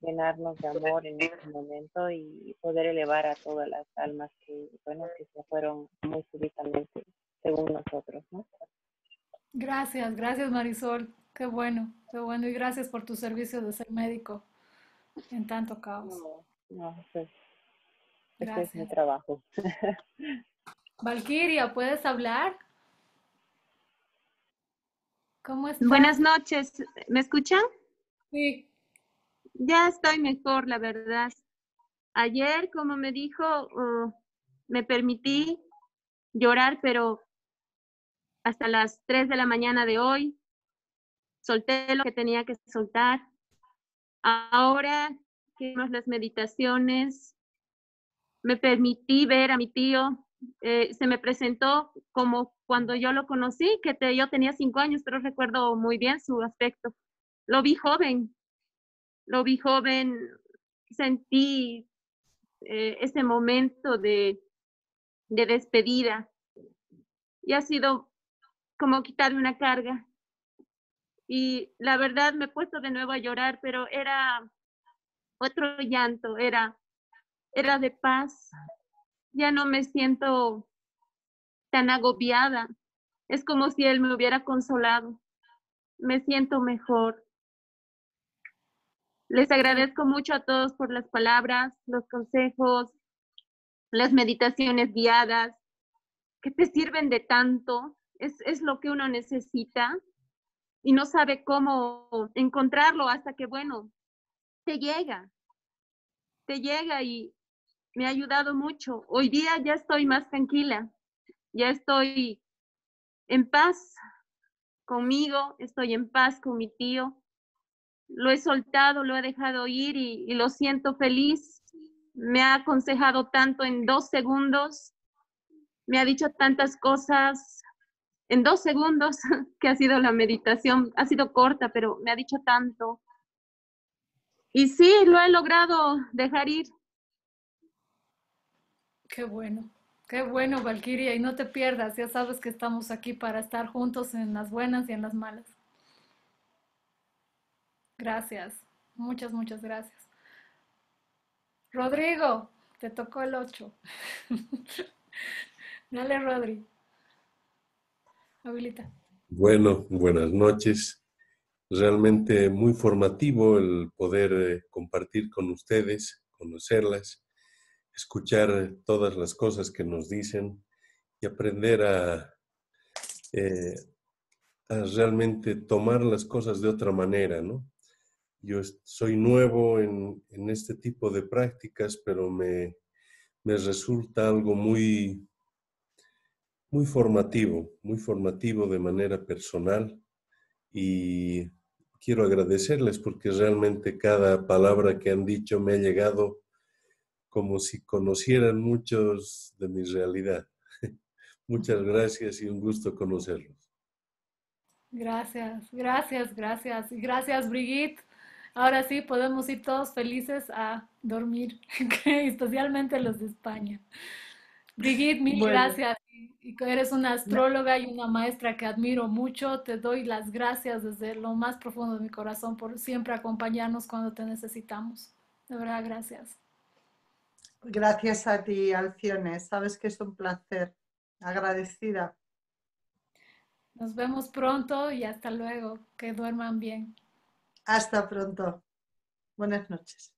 llenarnos de amor en este momento y poder elevar a todas las almas que, bueno, que se fueron muy súbitamente según nosotros, ¿no? Gracias, gracias Marisol. Qué bueno, qué bueno. Y gracias por tu servicio de ser médico en tanto caos. No, pues, este es mi Gracias. trabajo. (laughs) Valquiria, ¿puedes hablar? ¿Cómo estás? Buenas noches, ¿me escuchan? Sí. Ya estoy mejor, la verdad. Ayer, como me dijo, uh, me permití llorar, pero hasta las 3 de la mañana de hoy solté lo que tenía que soltar. Ahora que hicimos las meditaciones, me permití ver a mi tío. eh, se me presentó como cuando yo lo conocí, que yo tenía cinco años, pero recuerdo muy bien su aspecto. Lo vi joven, lo vi joven, sentí eh, ese momento de, de despedida y ha sido como quitarme una carga. Y la verdad me he puesto de nuevo a llorar, pero era otro llanto, era, era de paz. Ya no me siento tan agobiada. Es como si él me hubiera consolado. Me siento mejor. Les agradezco mucho a todos por las palabras, los consejos, las meditaciones guiadas, que te sirven de tanto. Es, es lo que uno necesita y no sabe cómo encontrarlo hasta que, bueno, te llega. Te llega y me ha ayudado mucho. Hoy día ya estoy más tranquila, ya estoy en paz conmigo, estoy en paz con mi tío. Lo he soltado, lo he dejado ir y, lo siento feliz. Me ha aconsejado tanto en dos segundos, me ha dicho tantas cosas en dos segundos (laughs) que ha sido la meditación. Ha sido corta, pero me ha dicho tanto. Y sí, lo he logrado dejar ir. Qué bueno, qué bueno, Valkyria. Y no te pierdas, ya sabes que estamos aquí para estar juntos en las buenas y en las malas. Gracias, muchas, muchas gracias. Rodrigo, te tocó el 8. (laughs) Dale, Rodri. Habilita. Bueno, buenas noches. Realmente muy formativo el poder eh, compartir con ustedes, conocerlas, escuchar todas las cosas que nos dicen y aprender a, eh, a realmente tomar las cosas de otra manera, ¿no? Yo soy nuevo en, este tipo de prácticas, pero me, me resulta algo muy, muy formativo, muy formativo de manera personal y quiero agradecerles porque realmente cada palabra que han dicho me ha llegado como si conocieran muchos de mi realidad. (laughs) Muchas gracias y un gusto conocerlos. Gracias, gracias, gracias. Gracias, Brigitte. Ahora sí podemos ir todos felices a dormir, (laughs) especialmente los de España. Brigitte, mil Bueno. gracias. Y eres una astróloga y una maestra que admiro mucho. Te doy las gracias desde lo más profundo de mi corazón por siempre acompañarnos cuando te necesitamos. De verdad, gracias. Gracias a ti, Alcione. Sabes que es un placer. Agradecida. Nos vemos pronto y hasta luego. Que duerman bien. Hasta pronto. Buenas noches.